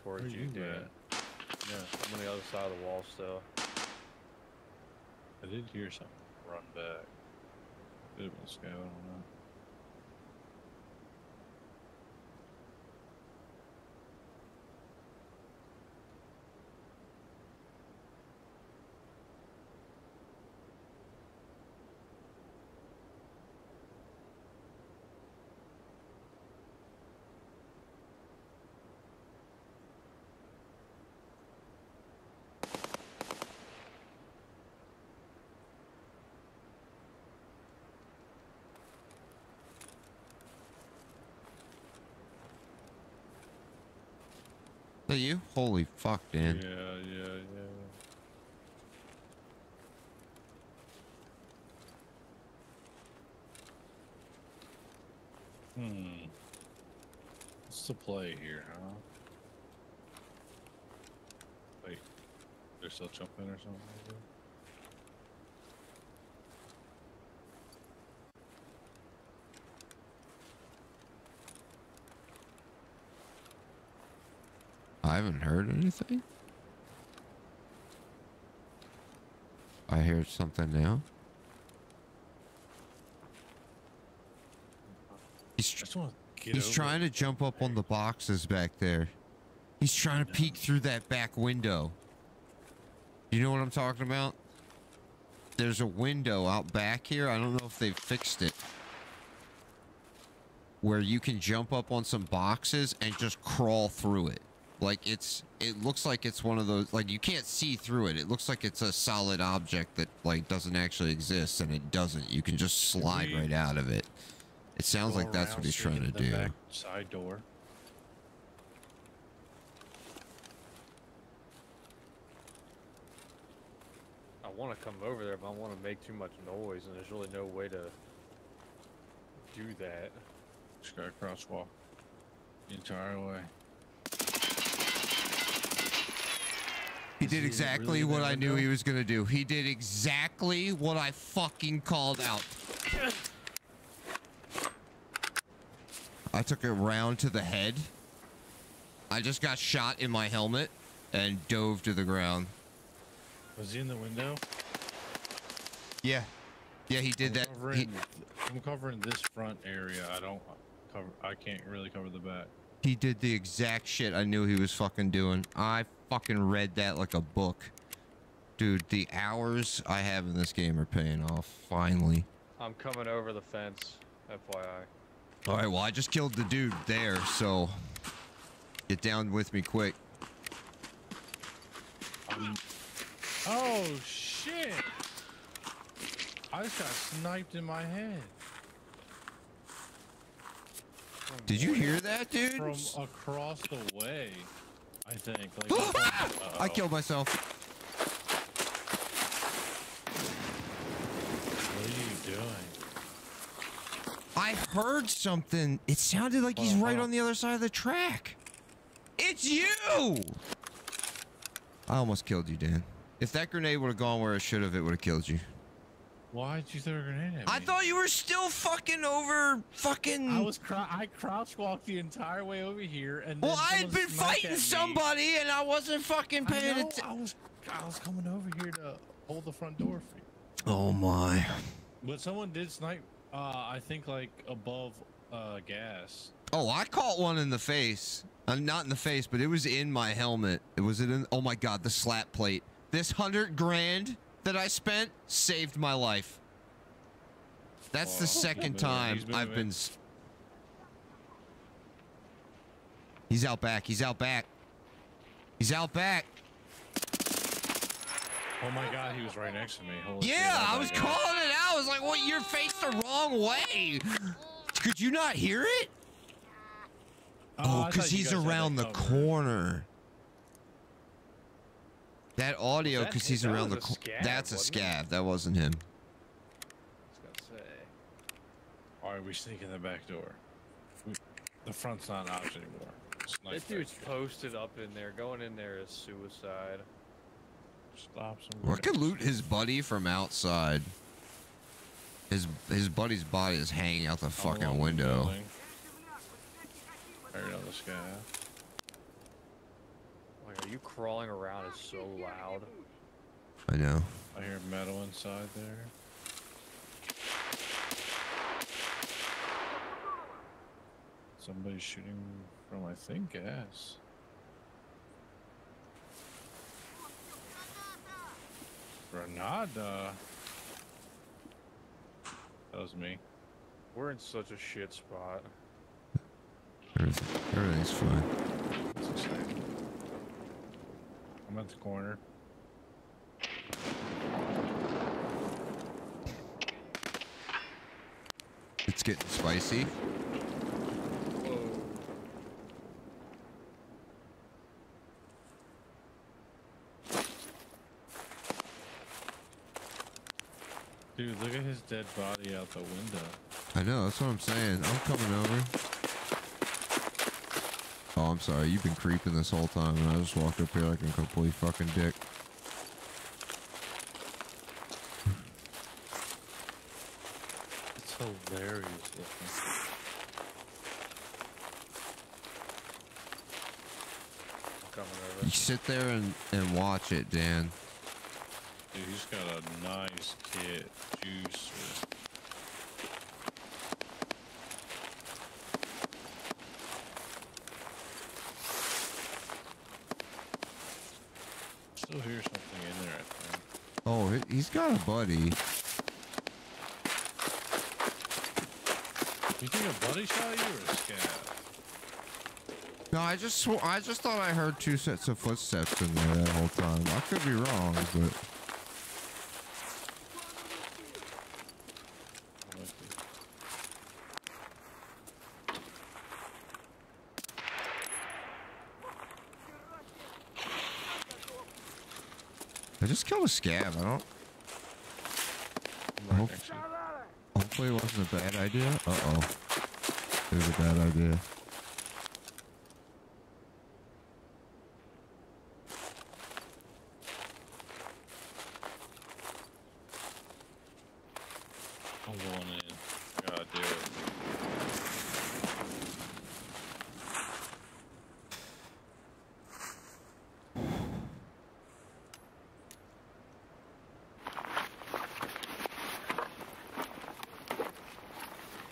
towards Where you, you Dan. at? Yeah, I'm on the other side of the wall still. I did hear something run back. Could have been scout, I don't know. That you? Holy fuck, Dan. Yeah, yeah, yeah. Hmm. What's the play here, huh? Wait, they're still jumping or something? I haven't heard anything. I hear something now. He's tr- just want to get he's trying to jump up on the boxes back there. He's trying to peek through that back window. You know what I'm talking about? There's a window out back here. I don't know if they've fixed it. Where you can jump up on some boxes and just crawl through it. Like it's it looks like it's one of those like you can't see through it. It looks like it's a solid object that like doesn't actually exist and it doesn't. You can just slide right out of it. It sounds like that's what he's trying to the do. back Side door. I want to come over there, but I want to make too much noise, and there's really no way to do that. Just got a crosswalk the entire way. He did exactly really what I knew he was gonna do. He did exactly what I fucking called out. I took a round to the head. I just got shot in my helmet and dove to the ground. Was he in the window? Yeah. Yeah, he did I'm that. Covering, He, I'm covering this front area. I don't cover. I can't really cover the back. he did the exact shit I knew he was fucking doing. I fucking read that like a book. Dude, the hours I have in this game are paying off, finally. I'm coming over the fence, FYI. All right, well, I just killed the dude there, so get down with me quick. Oh shit! I just got sniped in my head Did you hear that, dude? from across the way. I think. Like, I uh-oh. killed myself. What are you doing? I heard something. It sounded like he's right on the other side of the track. It's you! I almost killed you, Dan. If that grenade would have gone where it should have, it would have killed you. Why'd you throw a grenade at me? I thought you were still fucking over fucking. I was crou- I crouch walked the entire way over here, and well, I had been fighting somebody and I wasn't fucking paying attention. I was I was coming over here to hold the front door for you. Oh my. But someone did snipe. Uh, I think like above uh gas. Oh, I caught one in the face. Uh, not in the face, but it was in my helmet. It was in. Oh my god, the slap plate. This hundred grand that I spent saved my life. That's the Oh, second he's time I've been. He's out back. He's out back. He's out back. Oh my god, he was right next to me. Holy Yeah, oh I was God. calling it out. I was like, "What? You're faced the wrong way." Could you not hear it? Oh, Oh, because you he's guys had that around the covered. corner. That audio, because he's around the. was a co- scav, That's a wasn't it? scav. That wasn't him. I was gonna say. All right, we sneak in the back door. We, the front's not an option anymore. Snipe That dude's back posted up in there. Going in there is suicide. Stop some. Or I could loot his buddy from outside. His his buddy's body is hanging out the fucking window. Right on the sky. Like, are you crawling around? Is so loud. I know. I hear metal inside there. Somebody's shooting from, I think, gas. Granada. That was me. We're in such a shit spot. Everything, everything's fine. That's exciting. I'm at the corner. It's getting spicy. Dude, look at his dead body out the window. I know. That's what I'm saying. I'm coming over. Oh, I'm sorry. You've been creeping this whole time, and I just walked up here like a complete fucking dick. It's hilarious looking. You sit there and, and watch it, Dan. Dude, he's got a nice kit. Juicer. Still hear something in there, I think. Oh, he- he's got a buddy. You think a buddy shot you or a scav? No, I just sw- I just thought I heard two sets of footsteps in there that whole time. I could be wrong, but I just killed a scav. I don't. Hope, hopefully, it wasn't a bad idea. Uh oh, it was a bad idea. I'm going in. I gotta do it.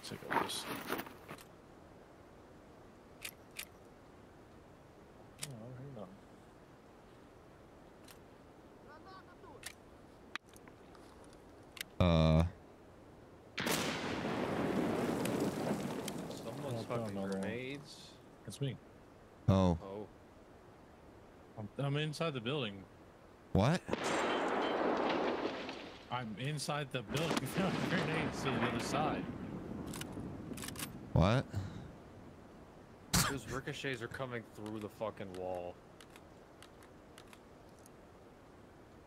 Take a listen. Oh, I don't hear nothing. Uh, Someone's Oh, fucking no, no. grenades. It's me. oh, Oh, I'm, I'm inside the building. what? I'm inside the building. We found grenades to the other side. What? those ricochets are coming through the fucking wall.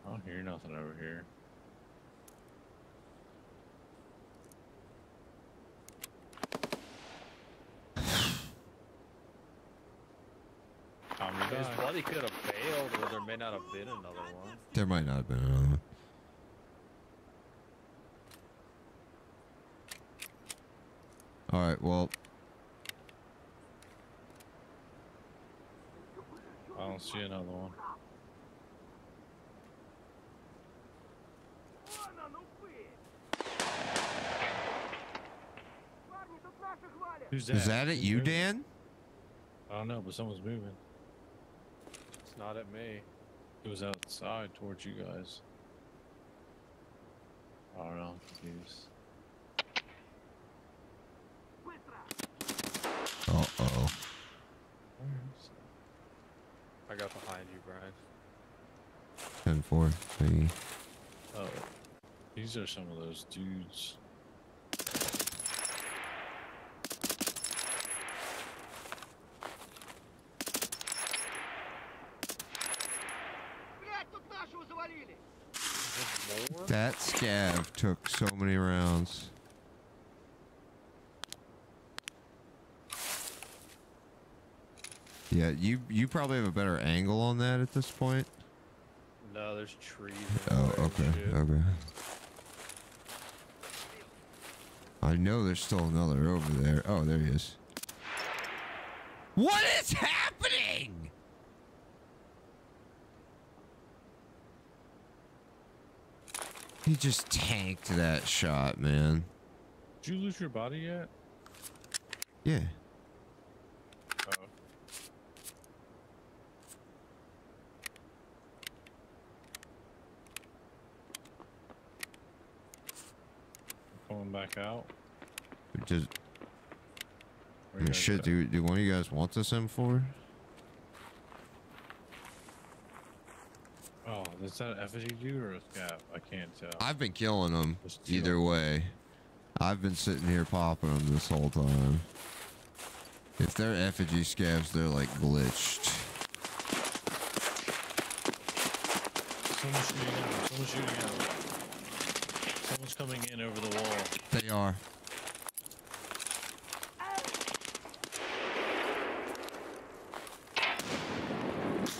I don't hear nothing over here. Time to His die. buddy could have bailed, or there may not have been another one. There might not have been another. one. All right. Well, I don't see another one. Who's that? is that it? You. Dan? I don't know, but someone's moving. It's not at me. It was outside towards you guys. I don't know. I'm confused. Uh oh. I got behind you, Brian. Ten four. Thingy. Oh, these are some of those dudes. There's more? That scav took so many rounds. Yeah, you you probably have a better angle on that at this point. No, there's trees. Oh, okay, okay. I know there's still another over there. Oh, there he is. What is happening? He just tanked that shot, man. Did you lose your body yet? Yeah. Oh. Coming back out. Just shit. Do do one of you guys want this M4? Oh, is that an effigy dude or a scav? I can't tell. I've been killing them either way. I've been sitting here popping them this whole time. If they're effigy scavs, they're like glitched. Someone's shooting out. Someone's shooting out. Someone's coming in over the wall. They are.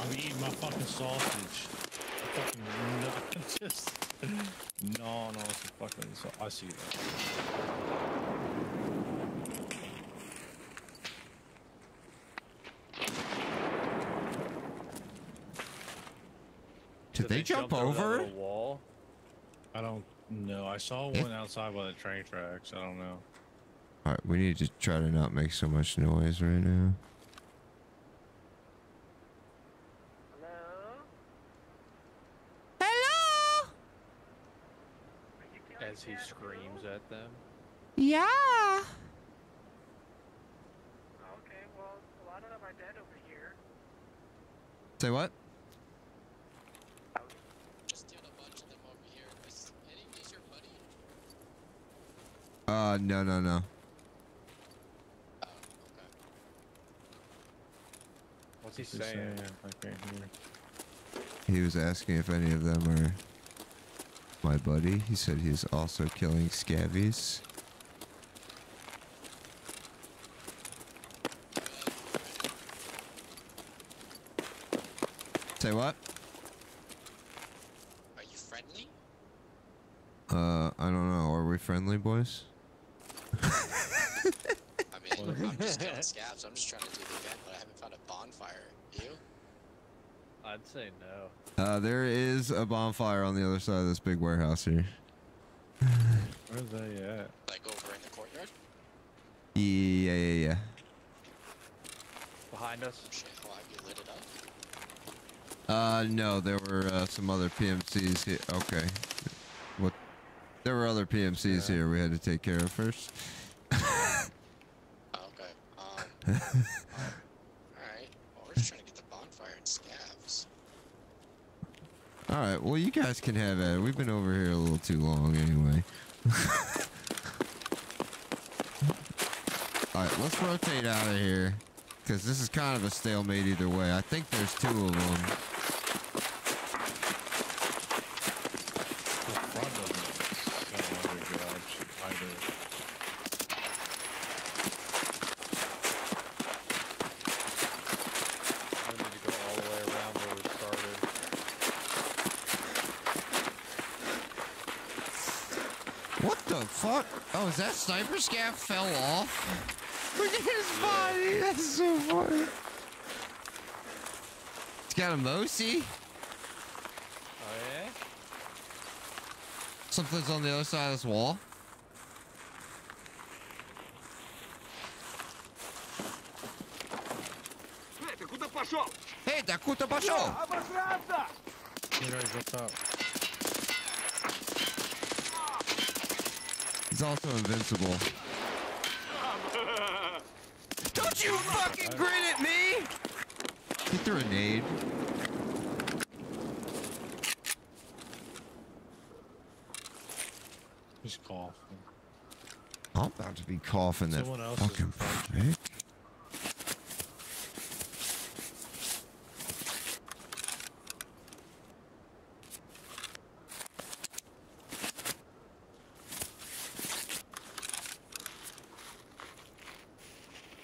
I'm eating my fucking sausage. I fucking no, just no, no, it's a fucking. So I see that. Did they jump over? the wall? I don't know. I saw Yeah. one outside by the train tracks. I don't know. All right, we need to try to not make so much noise right now. Hello? As he screams at them. Yeah. Okay, well, a lot of them are dead over here. Say what? Just killed a bunch of them over here. Is any of these your buddy? Uh, no, no, no. Oh, okay. What's he What's he saying? I can't hear. He was asking if any of them are my buddy. He said he's also killing scabies. Say what? Are you friendly? Uh, I don't know. Are we friendly, boys? I mean, I'm just killing scavs. I'm just trying to do the event, but I haven't found a bonfire. You? I'd say no. Uh, there is a bonfire on the other side of this big warehouse here. Where's they at? Like over in the courtyard? Yeah, yeah, yeah. Behind us. Oh shit, oh, have you lit it up? Uh, no, there were uh, some other PMCs here. Okay. What? There were other PMCs Yeah. here we had to take care of first. Oh, okay. Um, alright. Well, we're just trying to get the bonfire and scavs. All right. Well, you guys can have it. We've been over here a little too long, anyway. All right. Let's rotate out of here, because this is kind of a stalemate either way. I think there's two of them. The front doesn't done a good job either. I need to go all the way around where we started. What the fuck? Oh, is that sniper scav fell off? Look at his body. That's so funny. It's got a Mosi. Oh yeah? Something's on the other side of this wall. Эй, ты куда пошел? Hey, Dakuta Basho! Обожраться! Hey guys, what's up? Also invincible. Don't you fucking grin at me! He threw a nade. He's coughing. I'm about to be coughing that Someone else is fucking in front. prick.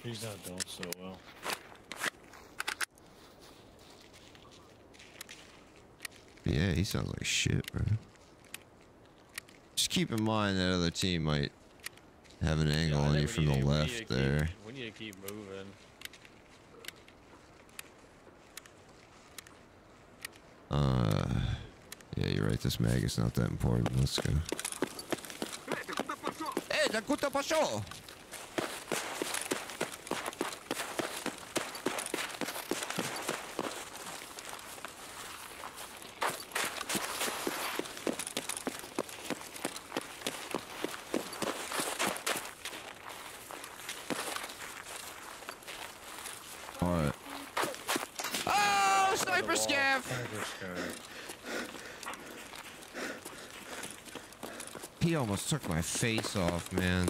He's not doing so well. Yeah, he sounds like shit, bro. Just keep in mind that other team might have an angle yeah, on you from the left we there. Keep, we need to keep moving. Uh, yeah, you're right. This mag is not that important. Let's go. Hey, Dakota Pasho! almost took my face off, man.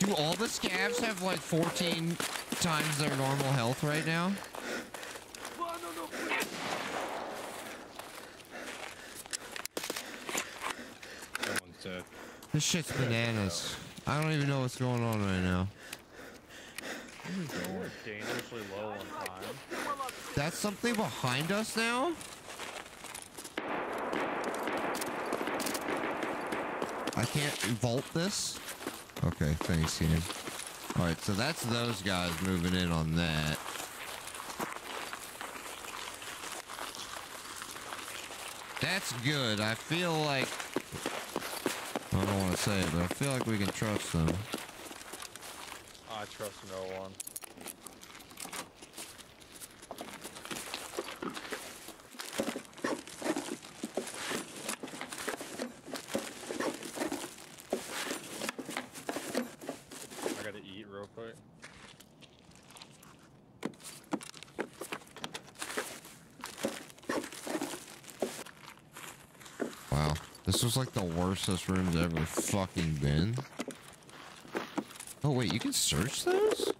Do all the scavs have like 14 times their normal health right now? This shit's bananas. I don't even know what's going on right now. Dangerously low on time. That's something behind us now? I can't vault this? Okay, thanks, team. Alright, so that's those guys moving in on that. That's good. I feel like... I don't want to say it, but I feel like we can trust them. I trust no one. I gotta eat real quick. Wow. This was this room's ever fucking been. Oh, wait, you can search those?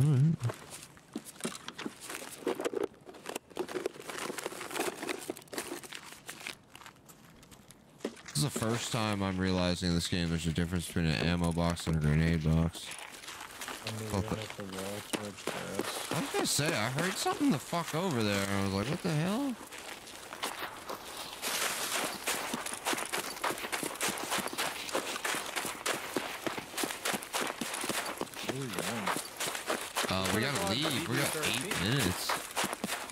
Alright. This is the first time I'm realizing in this game there's a difference between an ammo box and a grenade box. I'm moving but- up the wall towards gas. I was gonna say, I heard something the fuck over there. I was like, what the hell? Where are we going? Uh, we We're gotta going to leave. We got BB-13. eight minutes.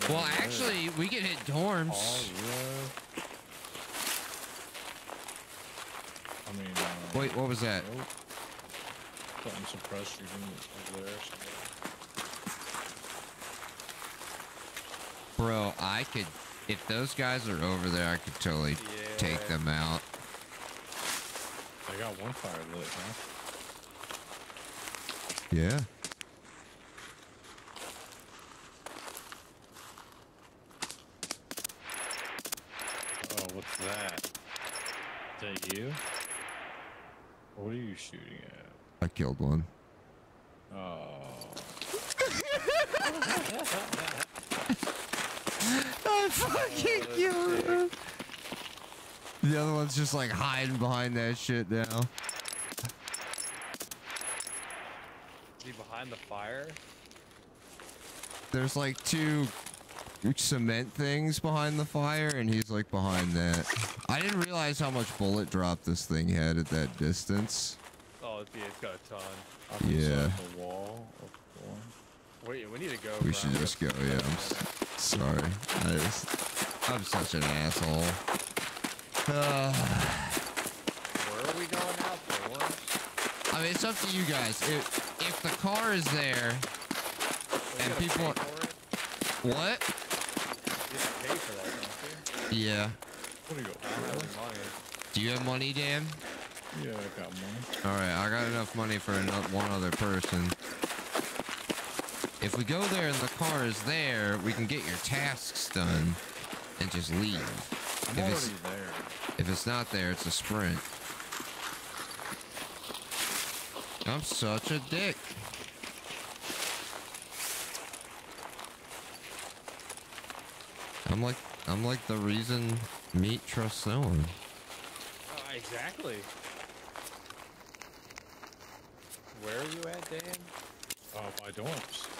Well, actually, we can hit dorms. All yeah. I mean, uh, Wait, what was that? oh. Button suppressed over there. Bro, I could. If those guys are over there, I could totally take them out. I got one fire lit, huh? Yeah. Oh, what's that? Is that you? What are you shooting at? I killed one. Oh. I fucking that's killed The other one's just like hiding behind that shit now. Is he behind the fire? There's like two cement things behind the fire, and he's like behind that. I didn't realize how much bullet drop this thing had at that distance. Oh, yeah, it's got a ton. Up inside Yeah. The wall the door. Wait, we need to go. We should just go. Yeah, I'm s- sorry. I just, I'm such an asshole. Uh, Where are we going now? Dorms? I mean, it's up to you guys. If if the car is there, We And people- pay for it? what? You have to pay for that, don't you? Yeah. Do you don't have money. Do you have money, Dan? Yeah, I got money. All right, I got enough money for another, one other person. If we go there and the car is there, we can get your tasks done and just leave. I'm If already it's- there. If it's not there, it's a sprint. I'm such a dick. I'm like I'm like the reason meat trusts no one. Uh, exactly. Where are you at, Dan? Uh, by dorms.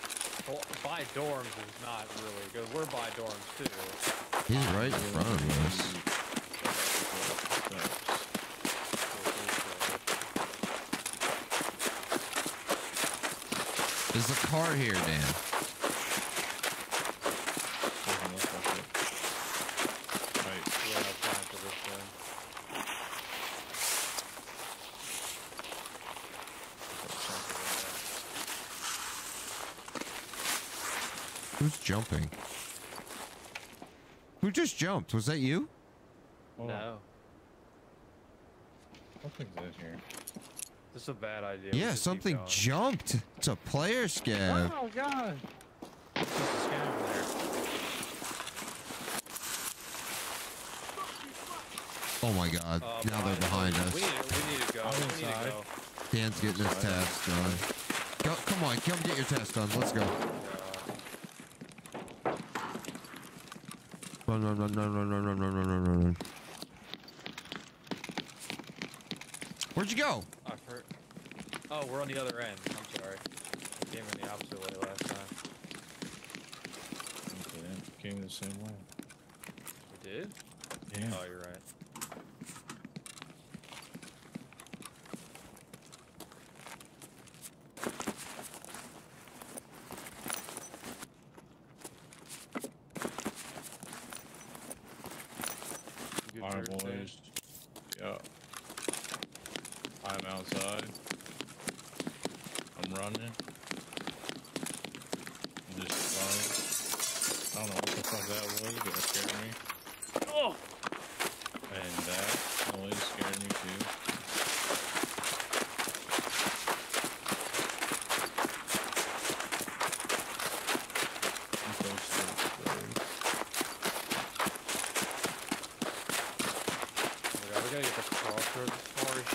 By dorms is not really good. we're by dorms too. He's right in front of us. Is the car here, Dan? Right. We don't have time for this thing. Who's jumping? Who just jumped? Was that you? Oh, No, Something's in here. this is a bad idea. Yeah, something jumped. It's a player scav. Oh god! There's a scav there. Oh my god. Uh, now they're behind us. We need, to, we need to go. I'm we need to inside. go. Dan's getting his test done. Go, come on, come get your test done. Let's go. Run, run, run, run, run, run, run, run, run, run, run, run. Where'd you go? I've heard. Oh, we're on the other end. I'm sorry. I came in the opposite way last time. Okay, came the same way. did? Yeah. Oh, you're right. Good Alright, dirt there. boys. Yeah. I'm outside. I'm running. I'm just running. I don't know what the fuck that was, but it scared me. Oh! And that noise scared me too. I'm close to the road. Oh my God, we gotta get the crossroads as far as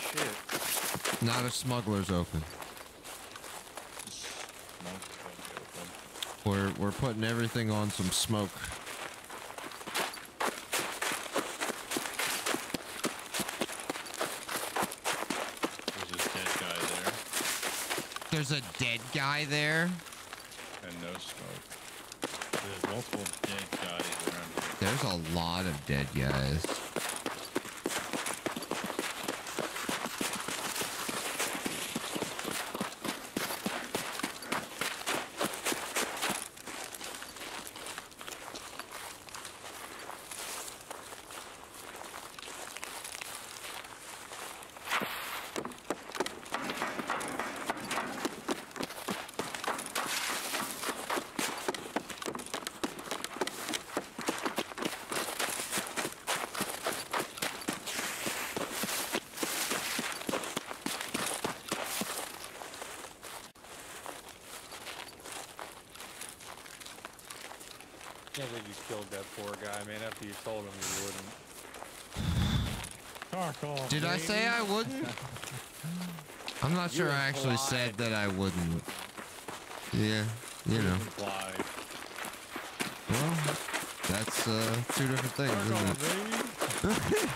Not a smuggler's open. Smoke's gonna be open. We're we're putting everything on some smoke. There's this dead guy there There's a dead guy there. and no smoke. There's multiple dead guys around here. There's a lot of dead guys. Can't believe you killed that poor guy, man, after you told him you wouldn't. Car call. Did I say I wouldn't? I'm not sure I actually said that I wouldn't. Yeah, you know. Well, that's uh, two different things, isn't it?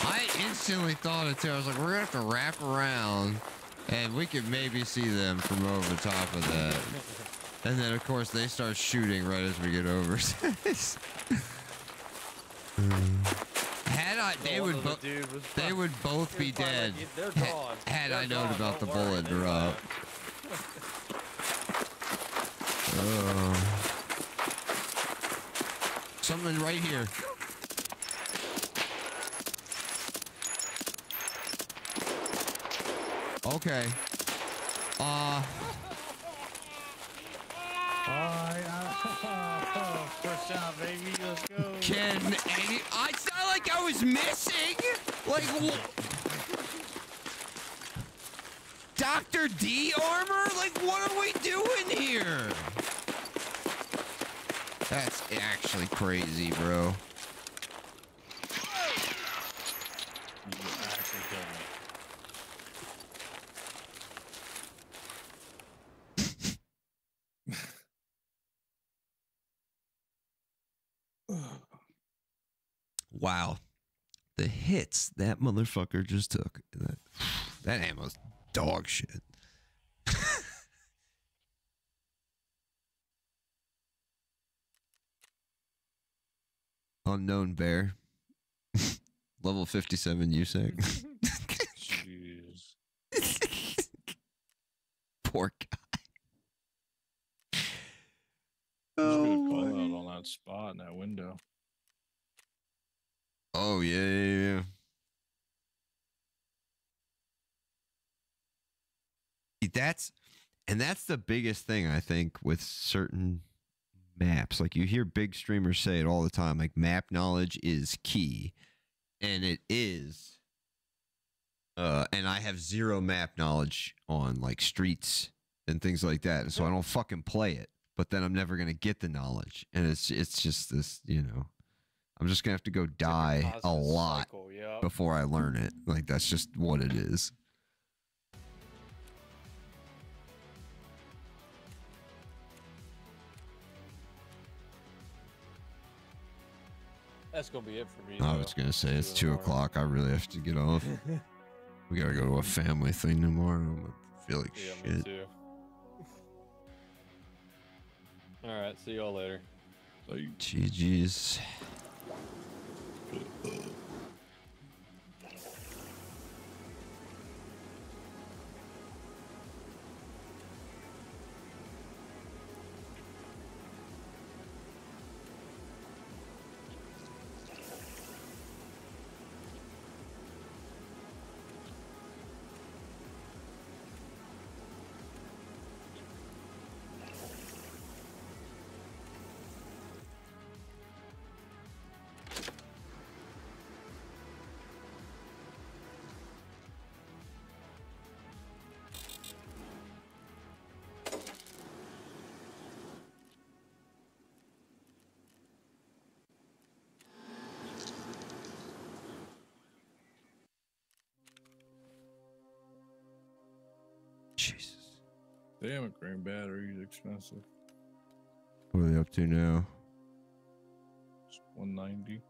I instantly thought it too. I was like, we're gonna have to wrap around, and we could maybe see them from over top of that. And then, of course, they start shooting right as we get over. Had I, they would both, they would both be fine, like, dead. "Yeah, They're ha- gone. Had They're I gone, about the bullet drop. Oh. Something right here. Okay. Uh, First down, baby. Let's go. can any? I sound like I was missing. Like, wh- Doctor D armor? Like, what are we doing here? That's actually crazy, bro. You actually killed me. Wow. The hits that motherfucker just took. That, that ammo's dog shit. Unknown bear. Level 57 USEC. Jeez. Poor guy. There's Oh, call out on that spot in that window. Oh, yeah, yeah, yeah. That's and that's the biggest thing I think with certain maps. Like you hear big streamers say it all the time. Like map knowledge is key, and it is. Uh, and I have zero map knowledge on like streets and things like that, and so I don't fucking play it. But then I'm never gonna get the knowledge, and it's it's just this, you know. I'm just gonna have to go die a lot cycle, yep. before I learn it. Like that's just what it is. That's gonna be it for me. I though. was gonna say it's two o'clock. I really have to get off. we gotta go to a family thing tomorrow. I'm I feel like Yeah, me shit. too. All right, see y'all later. Like, GG's. Jesus. Damn it, green battery is expensive. What are they up to now? It's 190.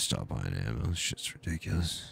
Stop buying ammo. This shit's ridiculous.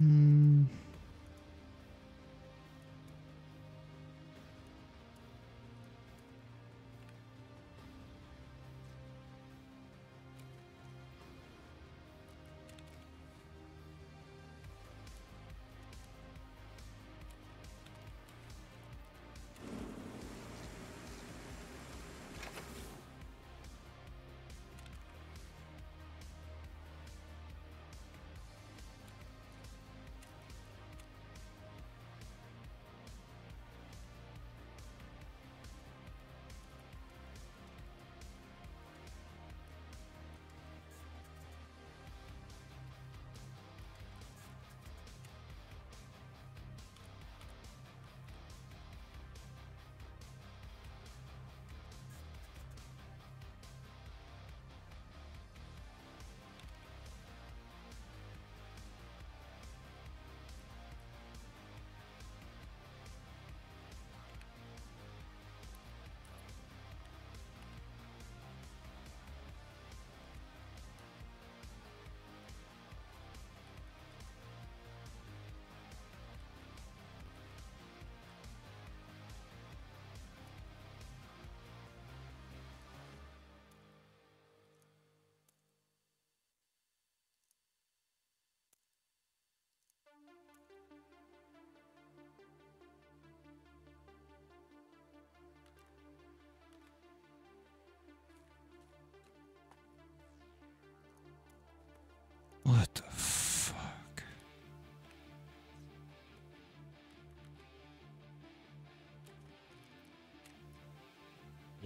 Hmm.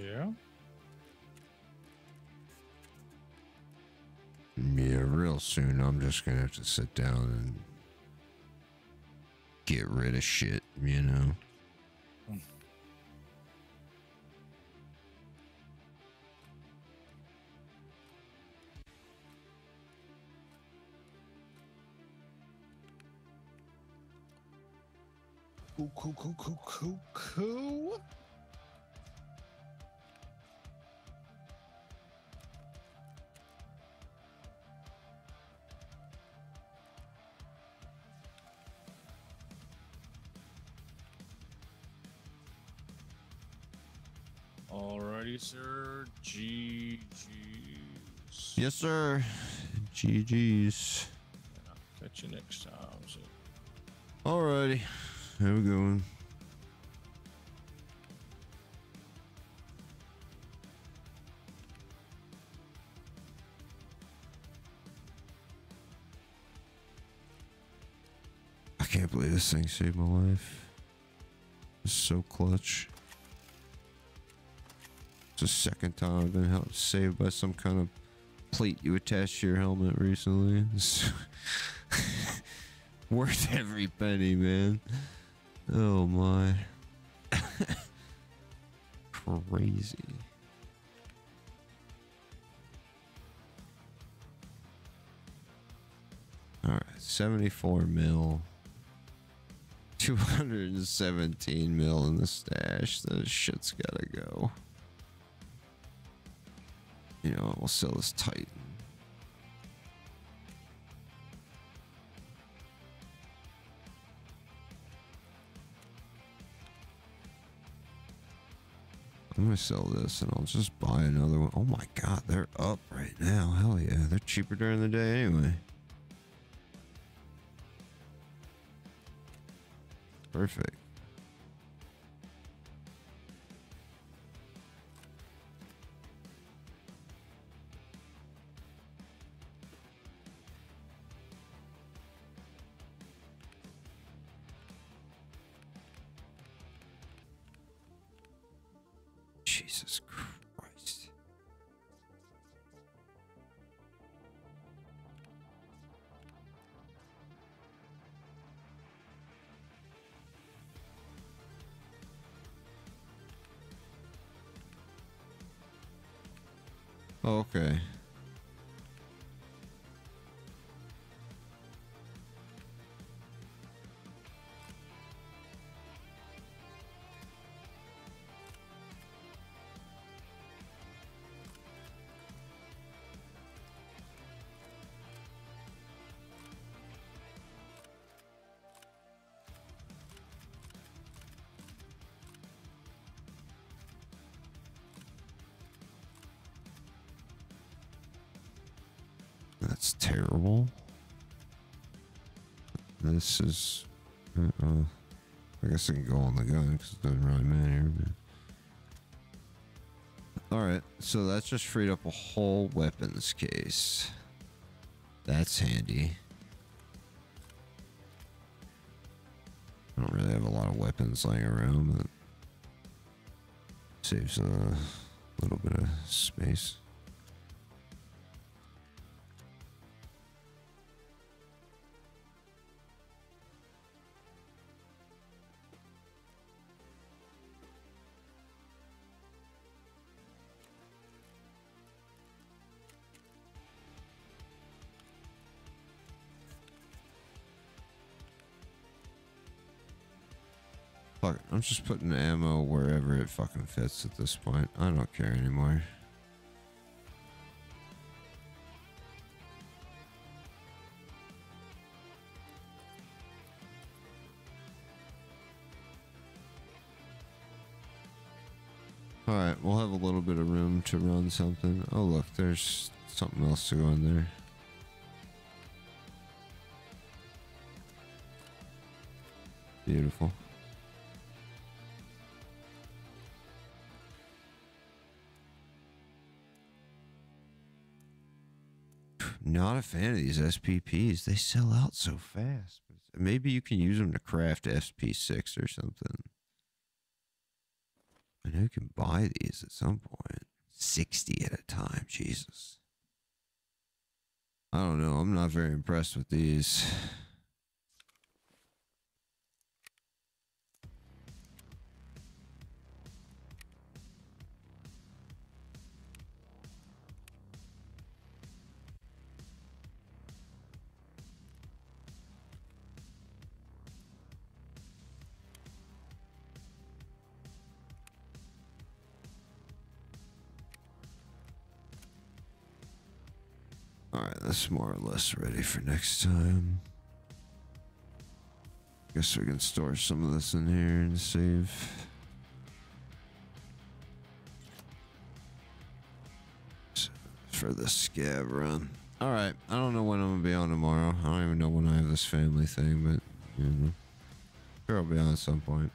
Yeah. Yeah, real soon I'm just gonna have to sit down and get rid of shit, you know. Cool, cool, cool, cool, cool, cool. Sir. GG's. Yes, sir. GG's. Catch you next time. So. Alrighty. Have a good one. I can't believe this thing saved my life. It's so clutch. It's the second time I've been helped saved by some kind of plate you attach to your helmet recently. Worth every penny, man. Oh my. Crazy. Alright, 74 mil. 217 mil in the stash. That shit's gotta go. You know, we'll sell this Titan. I'm gonna sell this and I'll just buy another one. Oh my god, they're up right now. Hell yeah, they're cheaper during the day anyway. Perfect. Guess I can go on the gun because it doesn't really matter. But... All right, so that's just freed up a whole weapons case. That's handy. I don't really have a lot of weapons laying around, but saves a little bit of space. Just putting ammo wherever it fucking fits at this point. I don't care anymore. Alright, we'll have a little bit of room to run something. Oh look, there's something else to go in there. Beautiful. Not a fan of these SPPs. They sell out so fast. Maybe you can use them to craft SP6 or something. I know you can buy these at some point. 60 at a time. Jesus. I don't know. I'm not very impressed with these. More or less ready for next time. Guess we can store some of this in here and save. For the scav run. Alright, I don't know when I'm gonna be on tomorrow. I don't even know when I have this family thing, but you know. Sure I'll be on at some point.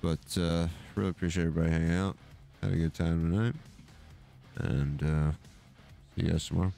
But uh really appreciate everybody hanging out. Had a good time tonight. And uh see you guys tomorrow.